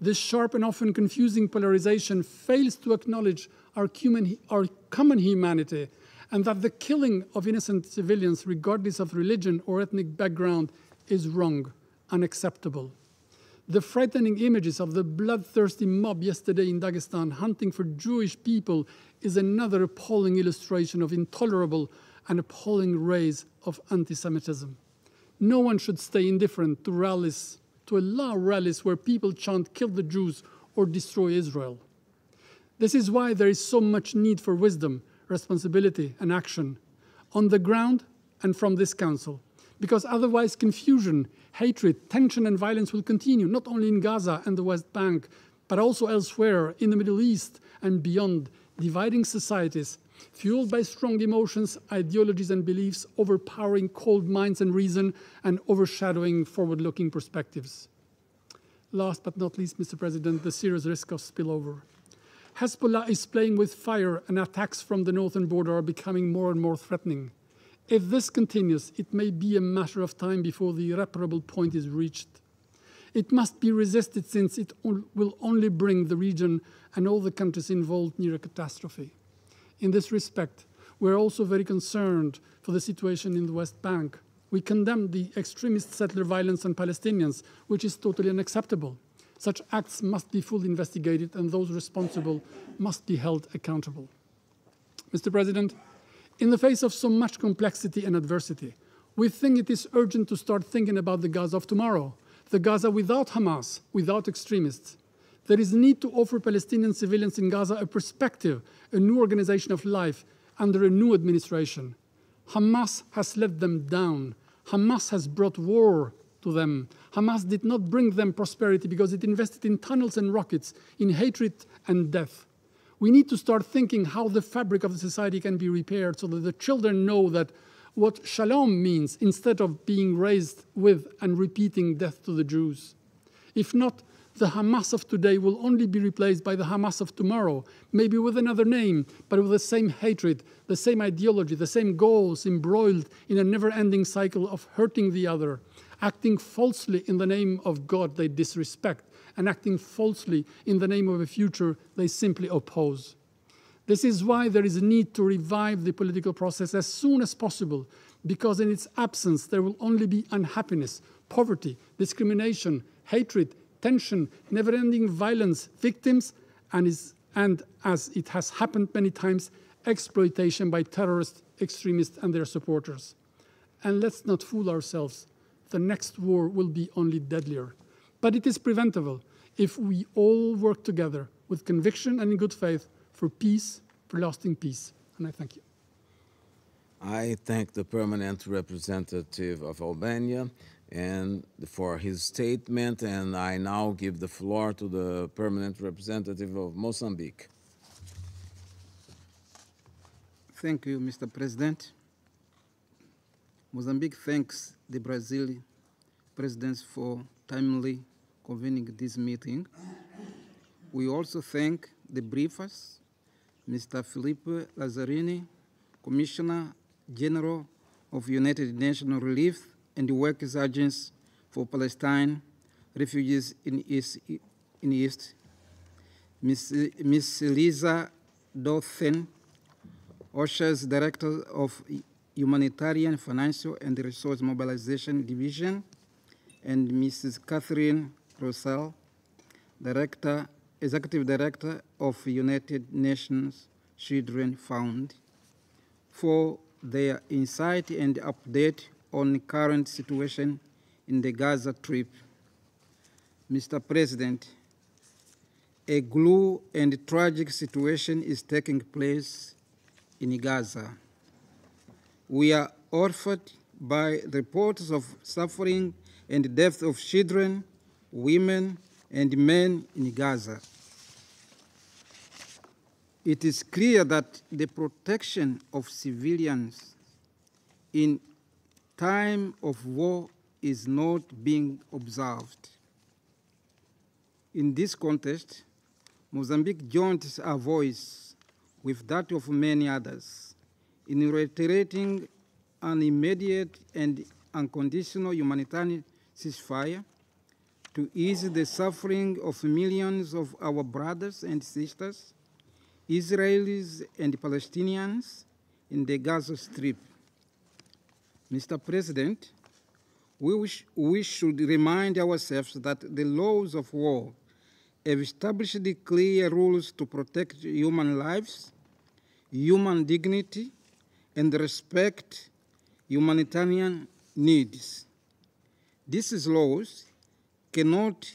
This sharp and often confusing polarization fails to acknowledge our, human, our common humanity and that the killing of innocent civilians, regardless of religion or ethnic background, is wrong, unacceptable. The frightening images of the bloodthirsty mob yesterday in Dagestan hunting for Jewish people is another appalling illustration of intolerable and appalling rays of anti Semitism. No one should stay indifferent to rallies, to allow rallies where people chant, kill the Jews or destroy Israel. This is why there is so much need for wisdom responsibility, and action on the ground and from this Council. Because otherwise, confusion, hatred, tension, and violence will continue, not only in Gaza and the West Bank, but also elsewhere in the Middle East and beyond, dividing societies, fueled by strong emotions, ideologies, and beliefs, overpowering cold minds and reason, and overshadowing forward looking perspectives. Last but not least, Mr. President, the serious risk of spillover. Hezbollah is playing with fire, and attacks from the northern border are becoming more and more threatening. If this continues, it may be a matter of time before the irreparable point is reached. It must be resisted since it will only bring the region and all the countries involved near a catastrophe. In this respect, we're also very concerned for the situation in the West Bank. We condemn the extremist settler violence on Palestinians, which is totally unacceptable. Such acts must be fully investigated and those responsible must be held accountable. Mr. President, in the face of so much complexity and adversity, we think it is urgent to start thinking about the Gaza of tomorrow, the Gaza without Hamas, without extremists. There is need to offer Palestinian civilians in Gaza a perspective, a new organization of life under a new administration. Hamas has let them down. Hamas has brought war to them. Hamas did not bring them prosperity because it invested in tunnels and rockets, in hatred and death. We need to start thinking how the fabric of the society can be repaired so that the children know that what shalom means instead of being raised with and repeating death to the Jews. If not, the Hamas of today will only be replaced by the Hamas of tomorrow, maybe with another name, but with the same hatred, the same ideology, the same goals embroiled in a never ending cycle of hurting the other, acting falsely in the name of God they disrespect, and acting falsely in the name of a future they simply oppose. This is why there is a need to revive the political process as soon as possible, because in its absence there will only be unhappiness, poverty, discrimination, hatred, tension, never ending violence, victims, and, is, and as it has happened many times, exploitation by terrorists, extremists, and their supporters. And let's not fool ourselves the next war will be only deadlier. But it is preventable if we all work together with conviction and in good faith for peace, for lasting peace. And I thank you. I thank the permanent representative of Albania and for his statement, and I now give the floor to the permanent representative of Mozambique. Thank you, Mr. President. Mozambique thanks the Brazilian presidents for timely convening this meeting. We also thank the briefers, Mr. Philippe Lazzarini, Commissioner General of United Nations Relief and the Workers Agency for Palestine refugees in East, in East Ms. Ms. Lisa Doughten, OCHA's Director of Humanitarian, Financial, and Resource Mobilization Division, and Mrs. Catherine Russell, Director, Executive Director of United Nations Children Fund, for their insight and update on the current situation in the Gaza Strip. Mr. President, a glue and tragic situation is taking place in Gaza. We are orphaned by reports of suffering and the death of children, women, and men in Gaza. It is clear that the protection of civilians in time of war is not being observed. In this context, Mozambique joins our voice with that of many others in reiterating an immediate and unconditional humanitarian ceasefire to ease the suffering of millions of our brothers and sisters, Israelis and Palestinians in the Gaza Strip. Mr. President, we, wish, we should remind ourselves that the laws of war have established clear rules to protect human lives, human dignity, and respect humanitarian needs. These laws cannot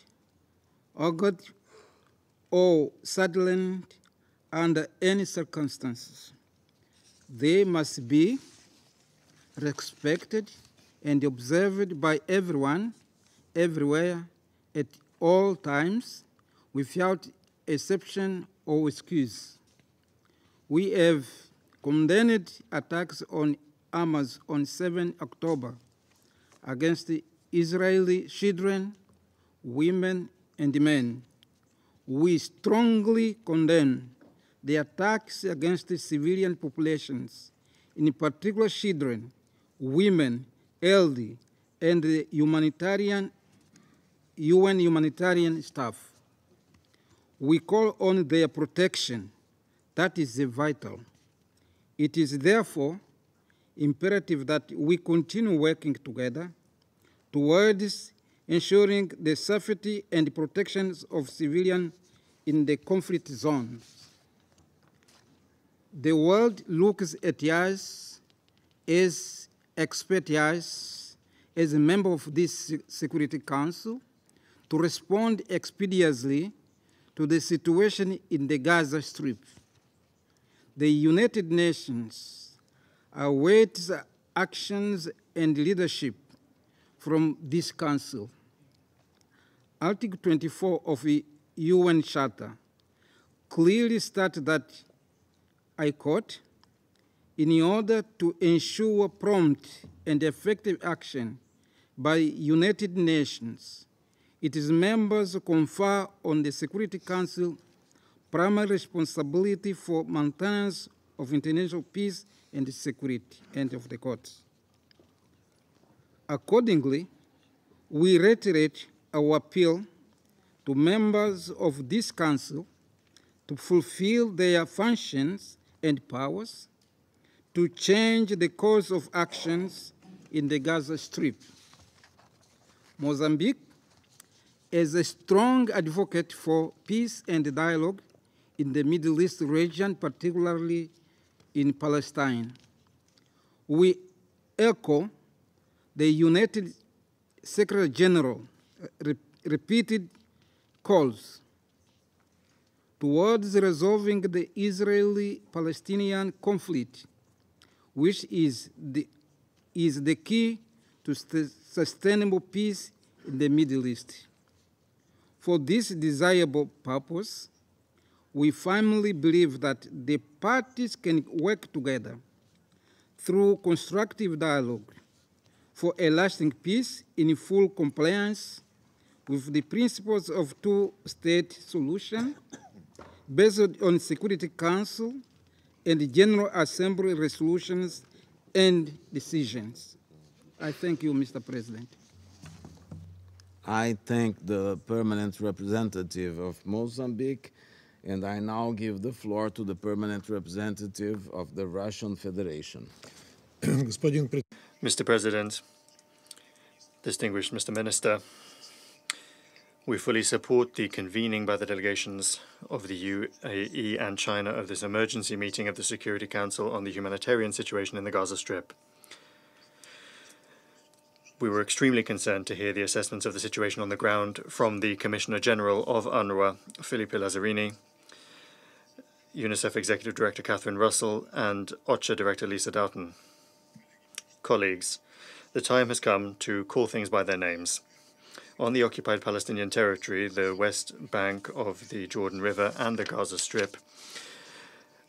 augured or sidelined under any circumstances. They must be respected and observed by everyone, everywhere, at all times, without exception or excuse. We have condemned attacks on Hamas on 7 October against Israeli children, women, and men. We strongly condemn the attacks against the civilian populations, in particular children, women, elderly, and the humanitarian UN humanitarian staff. We call on their protection. That is vital. It is therefore imperative that we continue working together towards ensuring the safety and protections of civilians in the conflict zones. The world looks at us as expertise as a member of this Security Council to respond expeditiously to the situation in the Gaza Strip. The United Nations awaits actions and leadership from this Council. Article 24 of the UN Charter clearly states that, I quote, in order to ensure prompt and effective action by United Nations, its members confer on the Security Council primary responsibility for maintenance of international peace and security. End of the quote. Accordingly, we reiterate our appeal to members of this Council to fulfill their functions and powers, to change the course of actions in the Gaza Strip. Mozambique, as a strong advocate for peace and dialogue in the Middle East region, particularly in Palestine, we echo the United Secretary General uh, re repeated calls towards resolving the Israeli-Palestinian conflict, which is the, is the key to sustainable peace in the Middle East. For this desirable purpose, we firmly believe that the parties can work together through constructive dialogue for a lasting peace in full compliance with the principles of two-state solution based on Security Council and the General Assembly resolutions and decisions. I thank you, Mr. President. I thank the permanent representative of Mozambique, and I now give the floor to the permanent representative of the Russian Federation. Mr. President, distinguished Mr. Minister, we fully support the convening by the delegations of the UAE and China of this emergency meeting of the Security Council on the humanitarian situation in the Gaza Strip. We were extremely concerned to hear the assessments of the situation on the ground from the Commissioner General of UNRWA, Philippe Lazzarini, UNICEF Executive Director Catherine Russell, and OCHA Director Lisa Doughten. Colleagues, the time has come to call things by their names on the occupied Palestinian territory, the West Bank of the Jordan River and the Gaza Strip,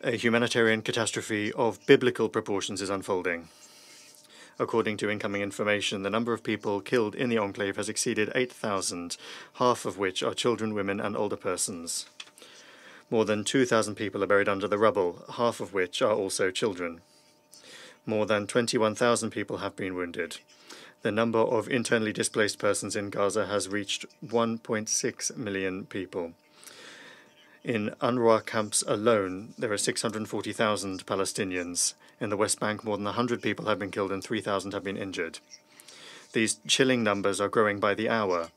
a humanitarian catastrophe of biblical proportions is unfolding. According to incoming information, the number of people killed in the enclave has exceeded 8,000, half of which are children, women, and older persons. More than 2,000 people are buried under the rubble, half of which are also children. More than 21,000 people have been wounded the number of internally displaced persons in Gaza has reached 1.6 million people. In UNRWA camps alone, there are 640,000 Palestinians. In the West Bank, more than 100 people have been killed and 3,000 have been injured. These chilling numbers are growing by the hour.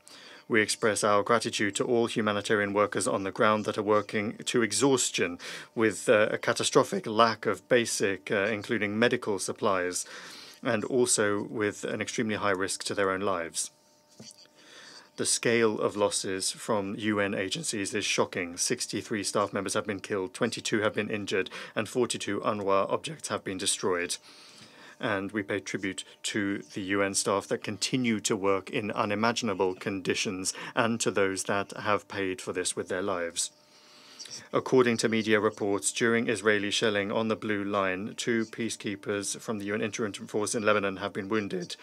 We express our gratitude to all humanitarian workers on the ground that are working to exhaustion with uh, a catastrophic lack of basic, uh, including medical supplies and also with an extremely high risk to their own lives. The scale of losses from UN agencies is shocking. 63 staff members have been killed, 22 have been injured, and 42 UNRWA objects have been destroyed. And we pay tribute to the UN staff that continue to work in unimaginable conditions and to those that have paid for this with their lives. According to media reports, during Israeli shelling on the Blue Line, two peacekeepers from the UN Interim Force in Lebanon have been wounded.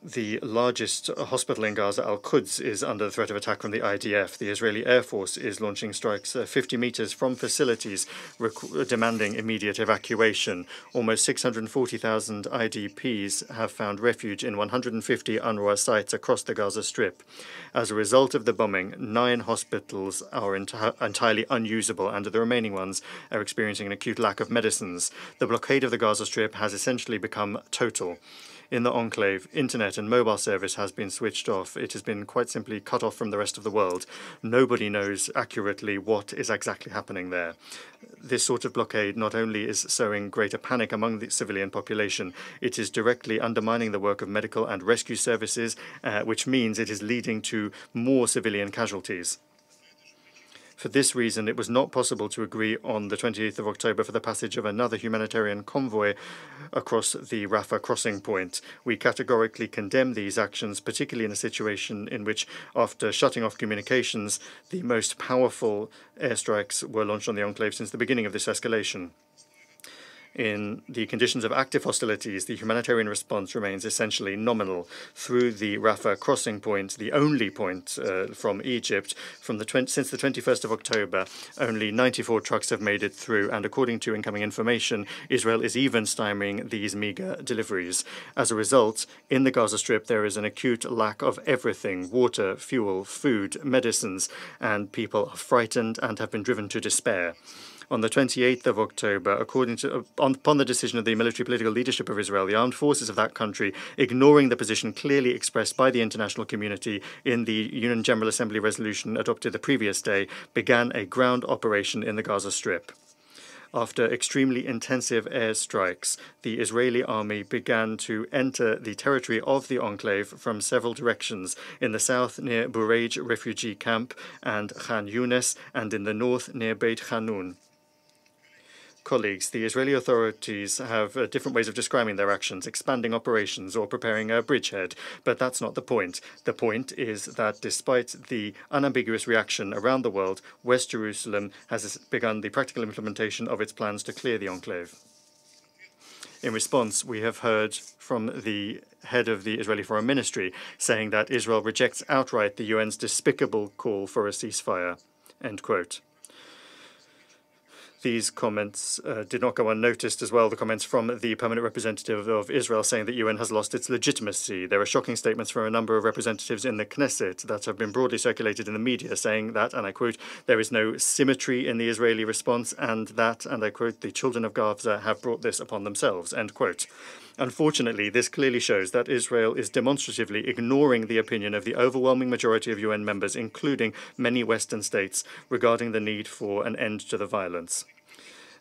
The largest hospital in Gaza, Al Quds, is under the threat of attack from the IDF. The Israeli Air Force is launching strikes uh, 50 meters from facilities, demanding immediate evacuation. Almost 640,000 IDPs have found refuge in 150 UNRWA sites across the Gaza Strip. As a result of the bombing, nine hospitals are enti entirely unusable, and the remaining ones are experiencing an acute lack of medicines. The blockade of the Gaza Strip has essentially become total in the enclave, internet and mobile service has been switched off. It has been quite simply cut off from the rest of the world. Nobody knows accurately what is exactly happening there. This sort of blockade not only is sowing greater panic among the civilian population, it is directly undermining the work of medical and rescue services, uh, which means it is leading to more civilian casualties. For this reason, it was not possible to agree on the 28th of October for the passage of another humanitarian convoy across the Rafah crossing point. We categorically condemn these actions, particularly in a situation in which, after shutting off communications, the most powerful airstrikes were launched on the enclave since the beginning of this escalation in the conditions of active hostilities, the humanitarian response remains essentially nominal. Through the Rafah crossing point, the only point uh, from Egypt, from the since the 21st of October, only 94 trucks have made it through, and according to incoming information, Israel is even stymieing these meager deliveries. As a result, in the Gaza Strip, there is an acute lack of everything water, fuel, food, medicines, and people are frightened and have been driven to despair on the 28th of October, according to on, upon the decision of the military political leadership of Israel, the armed forces of that country, ignoring the position clearly expressed by the international community in the UN General Assembly resolution adopted the previous day, began a ground operation in the Gaza Strip. After extremely intensive airstrikes, the Israeli army began to enter the territory of the enclave from several directions in the south near Bureij refugee camp and Khan Yunis, and in the north near Beit Hanun. Colleagues, the Israeli authorities have uh, different ways of describing their actions, expanding operations or preparing a bridgehead, but that's not the point. The point is that despite the unambiguous reaction around the world, West Jerusalem has begun the practical implementation of its plans to clear the enclave. In response, we have heard from the head of the Israeli Foreign Ministry saying that Israel rejects outright the UN's despicable call for a ceasefire. End quote. These comments uh, did not go unnoticed as well. The comments from the permanent representative of Israel saying that UN has lost its legitimacy. There are shocking statements from a number of representatives in the Knesset that have been broadly circulated in the media saying that, and I quote, there is no symmetry in the Israeli response and that, and I quote, the children of Gaza have brought this upon themselves, end quote. Unfortunately, this clearly shows that Israel is demonstratively ignoring the opinion of the overwhelming majority of UN members, including many Western states, regarding the need for an end to the violence.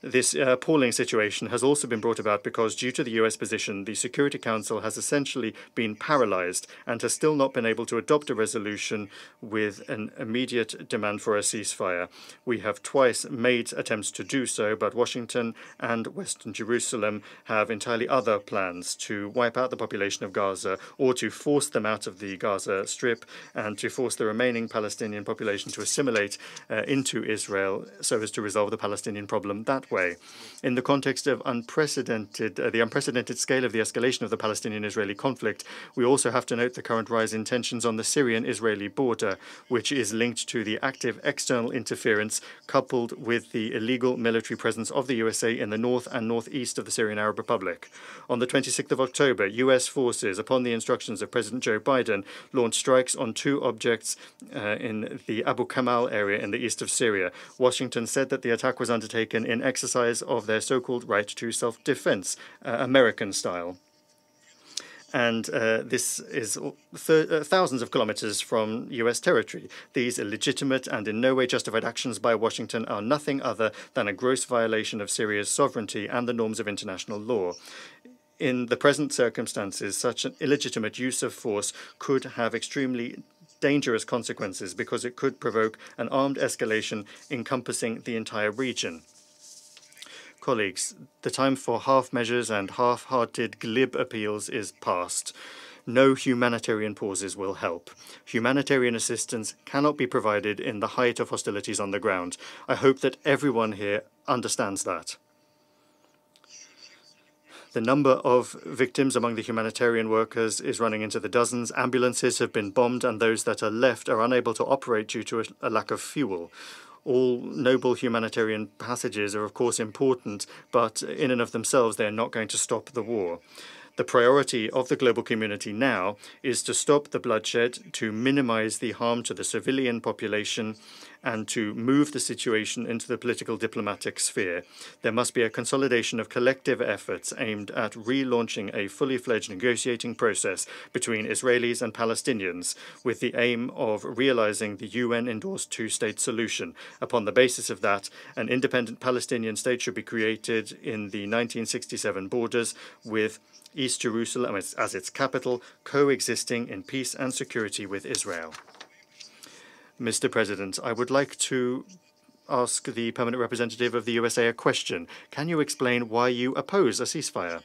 This uh, appalling situation has also been brought about because, due to the US position, the Security Council has essentially been paralyzed and has still not been able to adopt a resolution with an immediate demand for a ceasefire. We have twice made attempts to do so, but Washington and Western Jerusalem have entirely other plans to wipe out the population of Gaza or to force them out of the Gaza Strip and to force the remaining Palestinian population to assimilate uh, into Israel so as to resolve the Palestinian problem that way. In the context of unprecedented, uh, the unprecedented scale of the escalation of the Palestinian-Israeli conflict, we also have to note the current rise in tensions on the Syrian-Israeli border, which is linked to the active external interference coupled with the illegal military presence of the USA in the north and northeast of the Syrian Arab Republic. On the 26th of October, U.S. forces, upon the instructions of President Joe Biden, launched strikes on two objects uh, in the Abu Kamal area in the east of Syria. Washington said that the attack was undertaken in exercise of their so-called right to self-defense, uh, American style and uh, this is th uh, thousands of kilometers from U.S. territory. These illegitimate and in no way justified actions by Washington are nothing other than a gross violation of Syria's sovereignty and the norms of international law. In the present circumstances, such an illegitimate use of force could have extremely dangerous consequences because it could provoke an armed escalation encompassing the entire region. Colleagues, the time for half measures and half hearted glib appeals is past. No humanitarian pauses will help. Humanitarian assistance cannot be provided in the height of hostilities on the ground. I hope that everyone here understands that. The number of victims among the humanitarian workers is running into the dozens. Ambulances have been bombed, and those that are left are unable to operate due to a, a lack of fuel all noble humanitarian passages are, of course, important, but in and of themselves, they're not going to stop the war. The priority of the global community now is to stop the bloodshed, to minimize the harm to the civilian population, and to move the situation into the political diplomatic sphere. There must be a consolidation of collective efforts aimed at relaunching a fully fledged negotiating process between Israelis and Palestinians with the aim of realizing the UN endorsed two state solution. Upon the basis of that, an independent Palestinian state should be created in the 1967 borders with East Jerusalem as its capital, coexisting in peace and security with Israel. Mr. President, I would like to ask the permanent representative of the USA a question. Can you explain why you oppose a ceasefire?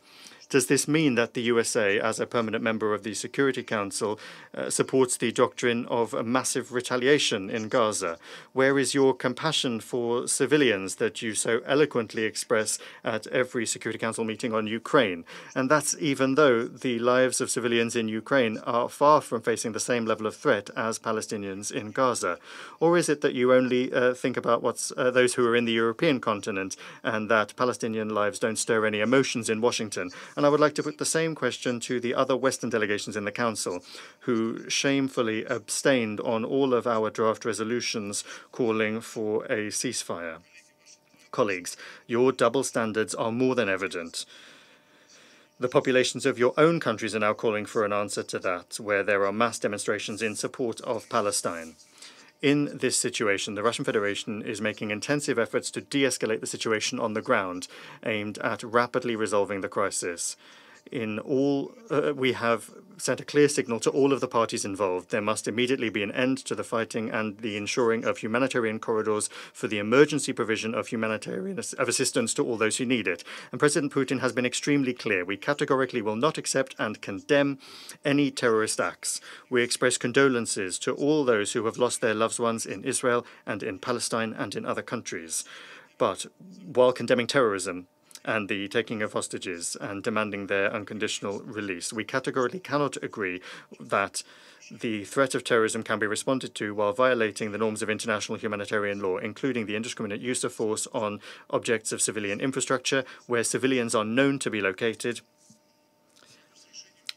Does this mean that the USA, as a permanent member of the Security Council, uh, supports the doctrine of massive retaliation in Gaza? Where is your compassion for civilians that you so eloquently express at every Security Council meeting on Ukraine? And that's even though the lives of civilians in Ukraine are far from facing the same level of threat as Palestinians in Gaza. Or is it that you only uh, think about what's uh, those who are in the European continent and that Palestinian lives don't stir any emotions in Washington? I would like to put the same question to the other Western delegations in the Council, who shamefully abstained on all of our draft resolutions calling for a ceasefire. Colleagues, your double standards are more than evident. The populations of your own countries are now calling for an answer to that, where there are mass demonstrations in support of Palestine. In this situation, the Russian Federation is making intensive efforts to de-escalate the situation on the ground, aimed at rapidly resolving the crisis. In all, uh, we have sent a clear signal to all of the parties involved. There must immediately be an end to the fighting and the ensuring of humanitarian corridors for the emergency provision of humanitarian of assistance to all those who need it. And President Putin has been extremely clear. We categorically will not accept and condemn any terrorist acts. We express condolences to all those who have lost their loved ones in Israel and in Palestine and in other countries. But while condemning terrorism, and the taking of hostages and demanding their unconditional release. We categorically cannot agree that the threat of terrorism can be responded to while violating the norms of international humanitarian law, including the indiscriminate use of force on objects of civilian infrastructure where civilians are known to be located,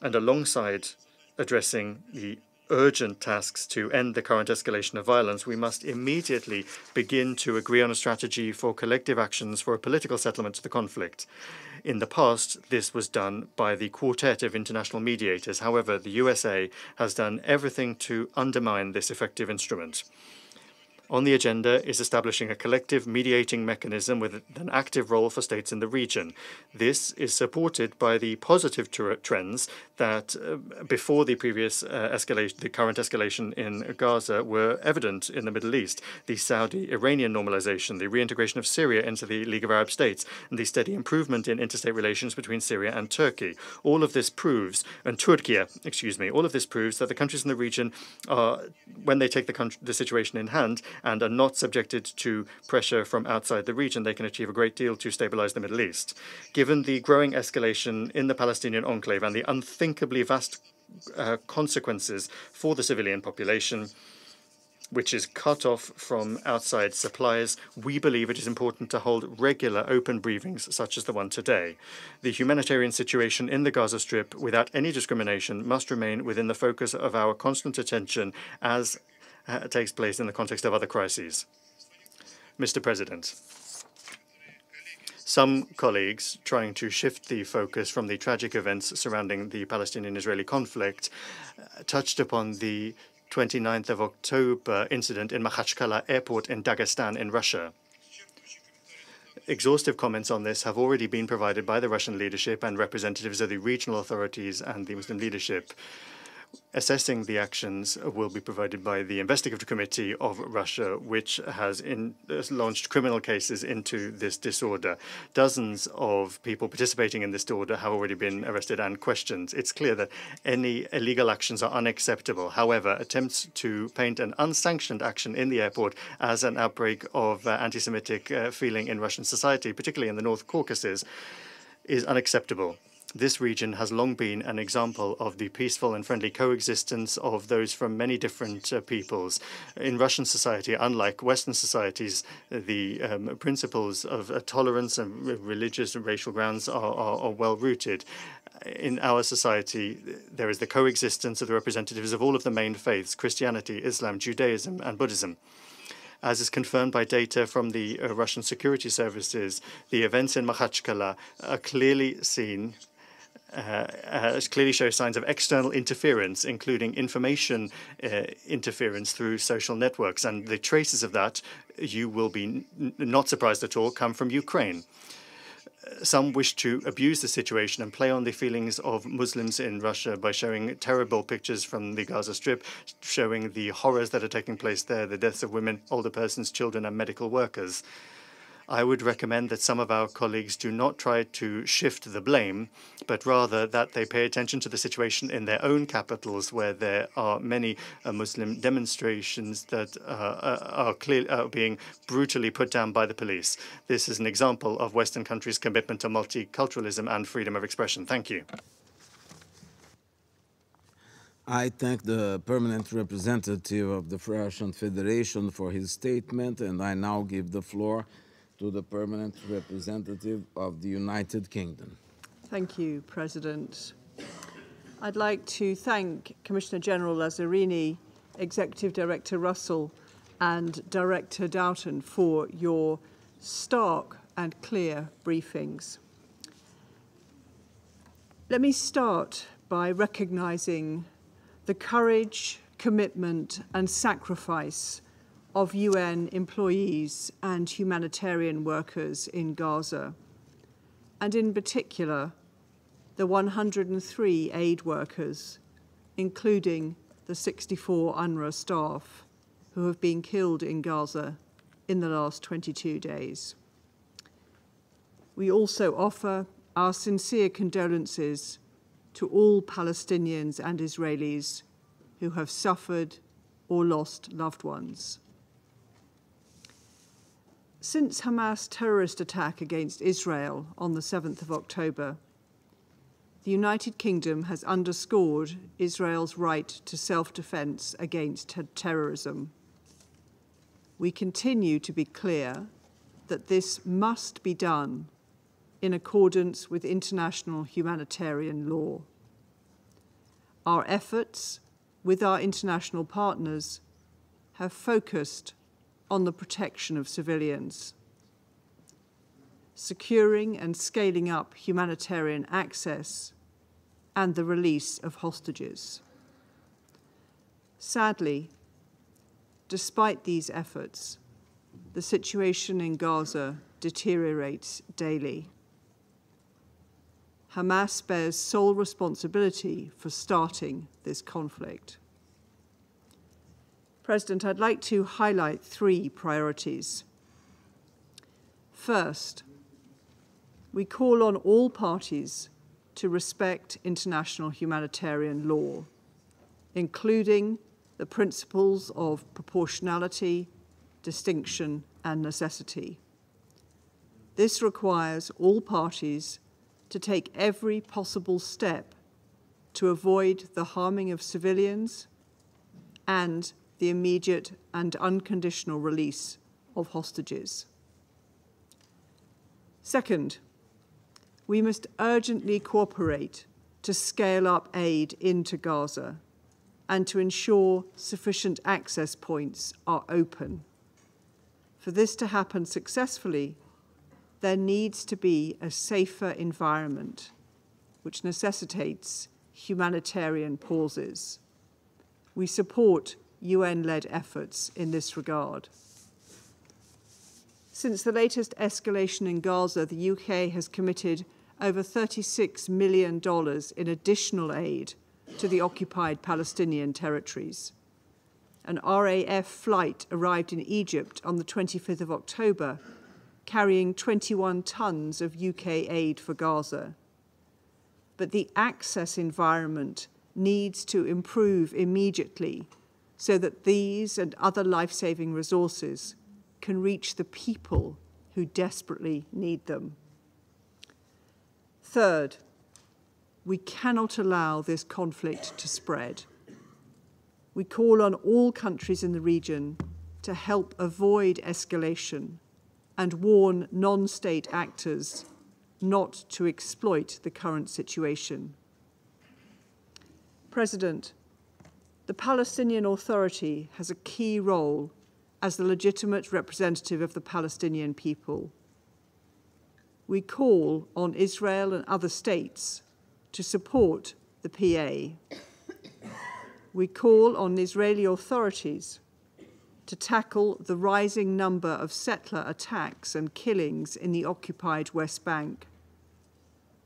and alongside addressing the urgent tasks to end the current escalation of violence, we must immediately begin to agree on a strategy for collective actions for a political settlement to the conflict. In the past, this was done by the Quartet of International Mediators. However, the USA has done everything to undermine this effective instrument. On the agenda is establishing a collective mediating mechanism with an active role for states in the region. This is supported by the positive trends that uh, before the previous uh, escalation, the current escalation in Gaza were evident in the Middle East. The Saudi-Iranian normalization, the reintegration of Syria into the League of Arab States, and the steady improvement in interstate relations between Syria and Turkey. All of this proves, and Turkey, excuse me, all of this proves that the countries in the region are, when they take the, the situation in hand, and are not subjected to pressure from outside the region, they can achieve a great deal to stabilize the Middle East. Given the growing escalation in the Palestinian enclave and the unthinkably vast uh, consequences for the civilian population, which is cut off from outside supplies, we believe it is important to hold regular open briefings such as the one today. The humanitarian situation in the Gaza Strip, without any discrimination, must remain within the focus of our constant attention as takes place in the context of other crises. Mr. President, some colleagues trying to shift the focus from the tragic events surrounding the Palestinian-Israeli conflict uh, touched upon the 29th of October incident in Makhachkala airport in Dagestan in Russia. Exhaustive comments on this have already been provided by the Russian leadership and representatives of the regional authorities and the Muslim leadership. Assessing the actions will be provided by the Investigative Committee of Russia, which has in, launched criminal cases into this disorder. Dozens of people participating in this disorder have already been arrested and questioned. It's clear that any illegal actions are unacceptable. However, attempts to paint an unsanctioned action in the airport as an outbreak of uh, anti-Semitic uh, feeling in Russian society, particularly in the North Caucasus, is unacceptable. This region has long been an example of the peaceful and friendly coexistence of those from many different uh, peoples. In Russian society, unlike Western societies, the um, principles of uh, tolerance and religious and racial grounds are, are, are well rooted. In our society, there is the coexistence of the representatives of all of the main faiths Christianity, Islam, Judaism, and Buddhism as is confirmed by data from the uh, Russian security services. The events in Makhachkala are clearly seen uh, uh, clearly shows signs of external interference, including information uh, interference through social networks. And the traces of that, you will be not surprised at all, come from Ukraine. Some wish to abuse the situation and play on the feelings of Muslims in Russia by showing terrible pictures from the Gaza Strip, showing the horrors that are taking place there, the deaths of women, older persons, children, and medical workers. I would recommend that some of our colleagues do not try to shift the blame, but rather that they pay attention to the situation in their own capitals, where there are many uh, Muslim demonstrations that uh, uh are, clear, are being brutally put down by the police. This is an example of Western countries' commitment to multiculturalism and freedom of expression. Thank you. I thank the permanent representative of the Russian Federation for his statement, and I now give the floor to the permanent representative of the United Kingdom. Thank you, President. I'd like to thank Commissioner General Lazzarini, Executive Director Russell, and Director Doughten for your stark and clear briefings. Let me start by recognising the courage, commitment and sacrifice of UN employees and humanitarian workers in Gaza, and in particular, the 103 aid workers, including the 64 UNRWA staff who have been killed in Gaza in the last 22 days. We also offer our sincere condolences to all Palestinians and Israelis who have suffered or lost loved ones. Since Hamas' terrorist attack against Israel on the 7th of October, the United Kingdom has underscored Israel's right to self defense against ter terrorism. We continue to be clear that this must be done in accordance with international humanitarian law. Our efforts with our international partners have focused on the protection of civilians. Securing and scaling up humanitarian access and the release of hostages. Sadly, despite these efforts, the situation in Gaza deteriorates daily. Hamas bears sole responsibility for starting this conflict. President, I'd like to highlight three priorities. First, we call on all parties to respect international humanitarian law, including the principles of proportionality, distinction, and necessity. This requires all parties to take every possible step to avoid the harming of civilians and the immediate and unconditional release of hostages. Second, we must urgently cooperate to scale up aid into Gaza and to ensure sufficient access points are open. For this to happen successfully, there needs to be a safer environment, which necessitates humanitarian pauses. We support UN led efforts in this regard. Since the latest escalation in Gaza, the UK has committed over $36 million in additional aid to the occupied Palestinian territories. An RAF flight arrived in Egypt on the 25th of October, carrying 21 tons of UK aid for Gaza. But the access environment needs to improve immediately so that these and other life saving resources can reach the people who desperately need them. Third, we cannot allow this conflict to spread. We call on all countries in the region to help avoid escalation and warn non state actors not to exploit the current situation. President, the Palestinian Authority has a key role as the legitimate representative of the Palestinian people. We call on Israel and other states to support the PA. We call on Israeli authorities to tackle the rising number of settler attacks and killings in the occupied West Bank,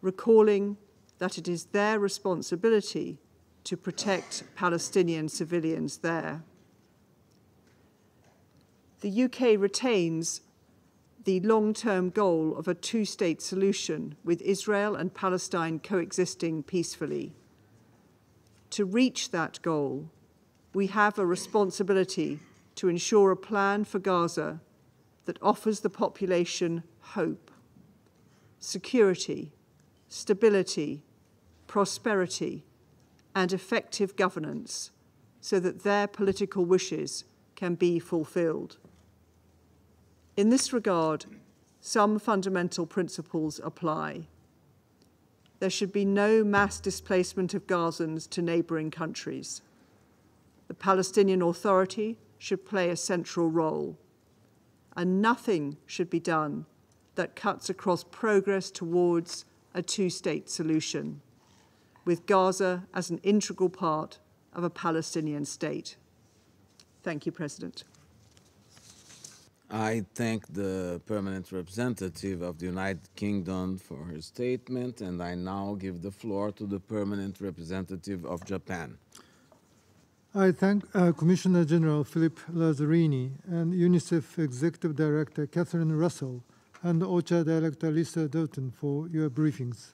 recalling that it is their responsibility to protect Palestinian civilians there. The UK retains the long term goal of a two state solution with Israel and Palestine coexisting peacefully. To reach that goal, we have a responsibility to ensure a plan for Gaza that offers the population hope, security, stability, prosperity, and effective governance so that their political wishes can be fulfilled. In this regard, some fundamental principles apply. There should be no mass displacement of Gazans to neighbouring countries. The Palestinian Authority should play a central role, and nothing should be done that cuts across progress towards a two state solution with Gaza as an integral part of a Palestinian state. Thank you, President. I thank the permanent representative of the United Kingdom for her statement, and I now give the floor to the permanent representative of Japan. I thank uh, Commissioner General Philippe Lazzarini and UNICEF Executive Director Catherine Russell and OCHA Director Lisa Doughten for your briefings.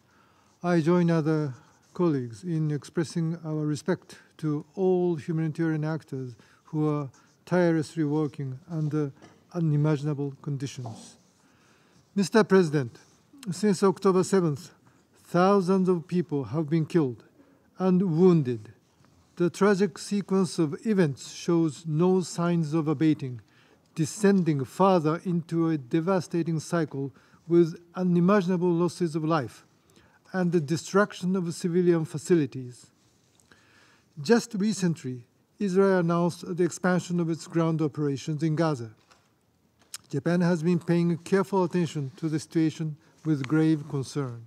I join other colleagues in expressing our respect to all humanitarian actors who are tirelessly working under unimaginable conditions. Mr. President, since October 7th, thousands of people have been killed and wounded the tragic sequence of events shows no signs of abating, descending further into a devastating cycle with unimaginable losses of life and the destruction of civilian facilities. Just recently, Israel announced the expansion of its ground operations in Gaza. Japan has been paying careful attention to the situation with grave concern.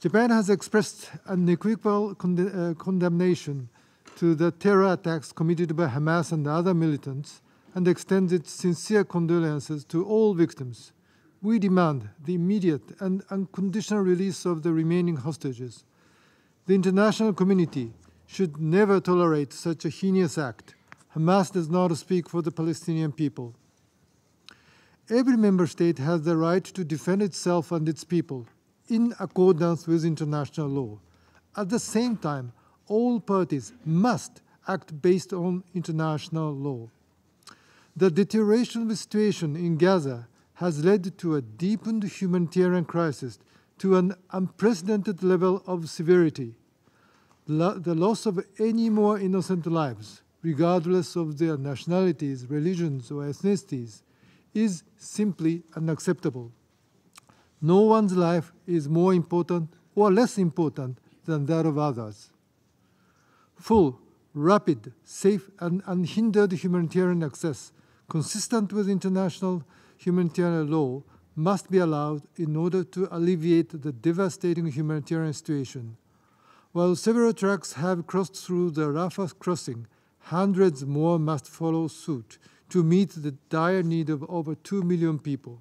Japan has expressed unequivocal uh, condemnation to the terror attacks committed by Hamas and other militants and extends its sincere condolences to all victims. We demand the immediate and unconditional release of the remaining hostages. The international community should never tolerate such a heinous act. Hamas does not speak for the Palestinian people. Every member state has the right to defend itself and its people in accordance with international law. At the same time, all parties must act based on international law. The deterioration of the situation in Gaza has led to a deepened humanitarian crisis to an unprecedented level of severity. The loss of any more innocent lives, regardless of their nationalities, religions, or ethnicities, is simply unacceptable. No one's life is more important or less important than that of others. Full, rapid, safe, and unhindered humanitarian access, consistent with international humanitarian law, must be allowed in order to alleviate the devastating humanitarian situation. While several trucks have crossed through the Rafah crossing, hundreds more must follow suit to meet the dire need of over 2 million people.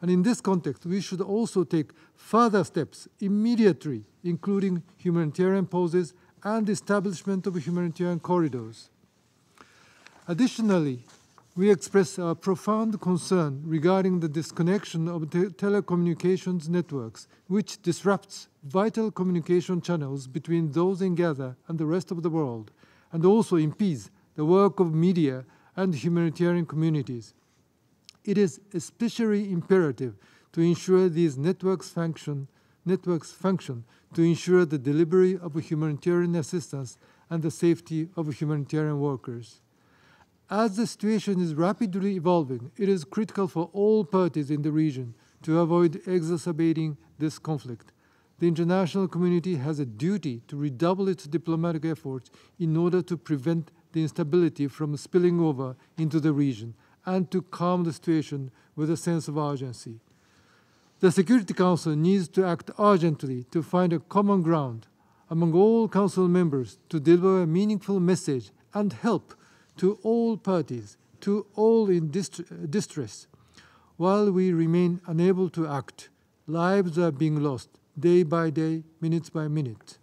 And in this context, we should also take further steps immediately, including humanitarian pauses and establishment of humanitarian corridors. Additionally, we express our profound concern regarding the disconnection of the telecommunications networks, which disrupts vital communication channels between those in Gaza and the rest of the world, and also impedes the work of media and humanitarian communities it is especially imperative to ensure these networks function, networks function to ensure the delivery of humanitarian assistance and the safety of humanitarian workers. As the situation is rapidly evolving, it is critical for all parties in the region to avoid exacerbating this conflict. The international community has a duty to redouble its diplomatic efforts in order to prevent the instability from spilling over into the region and to calm the situation with a sense of urgency. The Security Council needs to act urgently to find a common ground among all Council members to deliver a meaningful message and help to all parties, to all in uh, distress. While we remain unable to act, lives are being lost day by day, minutes by minute.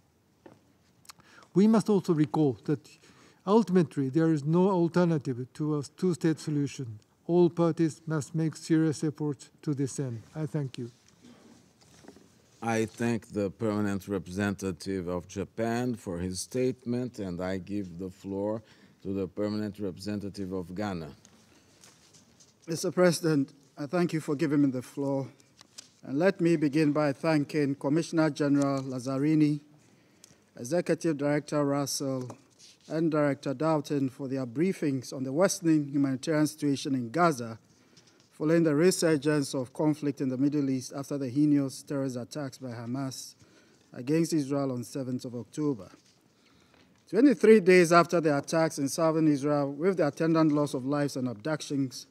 We must also recall that Ultimately, there is no alternative to a two-state solution. All parties must make serious efforts to this end. I thank you. I thank the permanent representative of Japan for his statement, and I give the floor to the permanent representative of Ghana. Mr. President, I thank you for giving me the floor. And let me begin by thanking Commissioner General Lazzarini, Executive Director Russell, and Director Doughten for their briefings on the worsening humanitarian situation in Gaza following the resurgence of conflict in the Middle East after the heinous terrorist attacks by Hamas against Israel on 7th of October. 23 days after the attacks in southern Israel, with the attendant loss of lives and abductions,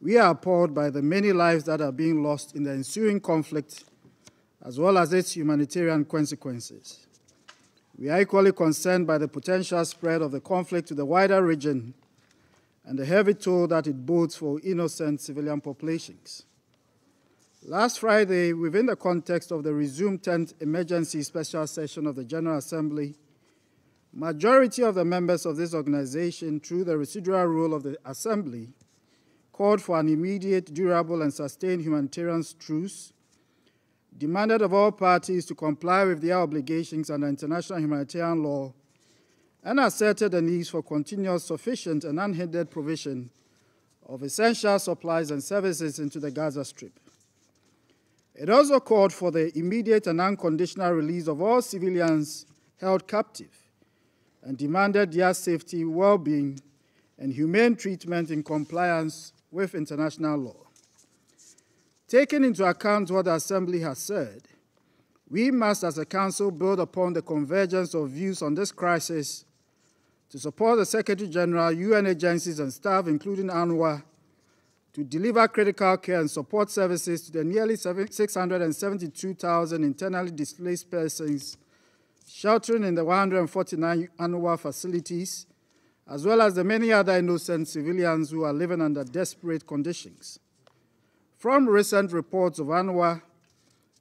we are appalled by the many lives that are being lost in the ensuing conflict, as well as its humanitarian consequences. We are equally concerned by the potential spread of the conflict to the wider region and the heavy toll that it bodes for innocent civilian populations. Last Friday, within the context of the resumed 10th emergency special session of the General Assembly, majority of the members of this organization, through the residual rule of the Assembly, called for an immediate, durable, and sustained humanitarian truce, demanded of all parties to comply with their obligations under international humanitarian law, and asserted the need for continuous, sufficient, and unhindered provision of essential supplies and services into the Gaza Strip. It also called for the immediate and unconditional release of all civilians held captive and demanded their safety, well being, and humane treatment in compliance with international law. Taking into account what the Assembly has said, we must, as a Council, build upon the convergence of views on this crisis to support the Secretary General, UN agencies, and staff, including UNRWA, to deliver critical care and support services to the nearly 672,000 internally displaced persons sheltering in the 149 UNRWA facilities, as well as the many other innocent civilians who are living under desperate conditions. From recent reports of UNRWA,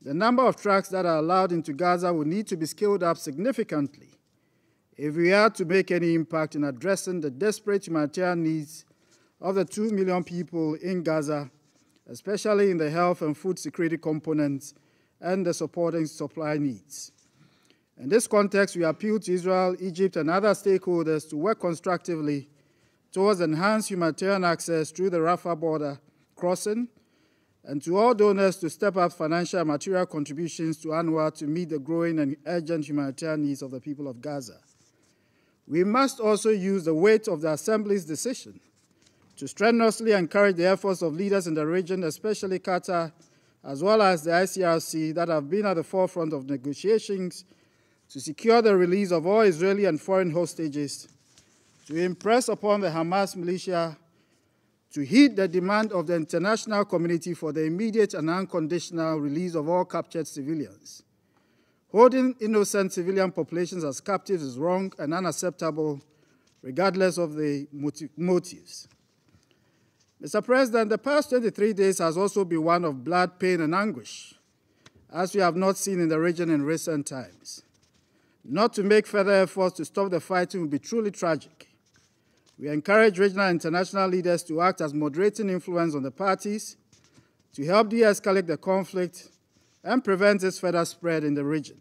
the number of trucks that are allowed into Gaza will need to be scaled up significantly if we are to make any impact in addressing the desperate humanitarian needs of the 2 million people in Gaza, especially in the health and food security components and the supporting supply needs. In this context, we appeal to Israel, Egypt, and other stakeholders to work constructively towards enhanced humanitarian access through the Rafah border crossing, and to all donors to step up financial and material contributions to UNRWA to meet the growing and urgent humanitarian needs of the people of Gaza. We must also use the weight of the Assembly's decision to strenuously encourage the efforts of leaders in the region, especially Qatar, as well as the ICRC, that have been at the forefront of negotiations to secure the release of all Israeli and foreign hostages, to impress upon the Hamas militia to heed the demand of the international community for the immediate and unconditional release of all captured civilians. Holding innocent civilian populations as captives is wrong and unacceptable, regardless of the motives. Mr. President, the past 23 days has also been one of blood, pain, and anguish, as we have not seen in the region in recent times. Not to make further efforts to stop the fighting would be truly tragic. We encourage regional and international leaders to act as moderating influence on the parties to help de escalate the conflict and prevent its further spread in the region.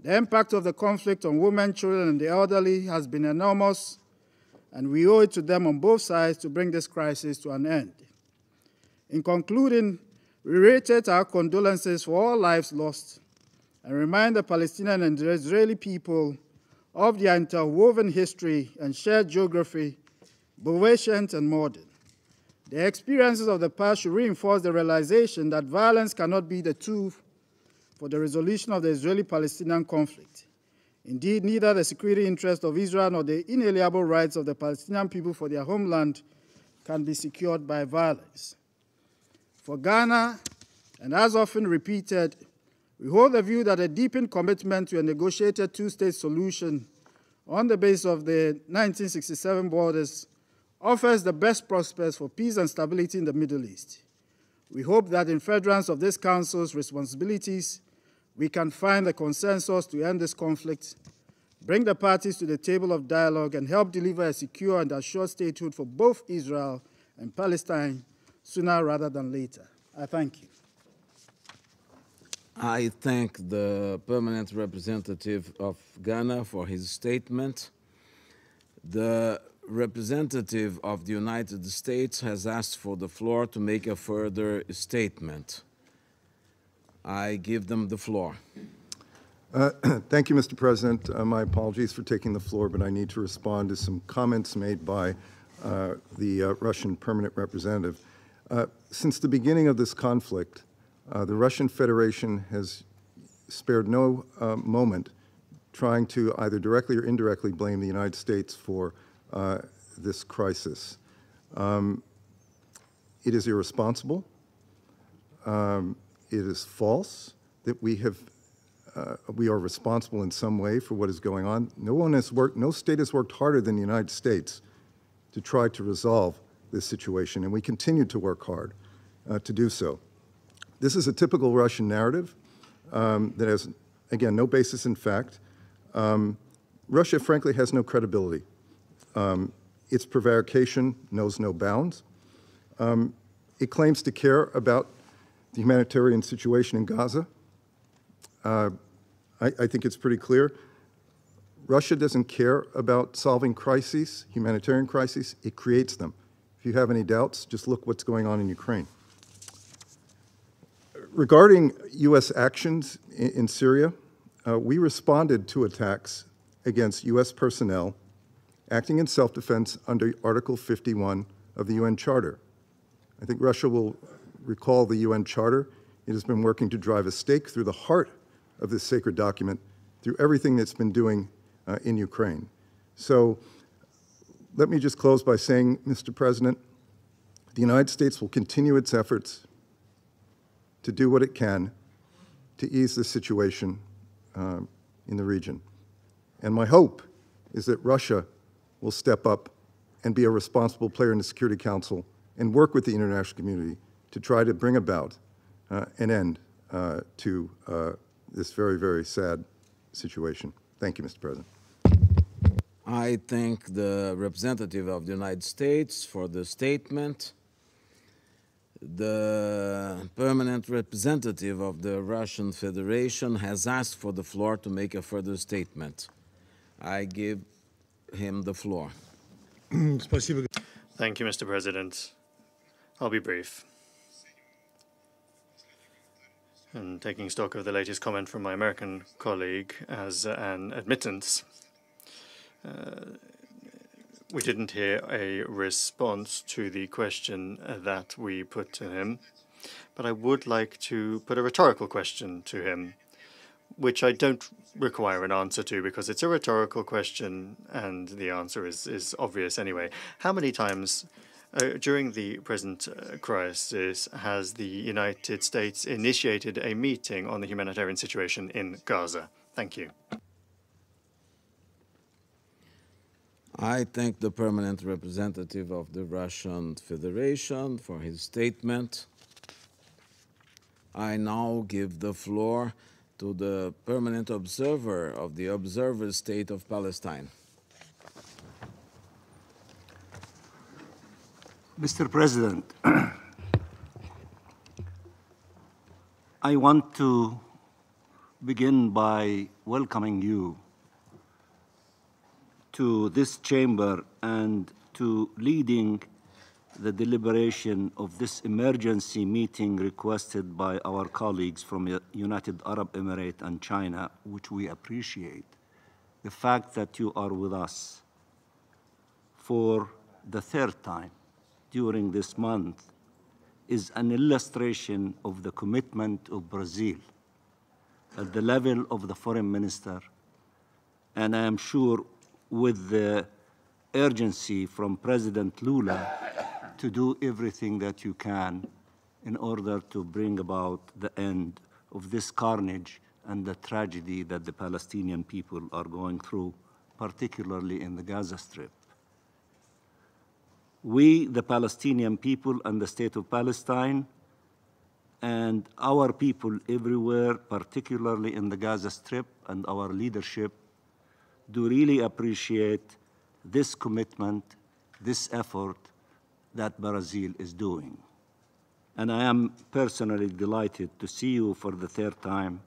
The impact of the conflict on women, children, and the elderly has been enormous and we owe it to them on both sides to bring this crisis to an end. In concluding, we reiterate our condolences for all lives lost and remind the Palestinian and Israeli people of their interwoven history and shared geography, both ancient and modern. The experiences of the past should reinforce the realization that violence cannot be the tool for the resolution of the Israeli Palestinian conflict. Indeed, neither the security interests of Israel nor the inalienable rights of the Palestinian people for their homeland can be secured by violence. For Ghana, and as often repeated, we hold the view that a deepened commitment to a negotiated two state solution on the basis of the 1967 borders offers the best prospects for peace and stability in the Middle East. We hope that in furtherance of this Council's responsibilities, we can find a consensus to end this conflict, bring the parties to the table of dialogue, and help deliver a secure and assured statehood for both Israel and Palestine sooner rather than later. I thank you. I thank the permanent representative of Ghana for his statement. The representative of the United States has asked for the floor to make a further statement. I give them the floor. Uh, <clears throat> thank you, Mr. President. Uh, my apologies for taking the floor, but I need to respond to some comments made by uh, the uh, Russian permanent representative. Uh, since the beginning of this conflict, uh, the Russian Federation has spared no moment trying to either directly or indirectly blame the United States for this crisis. Um, it is irresponsible. Um, it is false that we have uh, we are responsible in some way for what is going on. No one has worked, no state has worked harder than the United States to try to resolve this situation, and we continue to work hard uh, to do so. This is a typical Russian narrative um, that has, again, no basis in fact. Um, Russia, frankly, has no credibility. Um, its prevarication knows no bounds. Um, it claims to care about the humanitarian situation in Gaza. Uh, I, I think it's pretty clear. Russia doesn't care about solving crises, humanitarian crises, it creates them. If you have any doubts, just look what's going on in Ukraine. Regarding U.S. actions in, in Syria, uh, we responded to attacks against U.S. personnel acting in self-defense under Article 51 of the UN Charter. I think Russia will recall the UN Charter. It has been working to drive a stake through the heart of this sacred document through everything that's been doing uh, in Ukraine. So let me just close by saying, Mr. President, the United States will continue its efforts to do what it can to ease the situation uh, in the region. And my hope is that Russia will step up and be a responsible player in the Security Council and work with the international community to try to bring about uh, an end uh, to uh, this very, very sad situation. Thank you, Mr. President. I thank the representative of the United States for the statement. The permanent representative of the Russian Federation has asked for the floor to make a further statement. I give him the floor. Thank you, Mr. President. I'll be brief. And taking stock of the latest comment from my American colleague as an admittance, uh, we didn't hear a response to the question that we put to him, but I would like to put a rhetorical question to him which I don't require an answer to because it's a rhetorical question and the answer is, is obvious anyway. How many times uh, during the present uh, crisis has the United States initiated a meeting on the humanitarian situation in Gaza? Thank you. I thank the permanent representative of the Russian Federation for his statement. I now give the floor to the permanent observer of the Observer State of Palestine. Mr. President, <clears throat> I want to begin by welcoming you to this chamber and to leading the deliberation of this emergency meeting requested by our colleagues from the United Arab Emirates and China, which we appreciate. The fact that you are with us for the third time during this month is an illustration of the commitment of Brazil at the level of the foreign minister, and I am sure with the urgency from President Lula to do everything that you can in order to bring about the end of this carnage and the tragedy that the Palestinian people are going through, particularly in the Gaza Strip. We, the Palestinian people and the state of Palestine, and our people everywhere, particularly in the Gaza Strip, and our leadership, do really appreciate this commitment, this effort, that Brazil is doing. And I am personally delighted to see you for the third time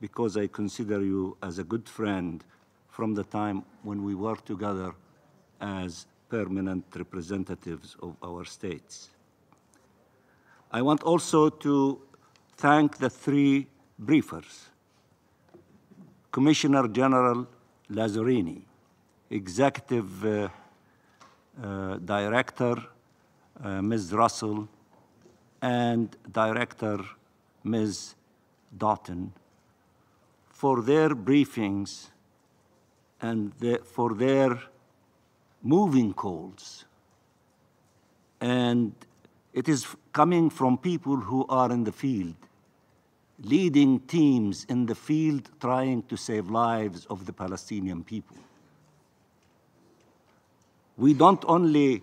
because I consider you as a good friend from the time when we worked together as permanent representatives of our states. I want also to thank the three briefers, Commissioner General Lazzarini, Executive uh, uh, Director uh, Ms. Russell, and Director Ms. Doughten for their briefings and the, for their moving calls. And it is coming from people who are in the field, leading teams in the field trying to save lives of the Palestinian people. we don't only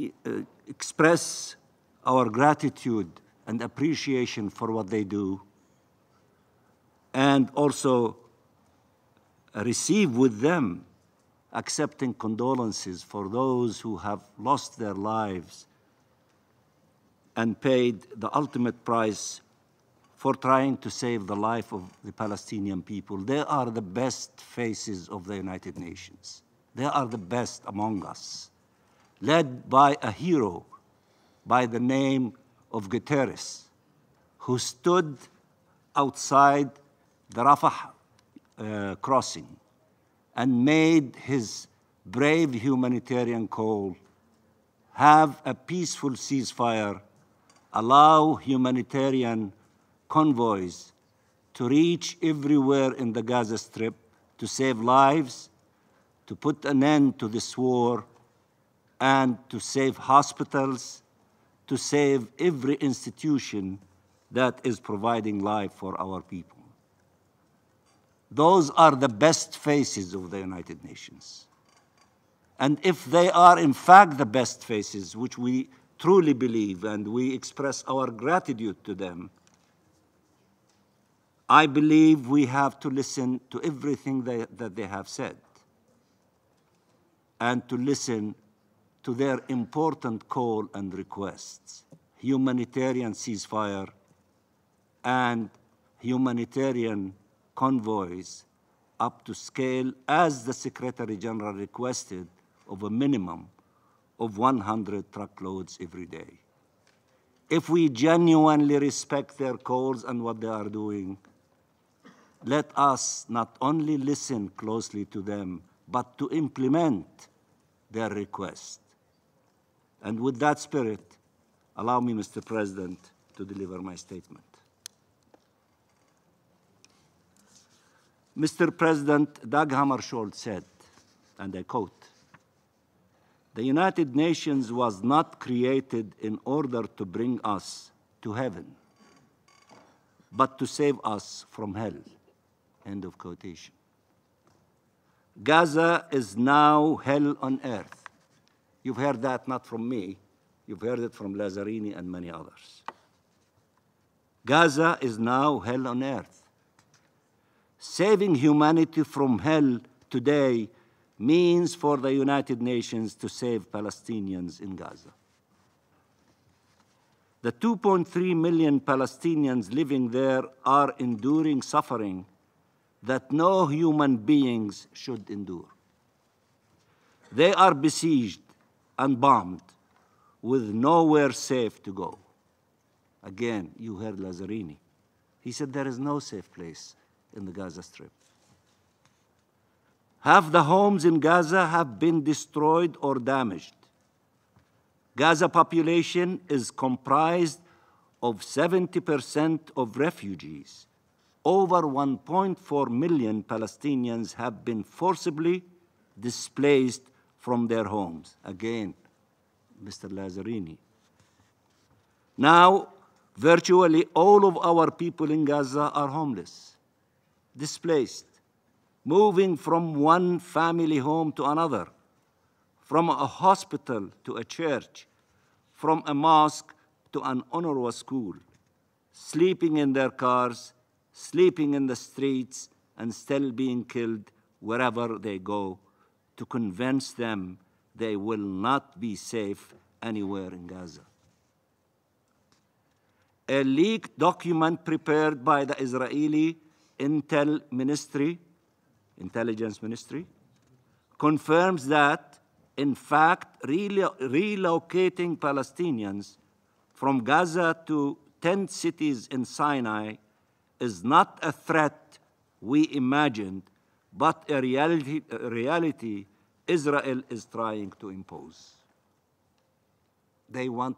uh, express our gratitude and appreciation for what they do, and also receive with them accepting condolences for those who have lost their lives and paid the ultimate price for trying to save the life of the Palestinian people. They are the best faces of the United Nations. They are the best among us, led by a hero by the name of Guterres, who stood outside the Rafah uh, crossing and made his brave humanitarian call have a peaceful ceasefire, allow humanitarian convoys to reach everywhere in the Gaza Strip to save lives, to put an end to this war, and to save hospitals, to save every institution that is providing life for our people. Those are the best faces of the United Nations. And if they are in fact the best faces, which we truly believe and we express our gratitude to them, I believe we have to listen to everything they, that they have said and to listen to their important call and requests. Humanitarian ceasefire and humanitarian convoys up to scale as the Secretary General requested of a minimum of 100 truckloads every day. If we genuinely respect their calls and what they are doing, let us not only listen closely to them, but to implement their request. And with that spirit, allow me, Mr. President, to deliver my statement. Mr. President Dag Hammarskjöld said, and I quote, the United Nations was not created in order to bring us to heaven, but to save us from hell. End of quotation. Gaza is now hell on earth. You've heard that not from me, you've heard it from Lazzarini and many others. Gaza is now hell on earth. Saving humanity from hell today means for the United Nations to save Palestinians in Gaza. The 2.3 million Palestinians living there are enduring suffering that no human beings should endure. They are besieged and bombed with nowhere safe to go. Again, you heard Lazzarini. He said there is no safe place in the Gaza Strip. Half the homes in Gaza have been destroyed or damaged. Gaza population is comprised of 70% of refugees. Over 1.4 million Palestinians have been forcibly displaced from their homes. Again, Mr. Lazzarini. Now, virtually all of our people in Gaza are homeless displaced, moving from one family home to another, from a hospital to a church, from a mosque to an UNRWA school, sleeping in their cars, sleeping in the streets, and still being killed wherever they go to convince them they will not be safe anywhere in Gaza. A leaked document prepared by the Israeli Intel Ministry, Intelligence Ministry, confirms that, in fact, relo relocating Palestinians from Gaza to tent cities in Sinai is not a threat we imagined, but a reality, a reality Israel is trying to impose. They want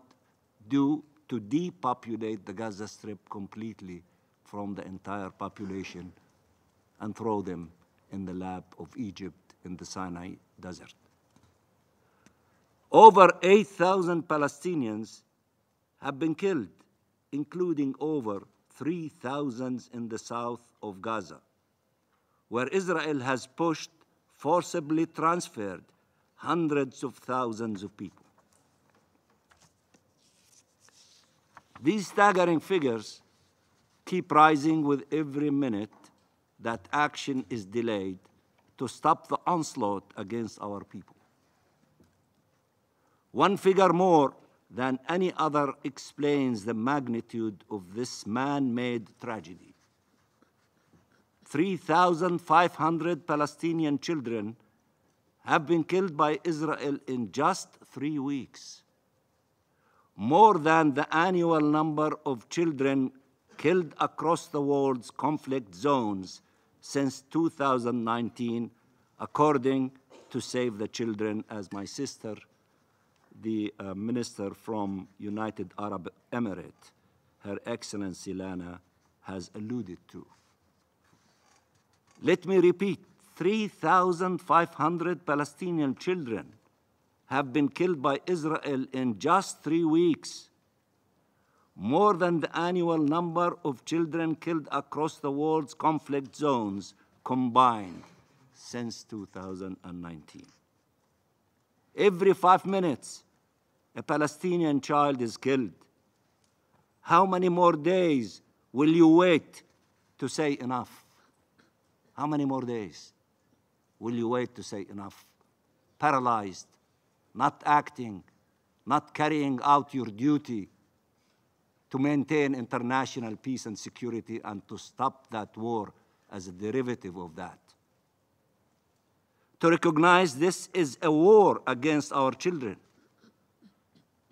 do, to depopulate the Gaza Strip completely from the entire population and throw them in the lap of Egypt in the Sinai desert. Over 8,000 Palestinians have been killed, including over 3,000 in the south of Gaza, where Israel has pushed forcibly transferred hundreds of thousands of people. These staggering figures keep rising with every minute that action is delayed to stop the onslaught against our people. One figure more than any other explains the magnitude of this man made tragedy. 3,500 Palestinian children have been killed by Israel in just three weeks. More than the annual number of children killed across the world's conflict zones since 2019, according to Save the Children, as my sister, the uh, minister from United Arab Emirates, Her Excellency Lana, has alluded to. Let me repeat 3,500 Palestinian children have been killed by Israel in just three weeks, more than the annual number of children killed across the world's conflict zones combined since 2019. Every five minutes, a Palestinian child is killed. How many more days will you wait to say enough? How many more days will you wait to say enough? Paralyzed, not acting, not carrying out your duty to maintain international peace and security and to stop that war as a derivative of that. To recognize this is a war against our children.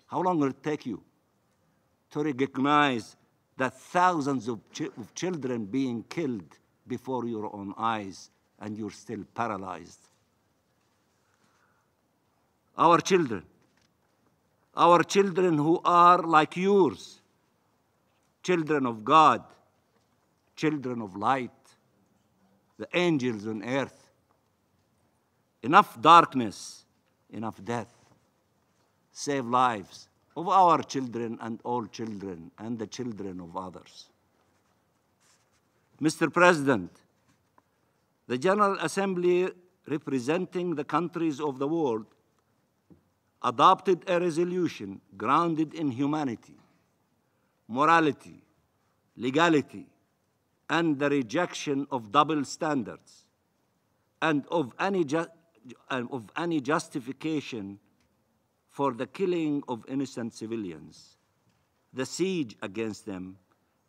How long will it take you to recognize that thousands of, ch of children being killed before your own eyes and you're still paralyzed? Our children, our children who are like yours, children of God, children of light, the angels on earth. Enough darkness, enough death. Save lives of our children and all children and the children of others. Mr. President, the General Assembly representing the countries of the world adopted a resolution grounded in humanity, morality, legality, and the rejection of double standards and of any, of any justification for the killing of innocent civilians, the siege against them,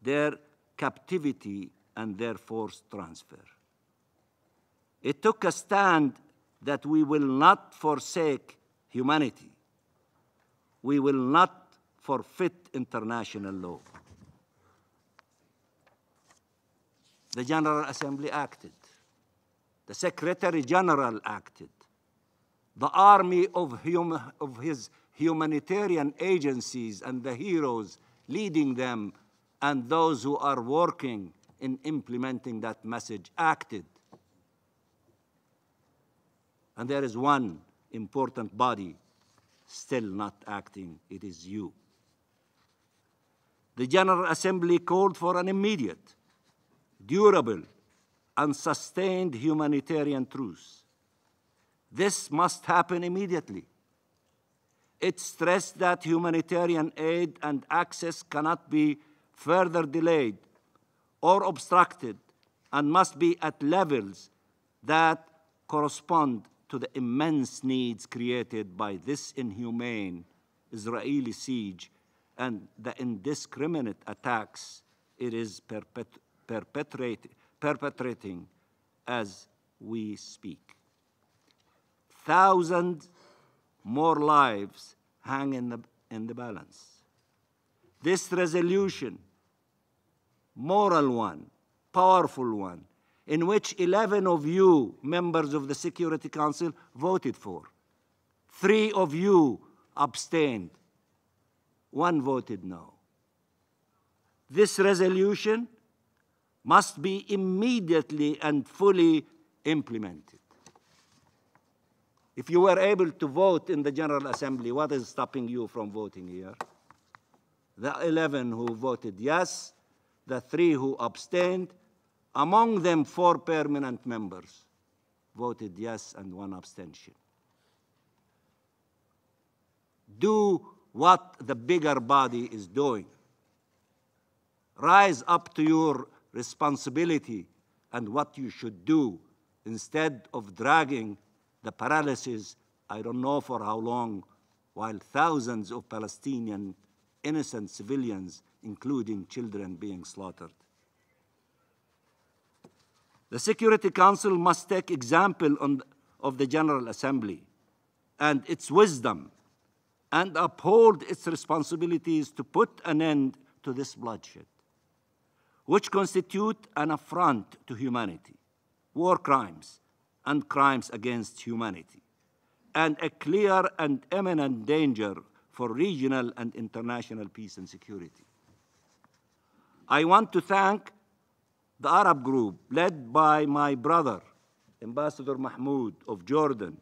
their captivity, and their forced transfer. It took a stand that we will not forsake humanity. We will not forfeit international law. The General Assembly acted. The Secretary General acted. The army of, hum of his humanitarian agencies and the heroes leading them and those who are working in implementing that message acted. And there is one important body still not acting. It is you. The General Assembly called for an immediate, durable, and sustained humanitarian truce. This must happen immediately. It stressed that humanitarian aid and access cannot be further delayed or obstructed and must be at levels that correspond to the immense needs created by this inhumane Israeli siege and the indiscriminate attacks it is perpet perpetrating as we speak. Thousands more lives hang in the, in the balance. This resolution, moral one, powerful one, in which 11 of you, members of the Security Council, voted for. Three of you abstained. One voted no. This resolution must be immediately and fully implemented. If you were able to vote in the General Assembly, what is stopping you from voting here? The 11 who voted yes, the three who abstained, among them four permanent members. voted yes and one abstention. Do what the bigger body is doing. Rise up to your responsibility and what you should do instead of dragging the paralysis, I don't know for how long, while thousands of Palestinian innocent civilians, including children, being slaughtered. The Security Council must take example on, of the General Assembly and its wisdom and uphold its responsibilities to put an end to this bloodshed, which constitute an affront to humanity, war crimes, and crimes against humanity, and a clear and imminent danger for regional and international peace and security. I want to thank the Arab group led by my brother, Ambassador Mahmoud of Jordan,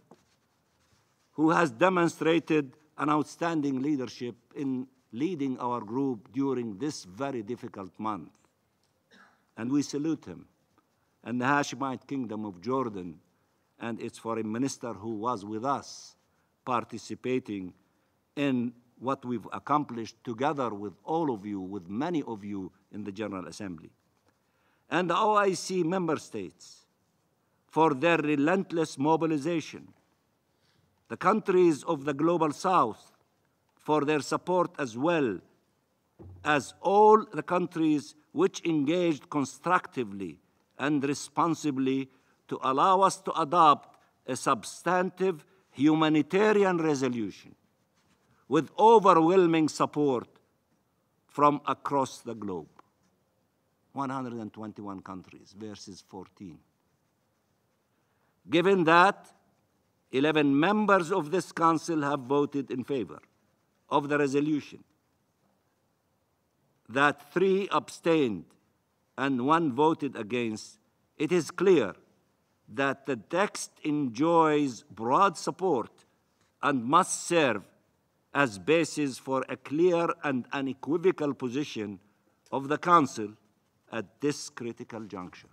who has demonstrated an outstanding leadership in leading our group during this very difficult month. And we salute him and the Hashemite Kingdom of Jordan and its foreign minister who was with us participating in what we've accomplished together with all of you, with many of you in the General Assembly. And the OIC member states for their relentless mobilization the countries of the global south for their support as well as all the countries which engaged constructively and responsibly to allow us to adopt a substantive humanitarian resolution with overwhelming support from across the globe. 121 countries versus 14. Given that 11 members of this council have voted in favor of the resolution, that three abstained and one voted against, it is clear that the text enjoys broad support and must serve as basis for a clear and unequivocal position of the Council at this critical juncture.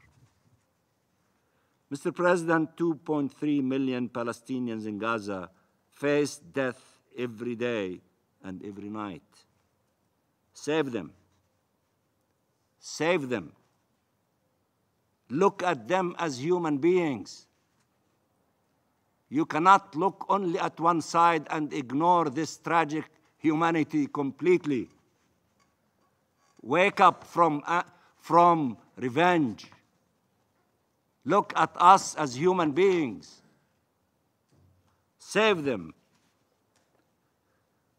Mr. President, 2.3 million Palestinians in Gaza face death every day and every night. Save them. Save them. Look at them as human beings. You cannot look only at one side and ignore this tragic humanity completely. Wake up from, uh, from revenge Look at us as human beings. Save them.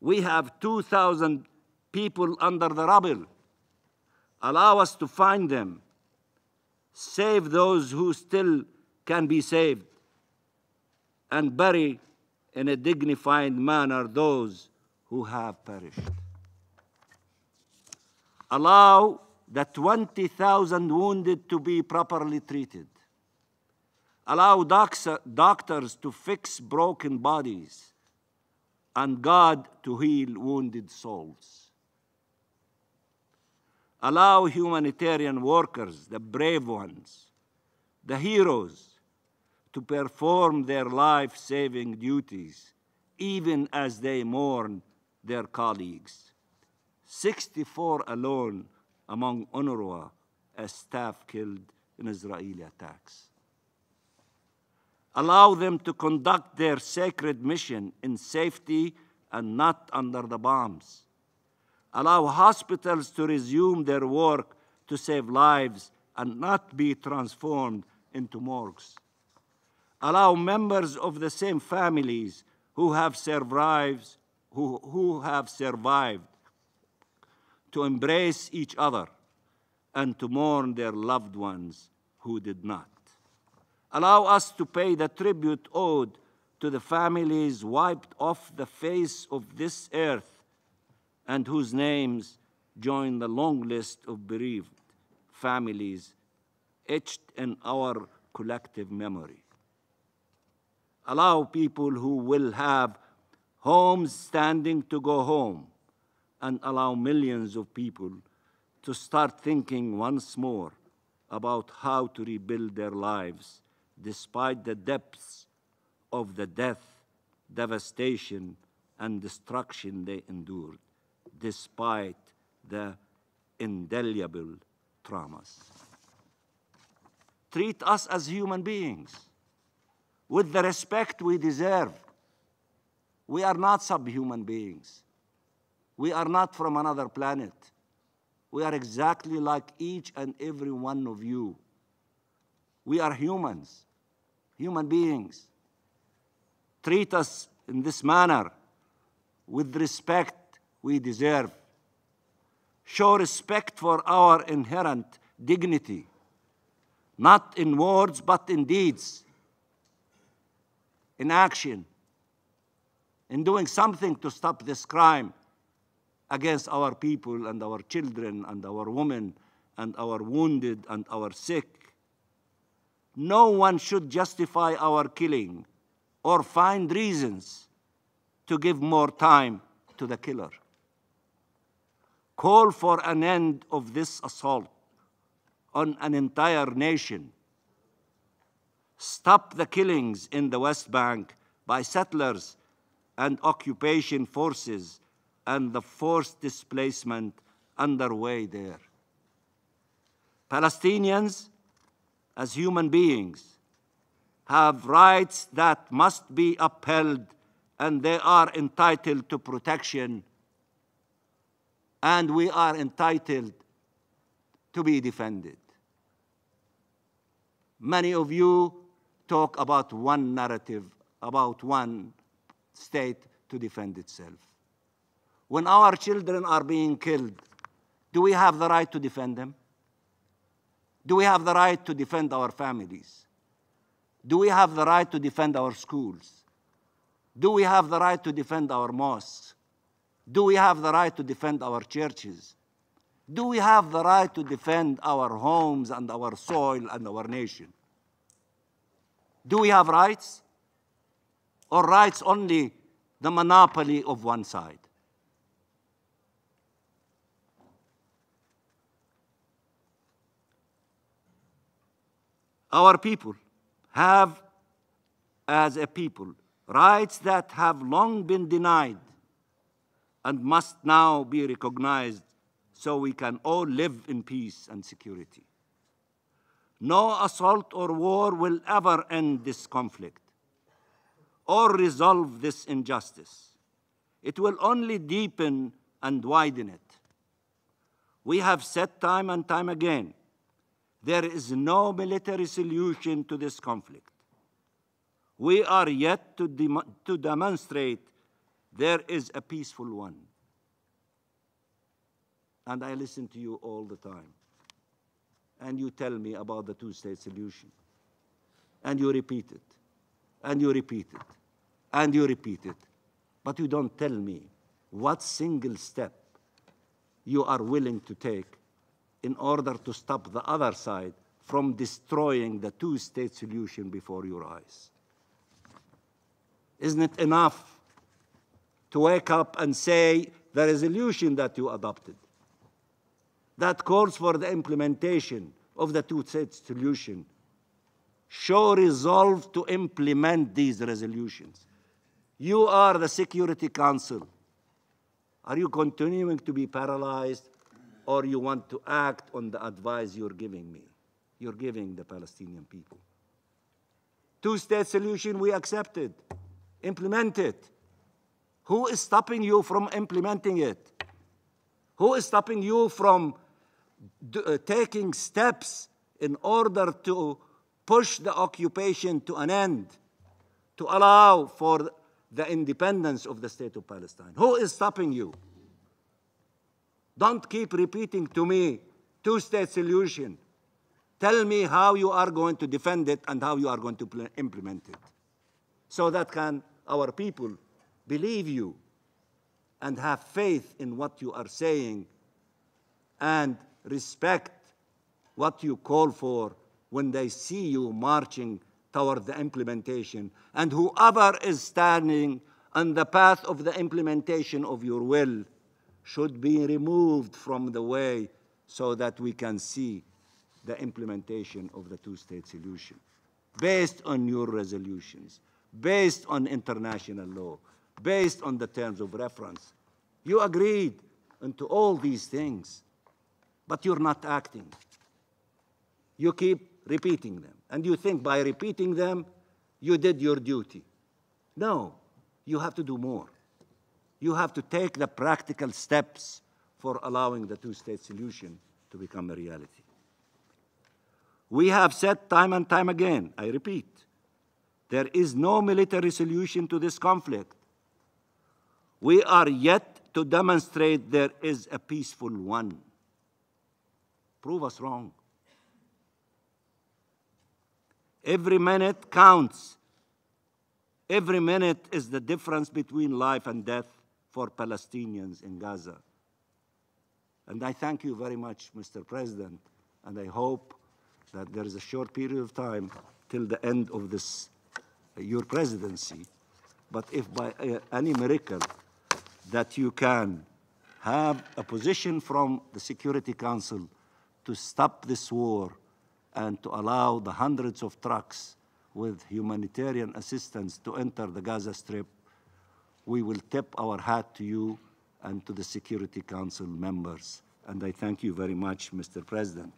We have 2,000 people under the rubble. Allow us to find them. Save those who still can be saved. And bury in a dignified manner those who have perished. Allow the 20,000 wounded to be properly treated allow doctors to fix broken bodies, and God to heal wounded souls. Allow humanitarian workers, the brave ones, the heroes, to perform their life saving duties, even as they mourn their colleagues. 64 alone among UNRWA as staff killed in Israeli attacks. Allow them to conduct their sacred mission in safety and not under the bombs. Allow hospitals to resume their work to save lives and not be transformed into morgues. Allow members of the same families who have survived, who, who have survived to embrace each other and to mourn their loved ones who did not. Allow us to pay the tribute owed to the families wiped off the face of this earth and whose names join the long list of bereaved families etched in our collective memory. Allow people who will have homes standing to go home and allow millions of people to start thinking once more about how to rebuild their lives despite the depths of the death, devastation, and destruction they endured, despite the indelible traumas. Treat us as human beings with the respect we deserve. We are not subhuman beings. We are not from another planet. We are exactly like each and every one of you. We are humans, human beings. Treat us in this manner with respect we deserve. Show respect for our inherent dignity, not in words but in deeds, in action, in doing something to stop this crime against our people and our children and our women and our wounded and our sick. No one should justify our killing or find reasons to give more time to the killer. Call for an end of this assault on an entire nation. Stop the killings in the West Bank by settlers and occupation forces and the forced displacement underway there. Palestinians, as human beings, have rights that must be upheld and they are entitled to protection and we are entitled to be defended. Many of you talk about one narrative, about one state to defend itself. When our children are being killed, do we have the right to defend them? Do we have the right to defend our families? Do we have the right to defend our schools? Do we have the right to defend our mosques? Do we have the right to defend our churches? Do we have the right to defend our homes and our soil and our nation? Do we have rights? Or rights only the monopoly of one side? Our people have, as a people, rights that have long been denied and must now be recognized so we can all live in peace and security. No assault or war will ever end this conflict or resolve this injustice. It will only deepen and widen it. We have said time and time again there is no military solution to this conflict. We are yet to, dem to demonstrate there is a peaceful one. And I listen to you all the time. And you tell me about the two state solution. And you repeat it. And you repeat it. And you repeat it. But you don't tell me what single step you are willing to take in order to stop the other side from destroying the two state solution before your eyes. Isn't it enough to wake up and say the resolution that you adopted that calls for the implementation of the two state solution show resolve to implement these resolutions? You are the Security Council. Are you continuing to be paralyzed or you want to act on the advice you're giving me, you're giving the Palestinian people. Two state solution we accepted, implement it. Who is stopping you from implementing it? Who is stopping you from uh, taking steps in order to push the occupation to an end, to allow for the independence of the state of Palestine? Who is stopping you? Don't keep repeating to me two-state solution. Tell me how you are going to defend it and how you are going to implement it. So that can our people believe you and have faith in what you are saying and respect what you call for when they see you marching toward the implementation. And whoever is standing on the path of the implementation of your will should be removed from the way so that we can see the implementation of the two-state solution. based on your resolutions, based on international law, based on the terms of reference. You agreed into all these things, but you're not acting. You keep repeating them, and you think by repeating them, you did your duty. No, you have to do more. You have to take the practical steps for allowing the two-state solution to become a reality. We have said time and time again, I repeat, there is no military solution to this conflict. We are yet to demonstrate there is a peaceful one. Prove us wrong. Every minute counts. Every minute is the difference between life and death for Palestinians in Gaza. And I thank you very much, Mr. President, and I hope that there is a short period of time till the end of this, uh, your presidency. But if by uh, any miracle that you can have a position from the Security Council to stop this war and to allow the hundreds of trucks with humanitarian assistance to enter the Gaza Strip, we will tip our hat to you and to the Security Council members. And I thank you very much, Mr. President.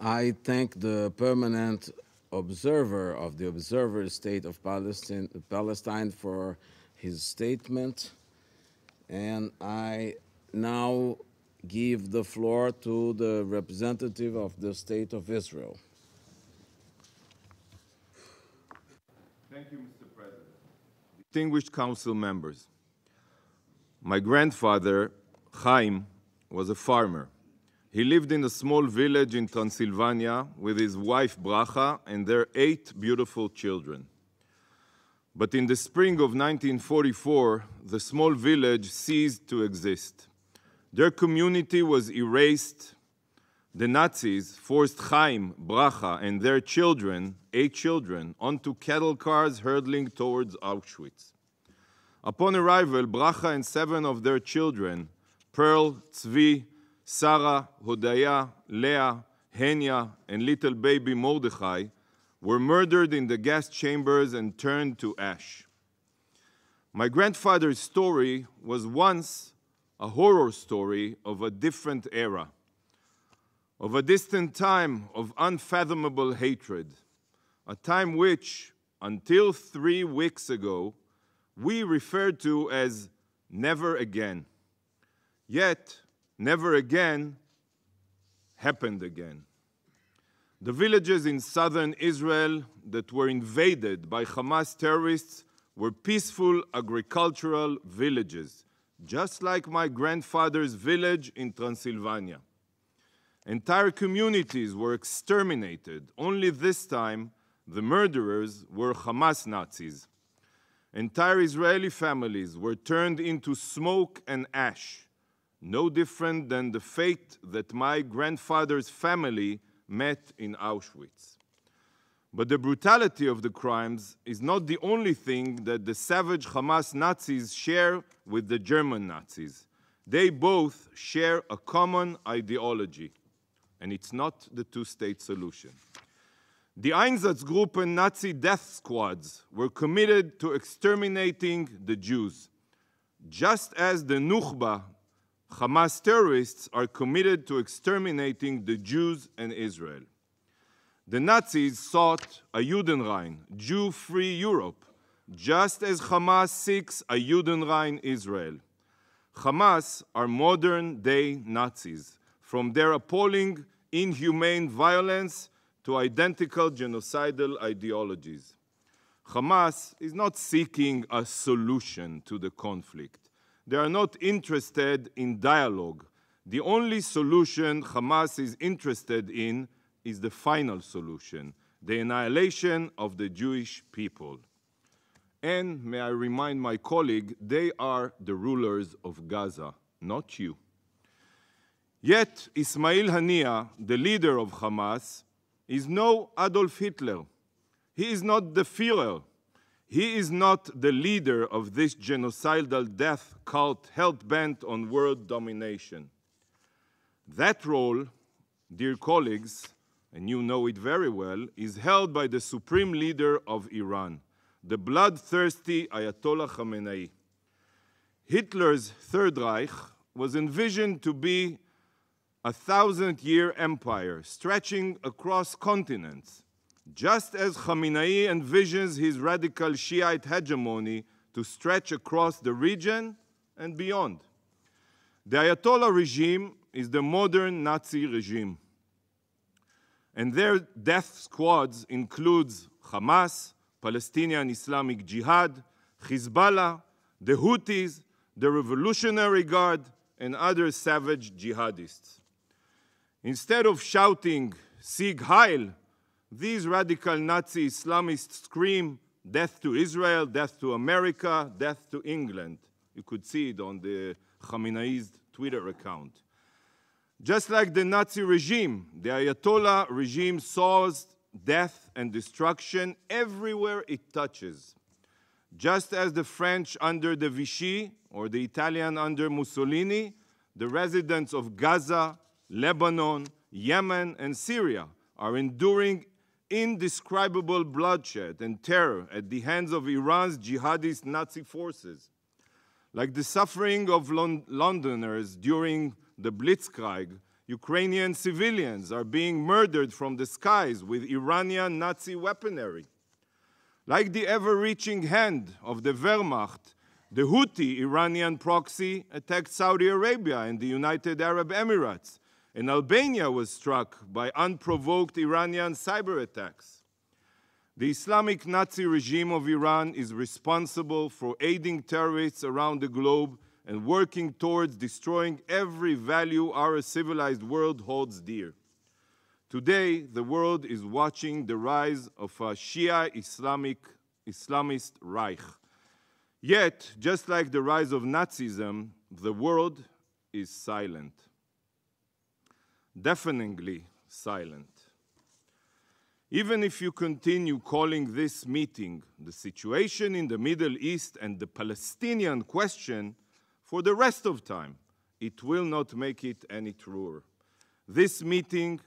I thank the permanent observer of the Observer State of Palestine, Palestine for his statement. And I now give the floor to the representative of the State of Israel. Thank you, Mr. Distinguished council members, my grandfather, Chaim, was a farmer. He lived in a small village in Transylvania with his wife Bracha and their eight beautiful children. But in the spring of 1944, the small village ceased to exist. Their community was erased. The Nazis forced Chaim, Bracha, and their children, eight children, onto cattle cars hurtling towards Auschwitz. Upon arrival, Bracha and seven of their children, Pearl, Tzvi, Sarah, Hodaya, Leah, Henya, and little baby Mordechai, were murdered in the gas chambers and turned to ash. My grandfather's story was once a horror story of a different era, of a distant time of unfathomable hatred, a time which, until three weeks ago, we referred to as never again. Yet, never again happened again. The villages in southern Israel that were invaded by Hamas terrorists were peaceful agricultural villages just like my grandfather's village in Transylvania. Entire communities were exterminated. Only this time, the murderers were Hamas Nazis. Entire Israeli families were turned into smoke and ash, no different than the fate that my grandfather's family met in Auschwitz. But the brutality of the crimes is not the only thing that the savage Hamas Nazis share with the German Nazis. They both share a common ideology, and it's not the two state solution. The Einsatzgruppen Nazi death squads were committed to exterminating the Jews, just as the Nukhba, Hamas terrorists, are committed to exterminating the Jews and Israel. The Nazis sought a Judenrein, Jew-free Europe, just as Hamas seeks a Judenrein Israel. Hamas are modern-day Nazis, from their appalling, inhumane violence to identical genocidal ideologies. Hamas is not seeking a solution to the conflict. They are not interested in dialogue. The only solution Hamas is interested in is the final solution, the annihilation of the Jewish people. And may I remind my colleague, they are the rulers of Gaza, not you. Yet Ismail Haniyeh, the leader of Hamas, is no Adolf Hitler. He is not the Führer. He is not the leader of this genocidal death cult hell bent on world domination. That role, dear colleagues, and you know it very well, is held by the supreme leader of Iran, the bloodthirsty Ayatollah Khamenei. Hitler's Third Reich was envisioned to be a thousand year empire stretching across continents, just as Khamenei envisions his radical Shiite hegemony to stretch across the region and beyond. The Ayatollah regime is the modern Nazi regime. And their death squads includes Hamas, Palestinian Islamic Jihad, Hezbollah, the Houthis, the Revolutionary Guard, and other savage jihadists. Instead of shouting, Sieg Heil, these radical Nazi Islamists scream, death to Israel, death to America, death to England. You could see it on the Khamenei's Twitter account. Just like the Nazi regime, the Ayatollah regime sows death and destruction everywhere it touches. Just as the French under the Vichy or the Italian under Mussolini, the residents of Gaza, Lebanon, Yemen, and Syria are enduring indescribable bloodshed and terror at the hands of Iran's jihadist Nazi forces. Like the suffering of Lon Londoners during the Blitzkrieg, Ukrainian civilians are being murdered from the skies with Iranian Nazi weaponry. Like the ever reaching hand of the Wehrmacht, the Houthi Iranian proxy attacked Saudi Arabia and the United Arab Emirates, and Albania was struck by unprovoked Iranian cyber attacks. The Islamic Nazi regime of Iran is responsible for aiding terrorists around the globe and working towards destroying every value our civilized world holds dear. Today, the world is watching the rise of a Shia Islamic Islamist Reich. Yet, just like the rise of Nazism, the world is silent. Deafeningly silent. Even if you continue calling this meeting the situation in the Middle East and the Palestinian question for the rest of time, it will not make it any truer. This meeting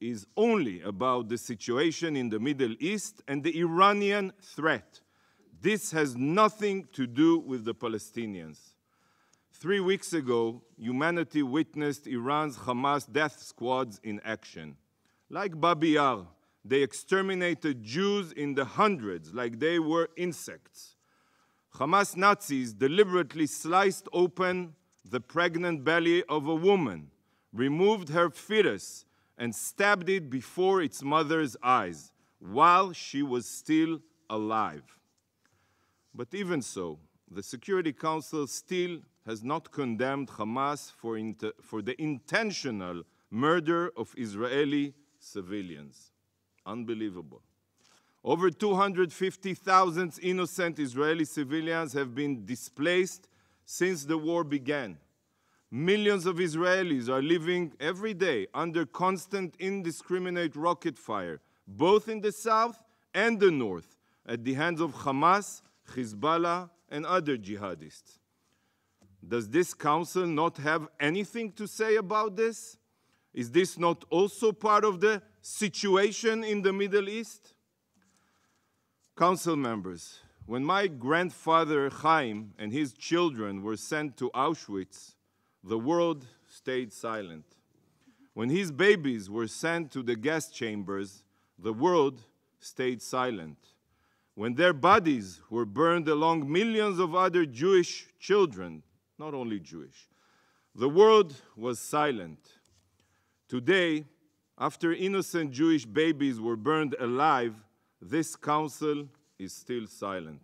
is only about the situation in the Middle East and the Iranian threat. This has nothing to do with the Palestinians. Three weeks ago, humanity witnessed Iran's Hamas death squads in action. Like Babi Yar, they exterminated Jews in the hundreds like they were insects. Hamas Nazis deliberately sliced open the pregnant belly of a woman, removed her fetus, and stabbed it before its mother's eyes while she was still alive. But even so, the Security Council still has not condemned Hamas for, for the intentional murder of Israeli civilians. Unbelievable. Over 250,000 innocent Israeli civilians have been displaced since the war began. Millions of Israelis are living every day under constant indiscriminate rocket fire, both in the south and the north, at the hands of Hamas, Hezbollah, and other jihadists. Does this council not have anything to say about this? Is this not also part of the situation in the Middle East? Council members, when my grandfather Chaim and his children were sent to Auschwitz, the world stayed silent. When his babies were sent to the gas chambers, the world stayed silent. When their bodies were burned along millions of other Jewish children, not only Jewish, the world was silent. Today, after innocent Jewish babies were burned alive, this council is still silent.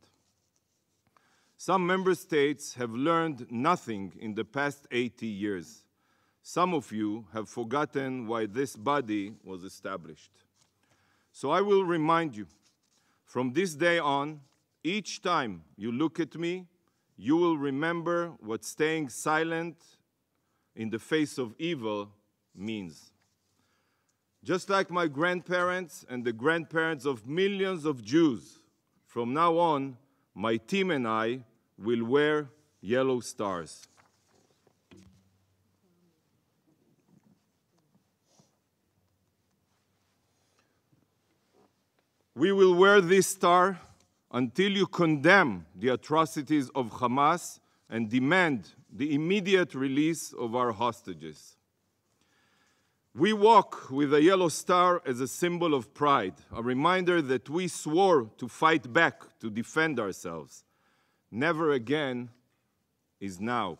Some member states have learned nothing in the past 80 years. Some of you have forgotten why this body was established. So I will remind you from this day on, each time you look at me, you will remember what staying silent in the face of evil means. Just like my grandparents and the grandparents of millions of Jews, from now on, my team and I will wear yellow stars. We will wear this star until you condemn the atrocities of Hamas and demand the immediate release of our hostages. We walk with a yellow star as a symbol of pride, a reminder that we swore to fight back, to defend ourselves. Never again is now.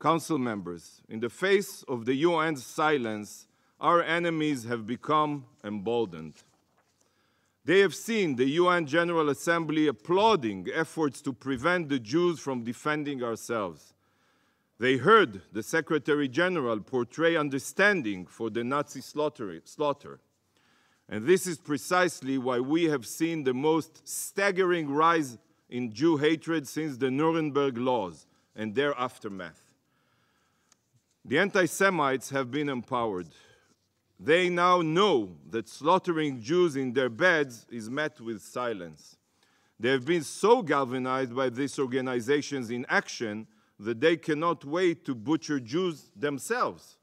Council members, in the face of the UN's silence, our enemies have become emboldened. They have seen the UN General Assembly applauding efforts to prevent the Jews from defending ourselves. They heard the Secretary General portray understanding for the Nazi slaughter. And this is precisely why we have seen the most staggering rise in Jew hatred since the Nuremberg laws and their aftermath. The anti Semites have been empowered. They now know that slaughtering Jews in their beds is met with silence. They have been so galvanized by these organizations in action that they cannot wait to butcher Jews themselves.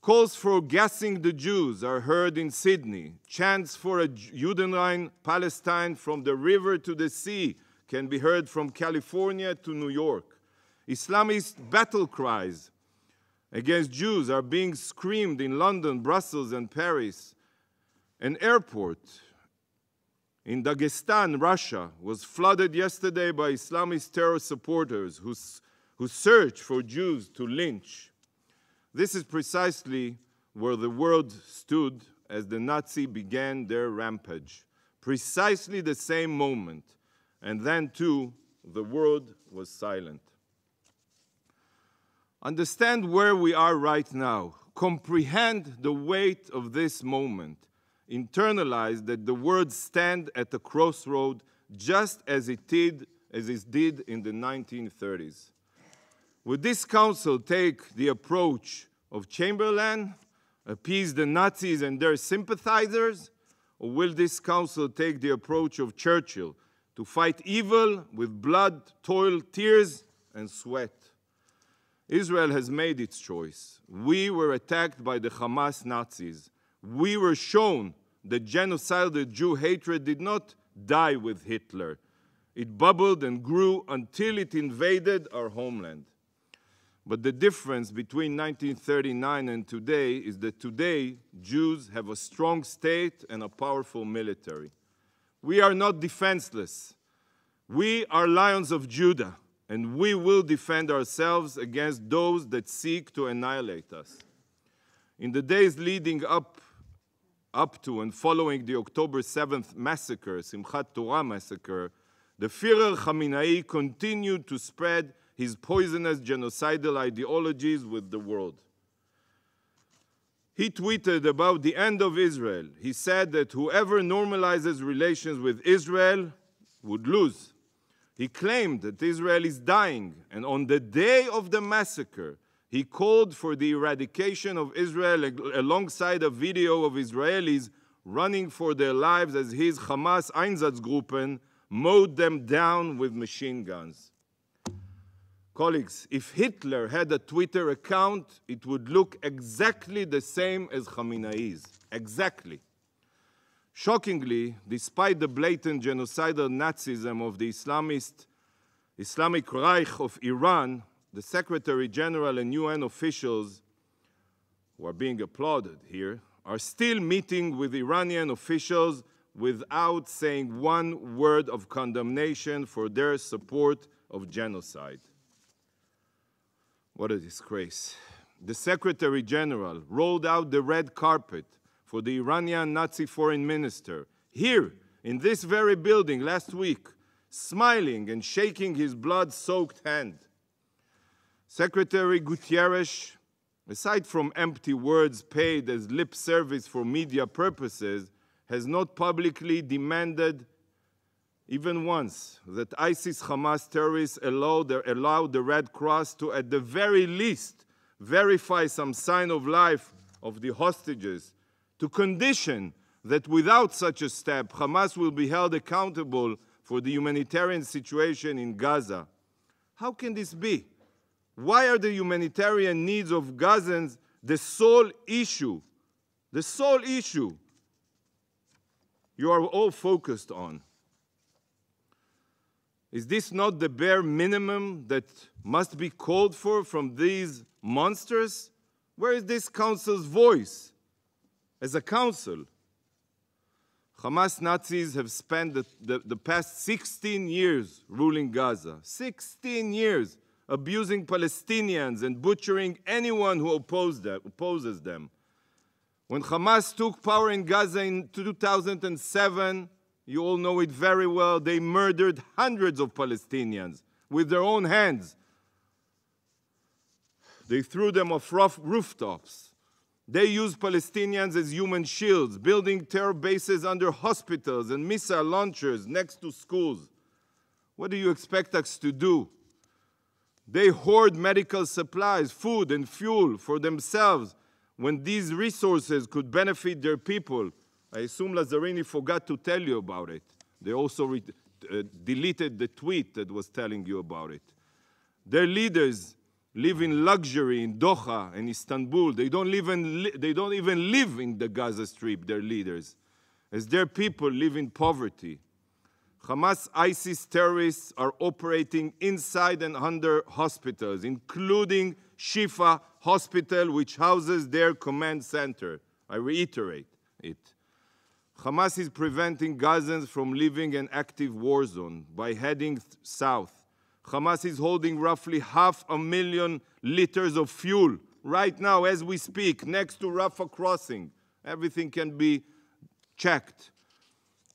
Calls for gassing the Jews are heard in Sydney. Chants for a Judenrein Palestine from the river to the sea can be heard from California to New York. Islamist battle cries against Jews are being screamed in London, Brussels, and Paris. An airport in Dagestan, Russia, was flooded yesterday by Islamist terror supporters who, who search for Jews to lynch. This is precisely where the world stood as the Nazi began their rampage. Precisely the same moment. And then, too, the world was silent. Understand where we are right now. Comprehend the weight of this moment. Internalize that the words stand at a crossroad just as it did, as it did in the 1930s. Would this council take the approach of Chamberlain, appease the Nazis and their sympathizers, or will this council take the approach of Churchill to fight evil with blood, toil, tears, and sweat? Israel has made its choice. We were attacked by the Hamas Nazis. We were shown that genocidal Jew hatred did not die with Hitler. It bubbled and grew until it invaded our homeland. But the difference between 1939 and today is that today Jews have a strong state and a powerful military. We are not defenseless. We are lions of Judah and we will defend ourselves against those that seek to annihilate us. In the days leading up, up to and following the October 7th massacre, Simchat Torah massacre, the Führer Khamenei continued to spread his poisonous genocidal ideologies with the world. He tweeted about the end of Israel. He said that whoever normalizes relations with Israel would lose. He claimed that Israel is dying, and on the day of the massacre, he called for the eradication of Israel alongside a video of Israelis running for their lives as his Hamas Einsatzgruppen mowed them down with machine guns. Colleagues, if Hitler had a Twitter account, it would look exactly the same as Khamenei's. Exactly. Shockingly, despite the blatant genocidal Nazism of the Islamist Islamic Reich of Iran, the Secretary General and UN officials who are being applauded here are still meeting with Iranian officials without saying one word of condemnation for their support of genocide. What a disgrace. The Secretary General rolled out the red carpet for the Iranian Nazi foreign minister here in this very building last week, smiling and shaking his blood soaked hand. Secretary Guterres, aside from empty words paid as lip service for media purposes, has not publicly demanded even once that ISIS Hamas terrorists allow the, allow the Red Cross to, at the very least, verify some sign of life of the hostages to condition that without such a step, Hamas will be held accountable for the humanitarian situation in Gaza. How can this be? Why are the humanitarian needs of Gazans the sole issue? The sole issue. you are all focused on. Is this not the bare minimum that must be called for from these monsters? Where is this council's voice as a council? Hamas Nazis have spent the, the, the, past 16 years ruling Gaza. 16 years abusing Palestinians and butchering anyone who them, opposes them. When Hamas took power in Gaza in 2007, you all know it very well, they murdered hundreds of Palestinians with their own hands. They threw them off rooftops. They used Palestinians as human shields, building terror bases under hospitals and missile launchers next to schools. What do you expect us to do? They hoard medical supplies, food, and fuel for themselves when these resources could benefit their people. I assume Lazzarini forgot to tell you about it. They also uh, deleted the tweet that was telling you about it. Their leaders live in luxury in Doha and Istanbul. They don't, live in, they don't even live in the Gaza Strip, their leaders, as their people live in poverty. Hamas ISIS terrorists are operating inside and under hospitals, including Shifa Hospital, which houses their command center. I reiterate it. Hamas is preventing Gazans from living an active war zone by heading south. Hamas is holding roughly half a million liters of fuel right now as we speak next to Rafah crossing. Everything can be checked.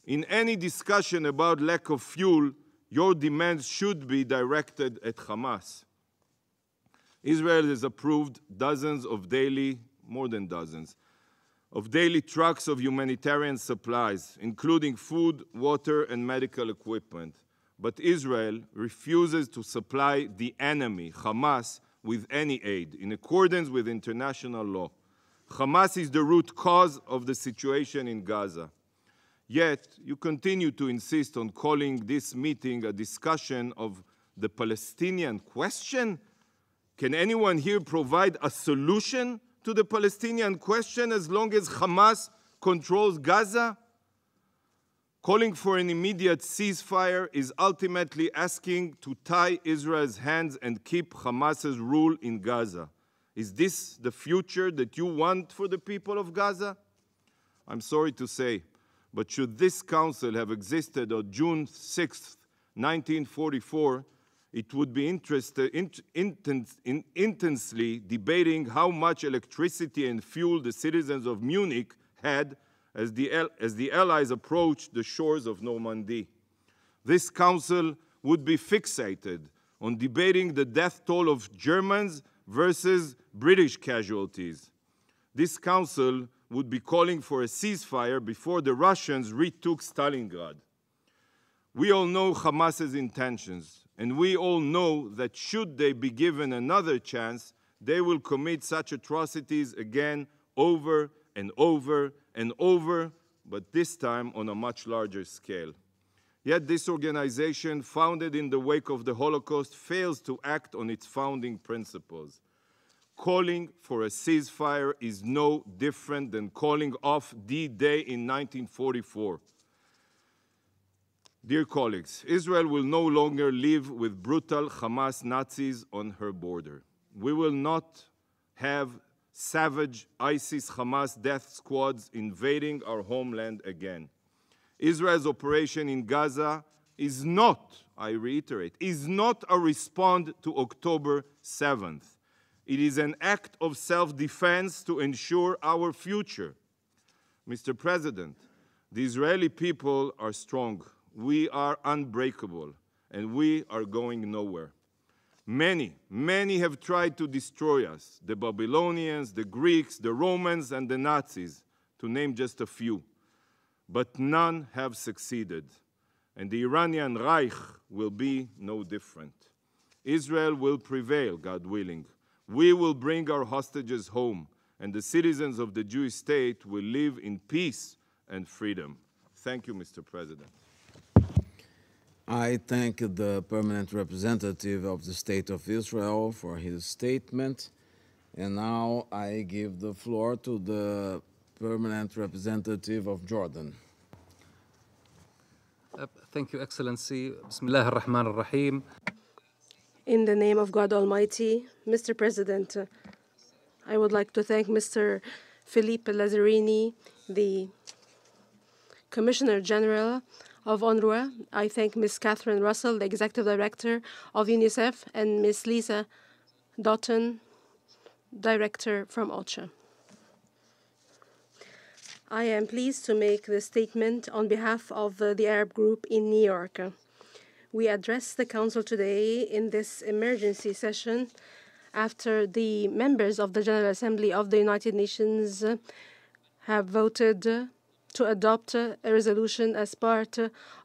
In any discussion about lack of fuel, your demands should be directed at Hamas. Israel has approved dozens of daily, more than dozens, of daily trucks of humanitarian supplies, including food, water, and medical equipment. But Israel refuses to supply the enemy, Hamas, with any aid in accordance with international law. Hamas is the root cause of the situation in Gaza. Yet, you continue to insist on calling this meeting a discussion of the Palestinian question. Can anyone here provide a solution to the Palestinian question as long as Hamas controls Gaza? Calling for an immediate ceasefire is ultimately asking to tie Israel's hands and keep Hamas's rule in Gaza. Is this the future that you want for the people of Gaza? I'm sorry to say, but should this council have existed on June 6, 1944, it would be in, in, intensely debating how much electricity and fuel the citizens of Munich had as the, as the Allies approached the shores of Normandy. This council would be fixated on debating the death toll of Germans versus British casualties. This council would be calling for a ceasefire before the Russians retook Stalingrad. We all know Hamas's intentions, and we all know that should they be given another chance, they will commit such atrocities again over and over and over, but this time on a much larger scale. Yet this organization, founded in the wake of the Holocaust, fails to act on its founding principles calling for a ceasefire is no different than calling off D-Day in 1944. Dear colleagues, Israel will no longer live with brutal Hamas Nazis on her border. We will not have savage ISIS Hamas death squads invading our homeland again. Israel's operation in Gaza is not, I reiterate, is not a response to October 7th. It is an act of self defense to ensure our future. Mr. President, the Israeli people are strong. We are unbreakable, and we are going nowhere. Many, many have tried to destroy us the Babylonians, the Greeks, the Romans, and the Nazis, to name just a few. But none have succeeded, and the Iranian Reich will be no different. Israel will prevail, God willing. We will bring our hostages home, and the citizens of the Jewish state will live in peace and freedom. Thank you, Mr. President. I thank the permanent representative of the State of Israel for his statement. And now I give the floor to the permanent representative of Jordan. Uh, thank you, Excellency. Bismillah ar-Rahman ar-Rahim. In the name of God Almighty, Mr. President, uh, I would like to thank Mr. Philippe Lazzarini, the Commissioner General of UNRWA. I thank Ms. Catherine Russell, the Executive Director of UNICEF, and Ms. Lisa Doughten, Director from OCHA. I am pleased to make this statement on behalf of the Arab Group in New York. We address the Council today in this emergency session after the members of the General Assembly of the United Nations have voted to adopt a resolution as part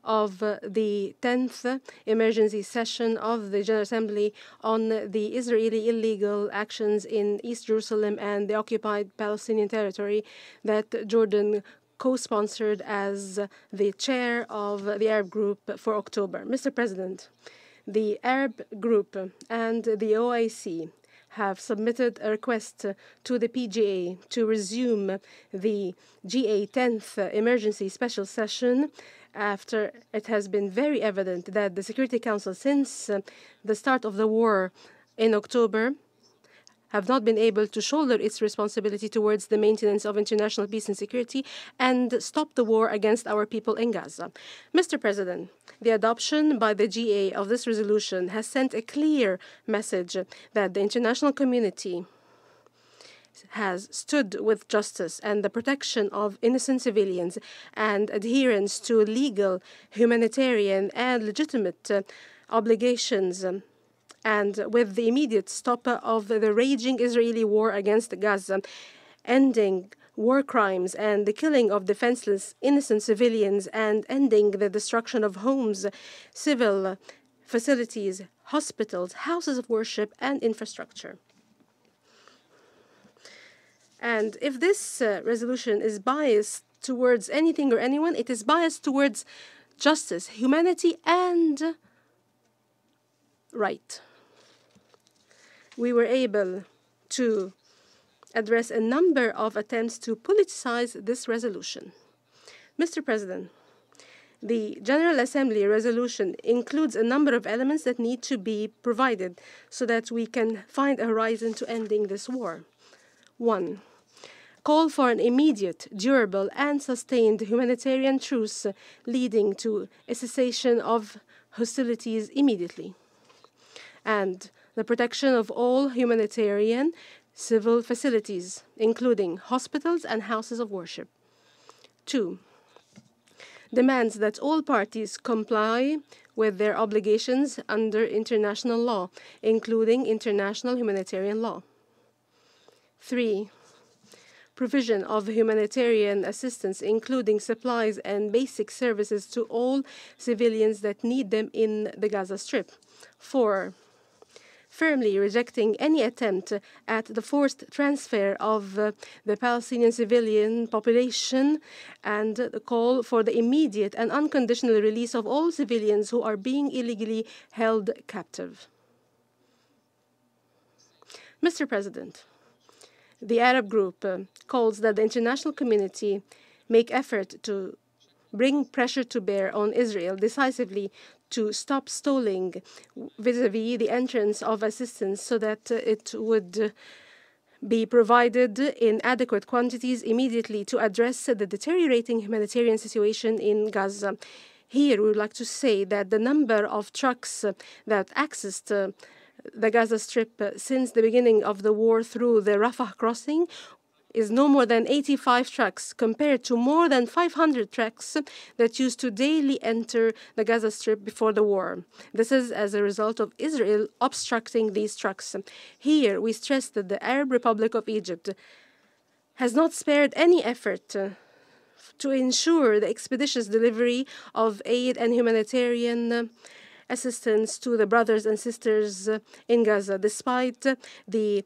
of the 10th emergency session of the General Assembly on the Israeli illegal actions in East Jerusalem and the occupied Palestinian territory that Jordan co-sponsored as the chair of the Arab Group for October. Mr. President, the Arab Group and the OIC have submitted a request to the PGA to resume the GA 10th emergency special session after it has been very evident that the Security Council, since the start of the war in October, have not been able to shoulder its responsibility towards the maintenance of international peace and security and stop the war against our people in Gaza. Mr. President, the adoption by the GA of this resolution has sent a clear message that the international community has stood with justice and the protection of innocent civilians and adherence to legal, humanitarian, and legitimate uh, obligations and with the immediate stop of the raging Israeli war against Gaza, ending war crimes and the killing of defenseless innocent civilians, and ending the destruction of homes, civil facilities, hospitals, houses of worship, and infrastructure. And if this uh, resolution is biased towards anything or anyone, it is biased towards justice, humanity, and right we were able to address a number of attempts to politicize this resolution. Mr. President, the General Assembly resolution includes a number of elements that need to be provided so that we can find a horizon to ending this war. One, call for an immediate, durable, and sustained humanitarian truce leading to a cessation of hostilities immediately. And the protection of all humanitarian civil facilities, including hospitals and houses of worship. Two, demands that all parties comply with their obligations under international law, including international humanitarian law. Three, provision of humanitarian assistance, including supplies and basic services to all civilians that need them in the Gaza Strip. Four, firmly rejecting any attempt at the forced transfer of uh, the Palestinian civilian population and the call for the immediate and unconditional release of all civilians who are being illegally held captive. Mr. President, the Arab group uh, calls that the international community make effort to bring pressure to bear on Israel decisively to stop stalling vis-a-vis the entrance of assistance so that it would be provided in adequate quantities immediately to address the deteriorating humanitarian situation in Gaza. Here, we would like to say that the number of trucks that accessed uh, the Gaza Strip since the beginning of the war through the Rafah crossing is no more than 85 trucks compared to more than 500 trucks that used to daily enter the Gaza Strip before the war. This is as a result of Israel obstructing these trucks. Here, we stress that the Arab Republic of Egypt has not spared any effort to ensure the expeditious delivery of aid and humanitarian assistance to the brothers and sisters in Gaza, despite the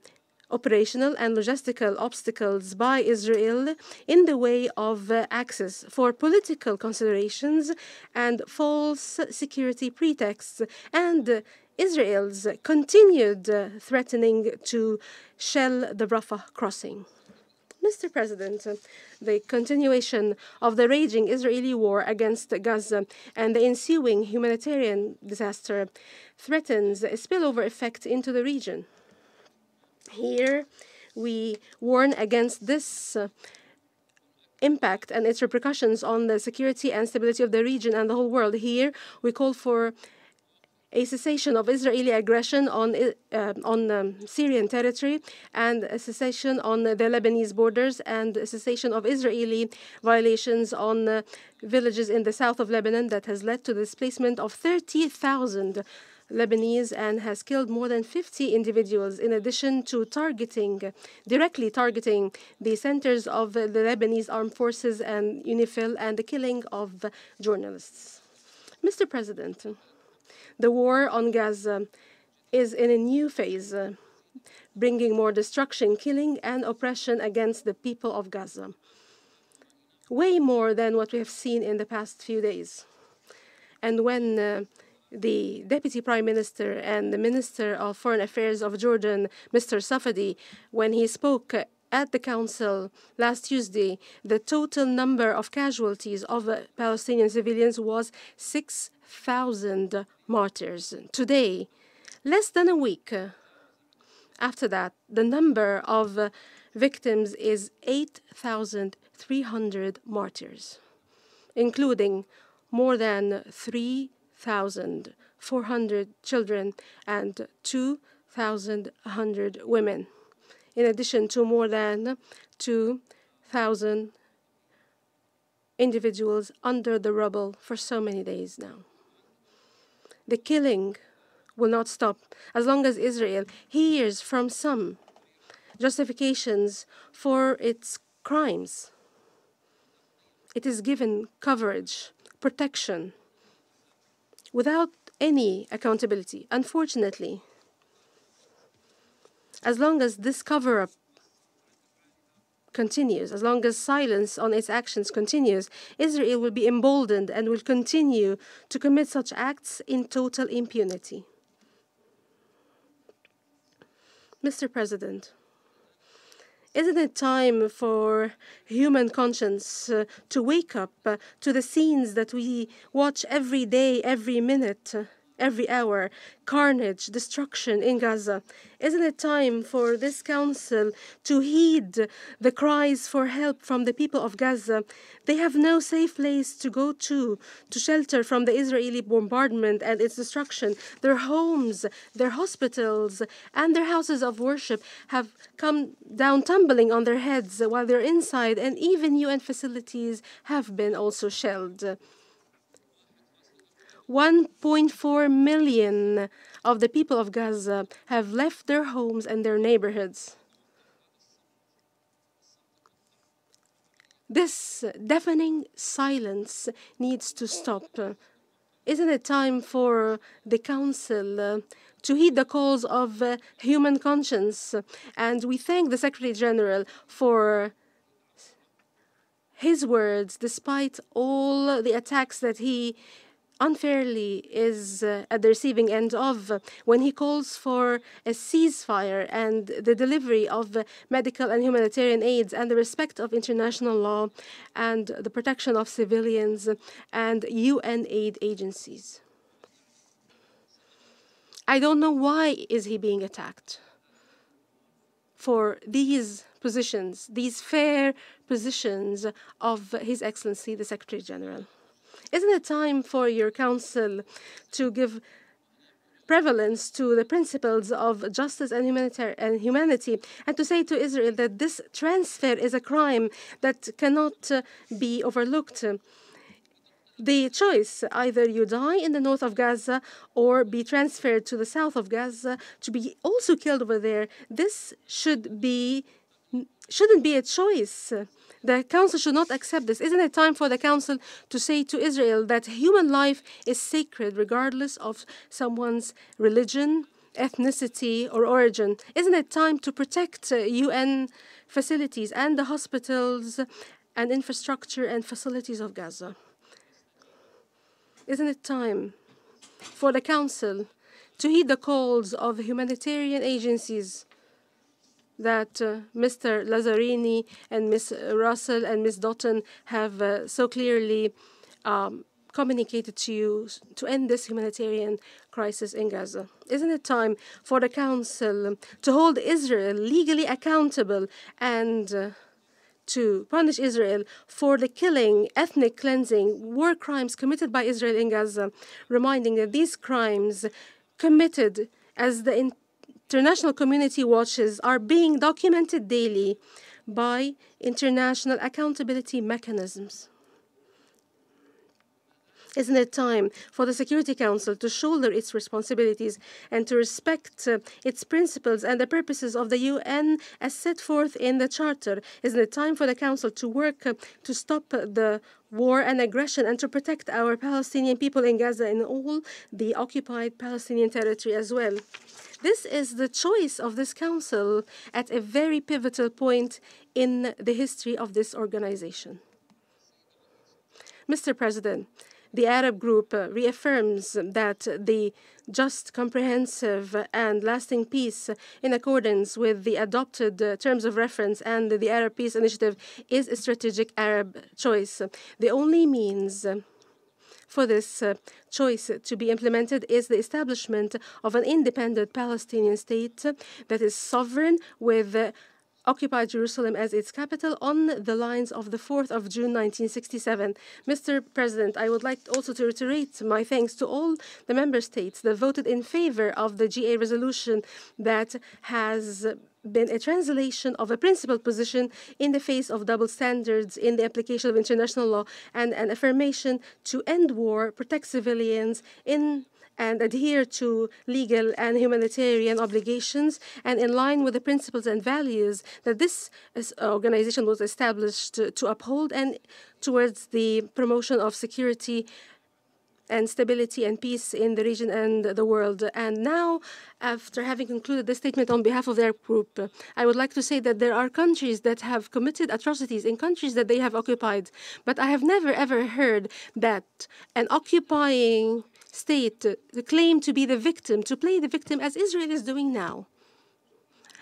operational and logistical obstacles by Israel in the way of uh, access for political considerations and false security pretexts, and Israel's continued uh, threatening to shell the Rafah crossing. Mr. President, the continuation of the raging Israeli war against Gaza and the ensuing humanitarian disaster threatens a spillover effect into the region. Here, we warn against this uh, impact and its repercussions on the security and stability of the region and the whole world. Here, we call for a cessation of Israeli aggression on, uh, on um, Syrian territory and a cessation on the Lebanese borders and a cessation of Israeli violations on uh, villages in the south of Lebanon that has led to the displacement of 30,000 Lebanese and has killed more than 50 individuals, in addition to targeting, directly targeting the centers of the Lebanese armed forces and UNIFIL and the killing of journalists. Mr. President, the war on Gaza is in a new phase, bringing more destruction, killing, and oppression against the people of Gaza. Way more than what we have seen in the past few days. And when uh, the Deputy Prime Minister and the Minister of Foreign Affairs of Jordan, Mr. Safadi, when he spoke at the Council last Tuesday, the total number of casualties of Palestinian civilians was 6 thousand martyrs. Today, less than a week after that, the number of victims is 8,300 martyrs, including more than 3,400 children and 2,100 women, in addition to more than 2,000 individuals under the rubble for so many days now the killing will not stop as long as Israel hears from some justifications for its crimes. It is given coverage, protection, without any accountability. Unfortunately, as long as this cover up continues, as long as silence on its actions continues, Israel will be emboldened and will continue to commit such acts in total impunity. Mr. President, isn't it time for human conscience uh, to wake up uh, to the scenes that we watch every day, every minute? Every hour, carnage, destruction in Gaza. Isn't it time for this council to heed the cries for help from the people of Gaza? They have no safe place to go to, to shelter from the Israeli bombardment and its destruction. Their homes, their hospitals, and their houses of worship have come down tumbling on their heads while they're inside, and even UN facilities have been also shelled. 1.4 million of the people of Gaza have left their homes and their neighborhoods. This deafening silence needs to stop. Isn't it time for the Council uh, to heed the calls of uh, human conscience? And we thank the Secretary General for his words, despite all the attacks that he unfairly is uh, at the receiving end of when he calls for a ceasefire and the delivery of uh, medical and humanitarian aids and the respect of international law and the protection of civilians and UN aid agencies. I don't know why is he being attacked for these positions, these fair positions of His Excellency the Secretary General. Isn't it time for your council to give prevalence to the principles of justice and, and humanity, and to say to Israel that this transfer is a crime that cannot be overlooked. The choice either you die in the north of Gaza or be transferred to the south of Gaza to be also killed over there. This should be shouldn't be a choice. The Council should not accept this. Isn't it time for the Council to say to Israel that human life is sacred regardless of someone's religion, ethnicity, or origin? Isn't it time to protect uh, UN facilities and the hospitals and infrastructure and facilities of Gaza? Isn't it time for the Council to heed the calls of humanitarian agencies that uh, Mr. Lazzarini and Ms. Russell and Ms. Doughten have uh, so clearly um, communicated to you to end this humanitarian crisis in Gaza? Isn't it time for the Council to hold Israel legally accountable and uh, to punish Israel for the killing, ethnic cleansing, war crimes committed by Israel in Gaza, reminding that these crimes committed as the international community watches are being documented daily by international accountability mechanisms. Isn't it time for the Security Council to shoulder its responsibilities and to respect uh, its principles and the purposes of the UN as set forth in the Charter? Isn't it time for the Council to work uh, to stop the war and aggression and to protect our Palestinian people in Gaza and all the occupied Palestinian territory as well? This is the choice of this Council at a very pivotal point in the history of this organization. Mr. President, the Arab group reaffirms that the just, comprehensive, and lasting peace in accordance with the adopted terms of reference and the Arab Peace Initiative is a strategic Arab choice. The only means for this uh, choice to be implemented is the establishment of an independent Palestinian state that is sovereign with uh, occupied Jerusalem as its capital on the lines of the 4th of June 1967. Mr. President, I would like also to reiterate my thanks to all the member states that voted in favor of the GA resolution that has been a translation of a principled position in the face of double standards in the application of international law and an affirmation to end war, protect civilians in and adhere to legal and humanitarian obligations and in line with the principles and values that this uh, organization was established to, to uphold and towards the promotion of security and stability and peace in the region and the world. And now, after having concluded this statement on behalf of their group, I would like to say that there are countries that have committed atrocities in countries that they have occupied. But I have never ever heard that an occupying state claim to be the victim, to play the victim as Israel is doing now.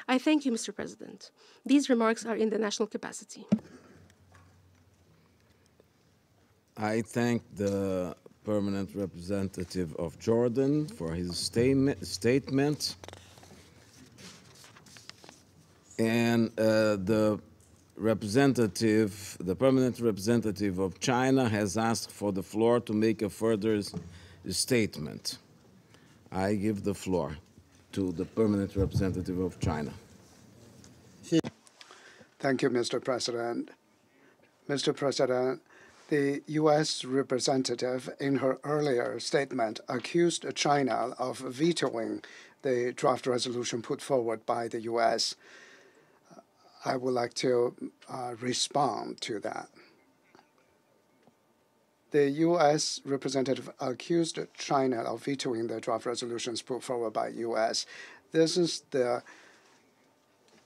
I thank you, Mr. President. These remarks are in the national capacity. I thank the permanent representative of Jordan for his statement. And uh, the representative, the permanent representative of China has asked for the floor to make a further statement. I give the floor to the permanent representative of China. Thank you, Mr. President. Mr. President, the U.S. representative in her earlier statement accused China of vetoing the draft resolution put forward by the U.S. I would like to uh, respond to that the U.S. representative accused China of vetoing the draft resolutions put forward by U.S. This is the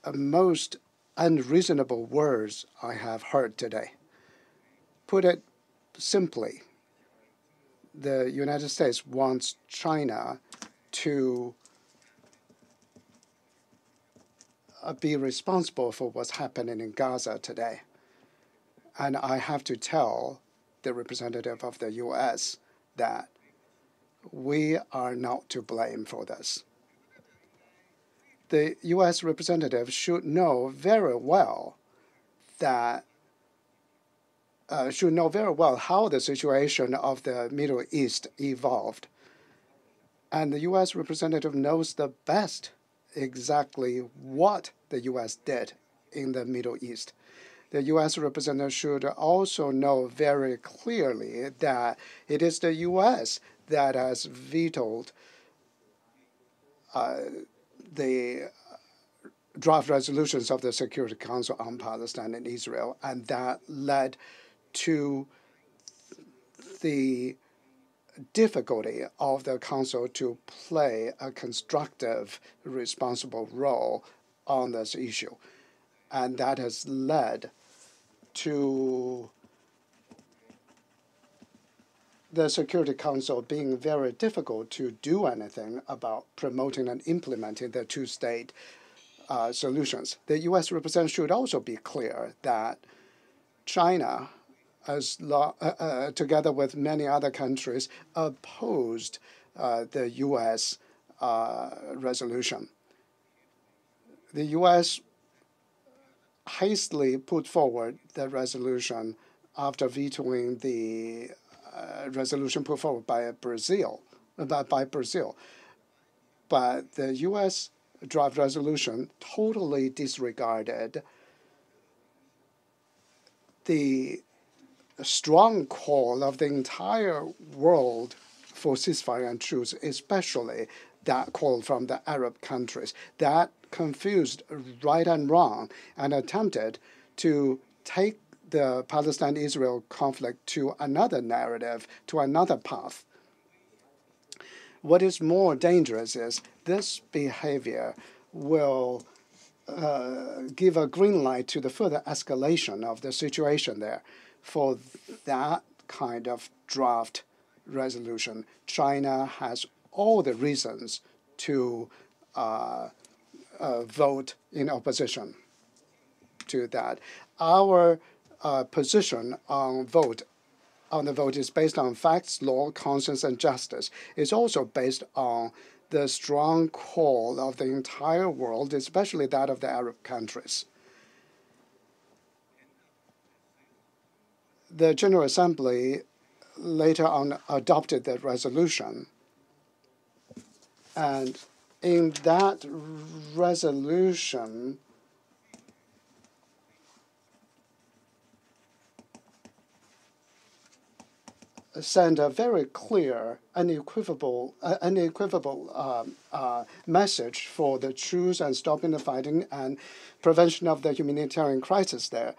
uh, most unreasonable words I have heard today. Put it simply, the United States wants China to uh, be responsible for what's happening in Gaza today. And I have to tell the representative of the U.S. that we are not to blame for this. The U.S. representative should know very well that uh, should know very well how the situation of the Middle East evolved. And the U.S. representative knows the best exactly what the U.S. did in the Middle East the U.S. representative should also know very clearly that it is the U.S. that has vetoed uh, the draft resolutions of the Security Council on Palestine and Israel, and that led to the difficulty of the Council to play a constructive, responsible role on this issue and that has led to the Security Council being very difficult to do anything about promoting and implementing the two-state uh, solutions. The U.S. representative should also be clear that China, as uh, uh, together with many other countries, opposed uh, the U.S. Uh, resolution. The U.S. hastily put forward the resolution after vetoing the uh, resolution put forward by Brazil, by, by Brazil. But the U.S. draft resolution totally disregarded the strong call of the entire world for ceasefire and truce, especially that call from the Arab countries. That confused right and wrong and attempted to take the Palestine Israel conflict to another narrative, to another path. What is more dangerous is this behavior will uh, give a green light to the further escalation of the situation there. For that kind of draft resolution, China has all the reasons to uh, uh, vote in opposition to that. Our uh, position on vote on the vote is based on facts, law, conscience, and justice. It's also based on the strong call of the entire world, especially that of the Arab countries. The General Assembly later on adopted that resolution. And in that resolution, send a very clear, unequivocal, uh, unequivocal um, uh, message for the truce and stopping the fighting and prevention of the humanitarian crisis there.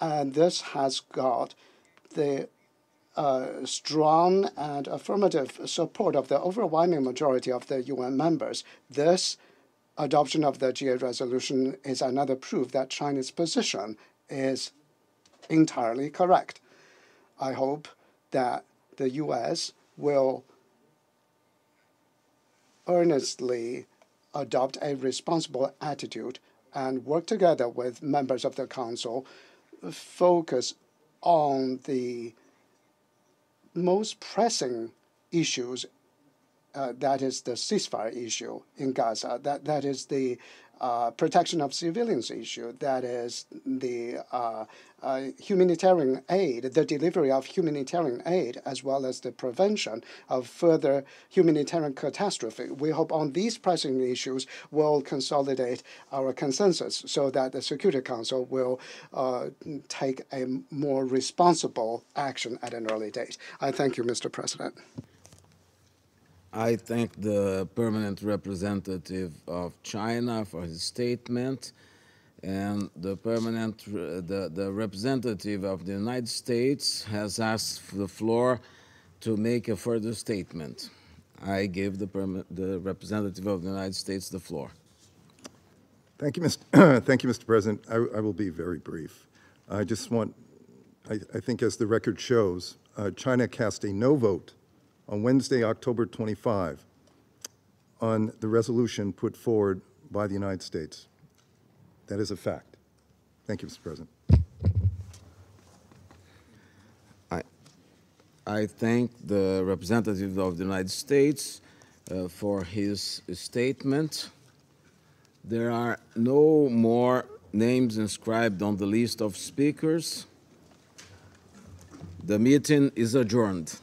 And this has got the uh, strong and affirmative support of the overwhelming majority of the UN members. This adoption of the GA resolution is another proof that China's position is entirely correct. I hope that the U.S. will earnestly adopt a responsible attitude and work together with members of the Council, focus on the most pressing issues. Uh, that is the ceasefire issue in Gaza. That that is the uh, protection of civilians issue, that is the uh, uh, humanitarian aid, the delivery of humanitarian aid, as well as the prevention of further humanitarian catastrophe. We hope on these pressing issues will consolidate our consensus so that the Security Council will uh, take a more responsible action at an early date. I thank you, Mr. President. I thank the permanent representative of China for his statement and the permanent the, the representative of the United States has asked for the floor to make a further statement. I give the, the representative of the United States the floor. Thank you, Mr. <coughs> Thank you, Mr. President. I, I, will be very brief. I just want, I, I think as the record shows, uh, China cast a no vote on Wednesday, October 25, on the resolution put forward by the United States. That is a fact. Thank you, Mr. President. I, I thank the representative of the United States uh, for his statement. There are no more names inscribed on the list of speakers. The meeting is adjourned.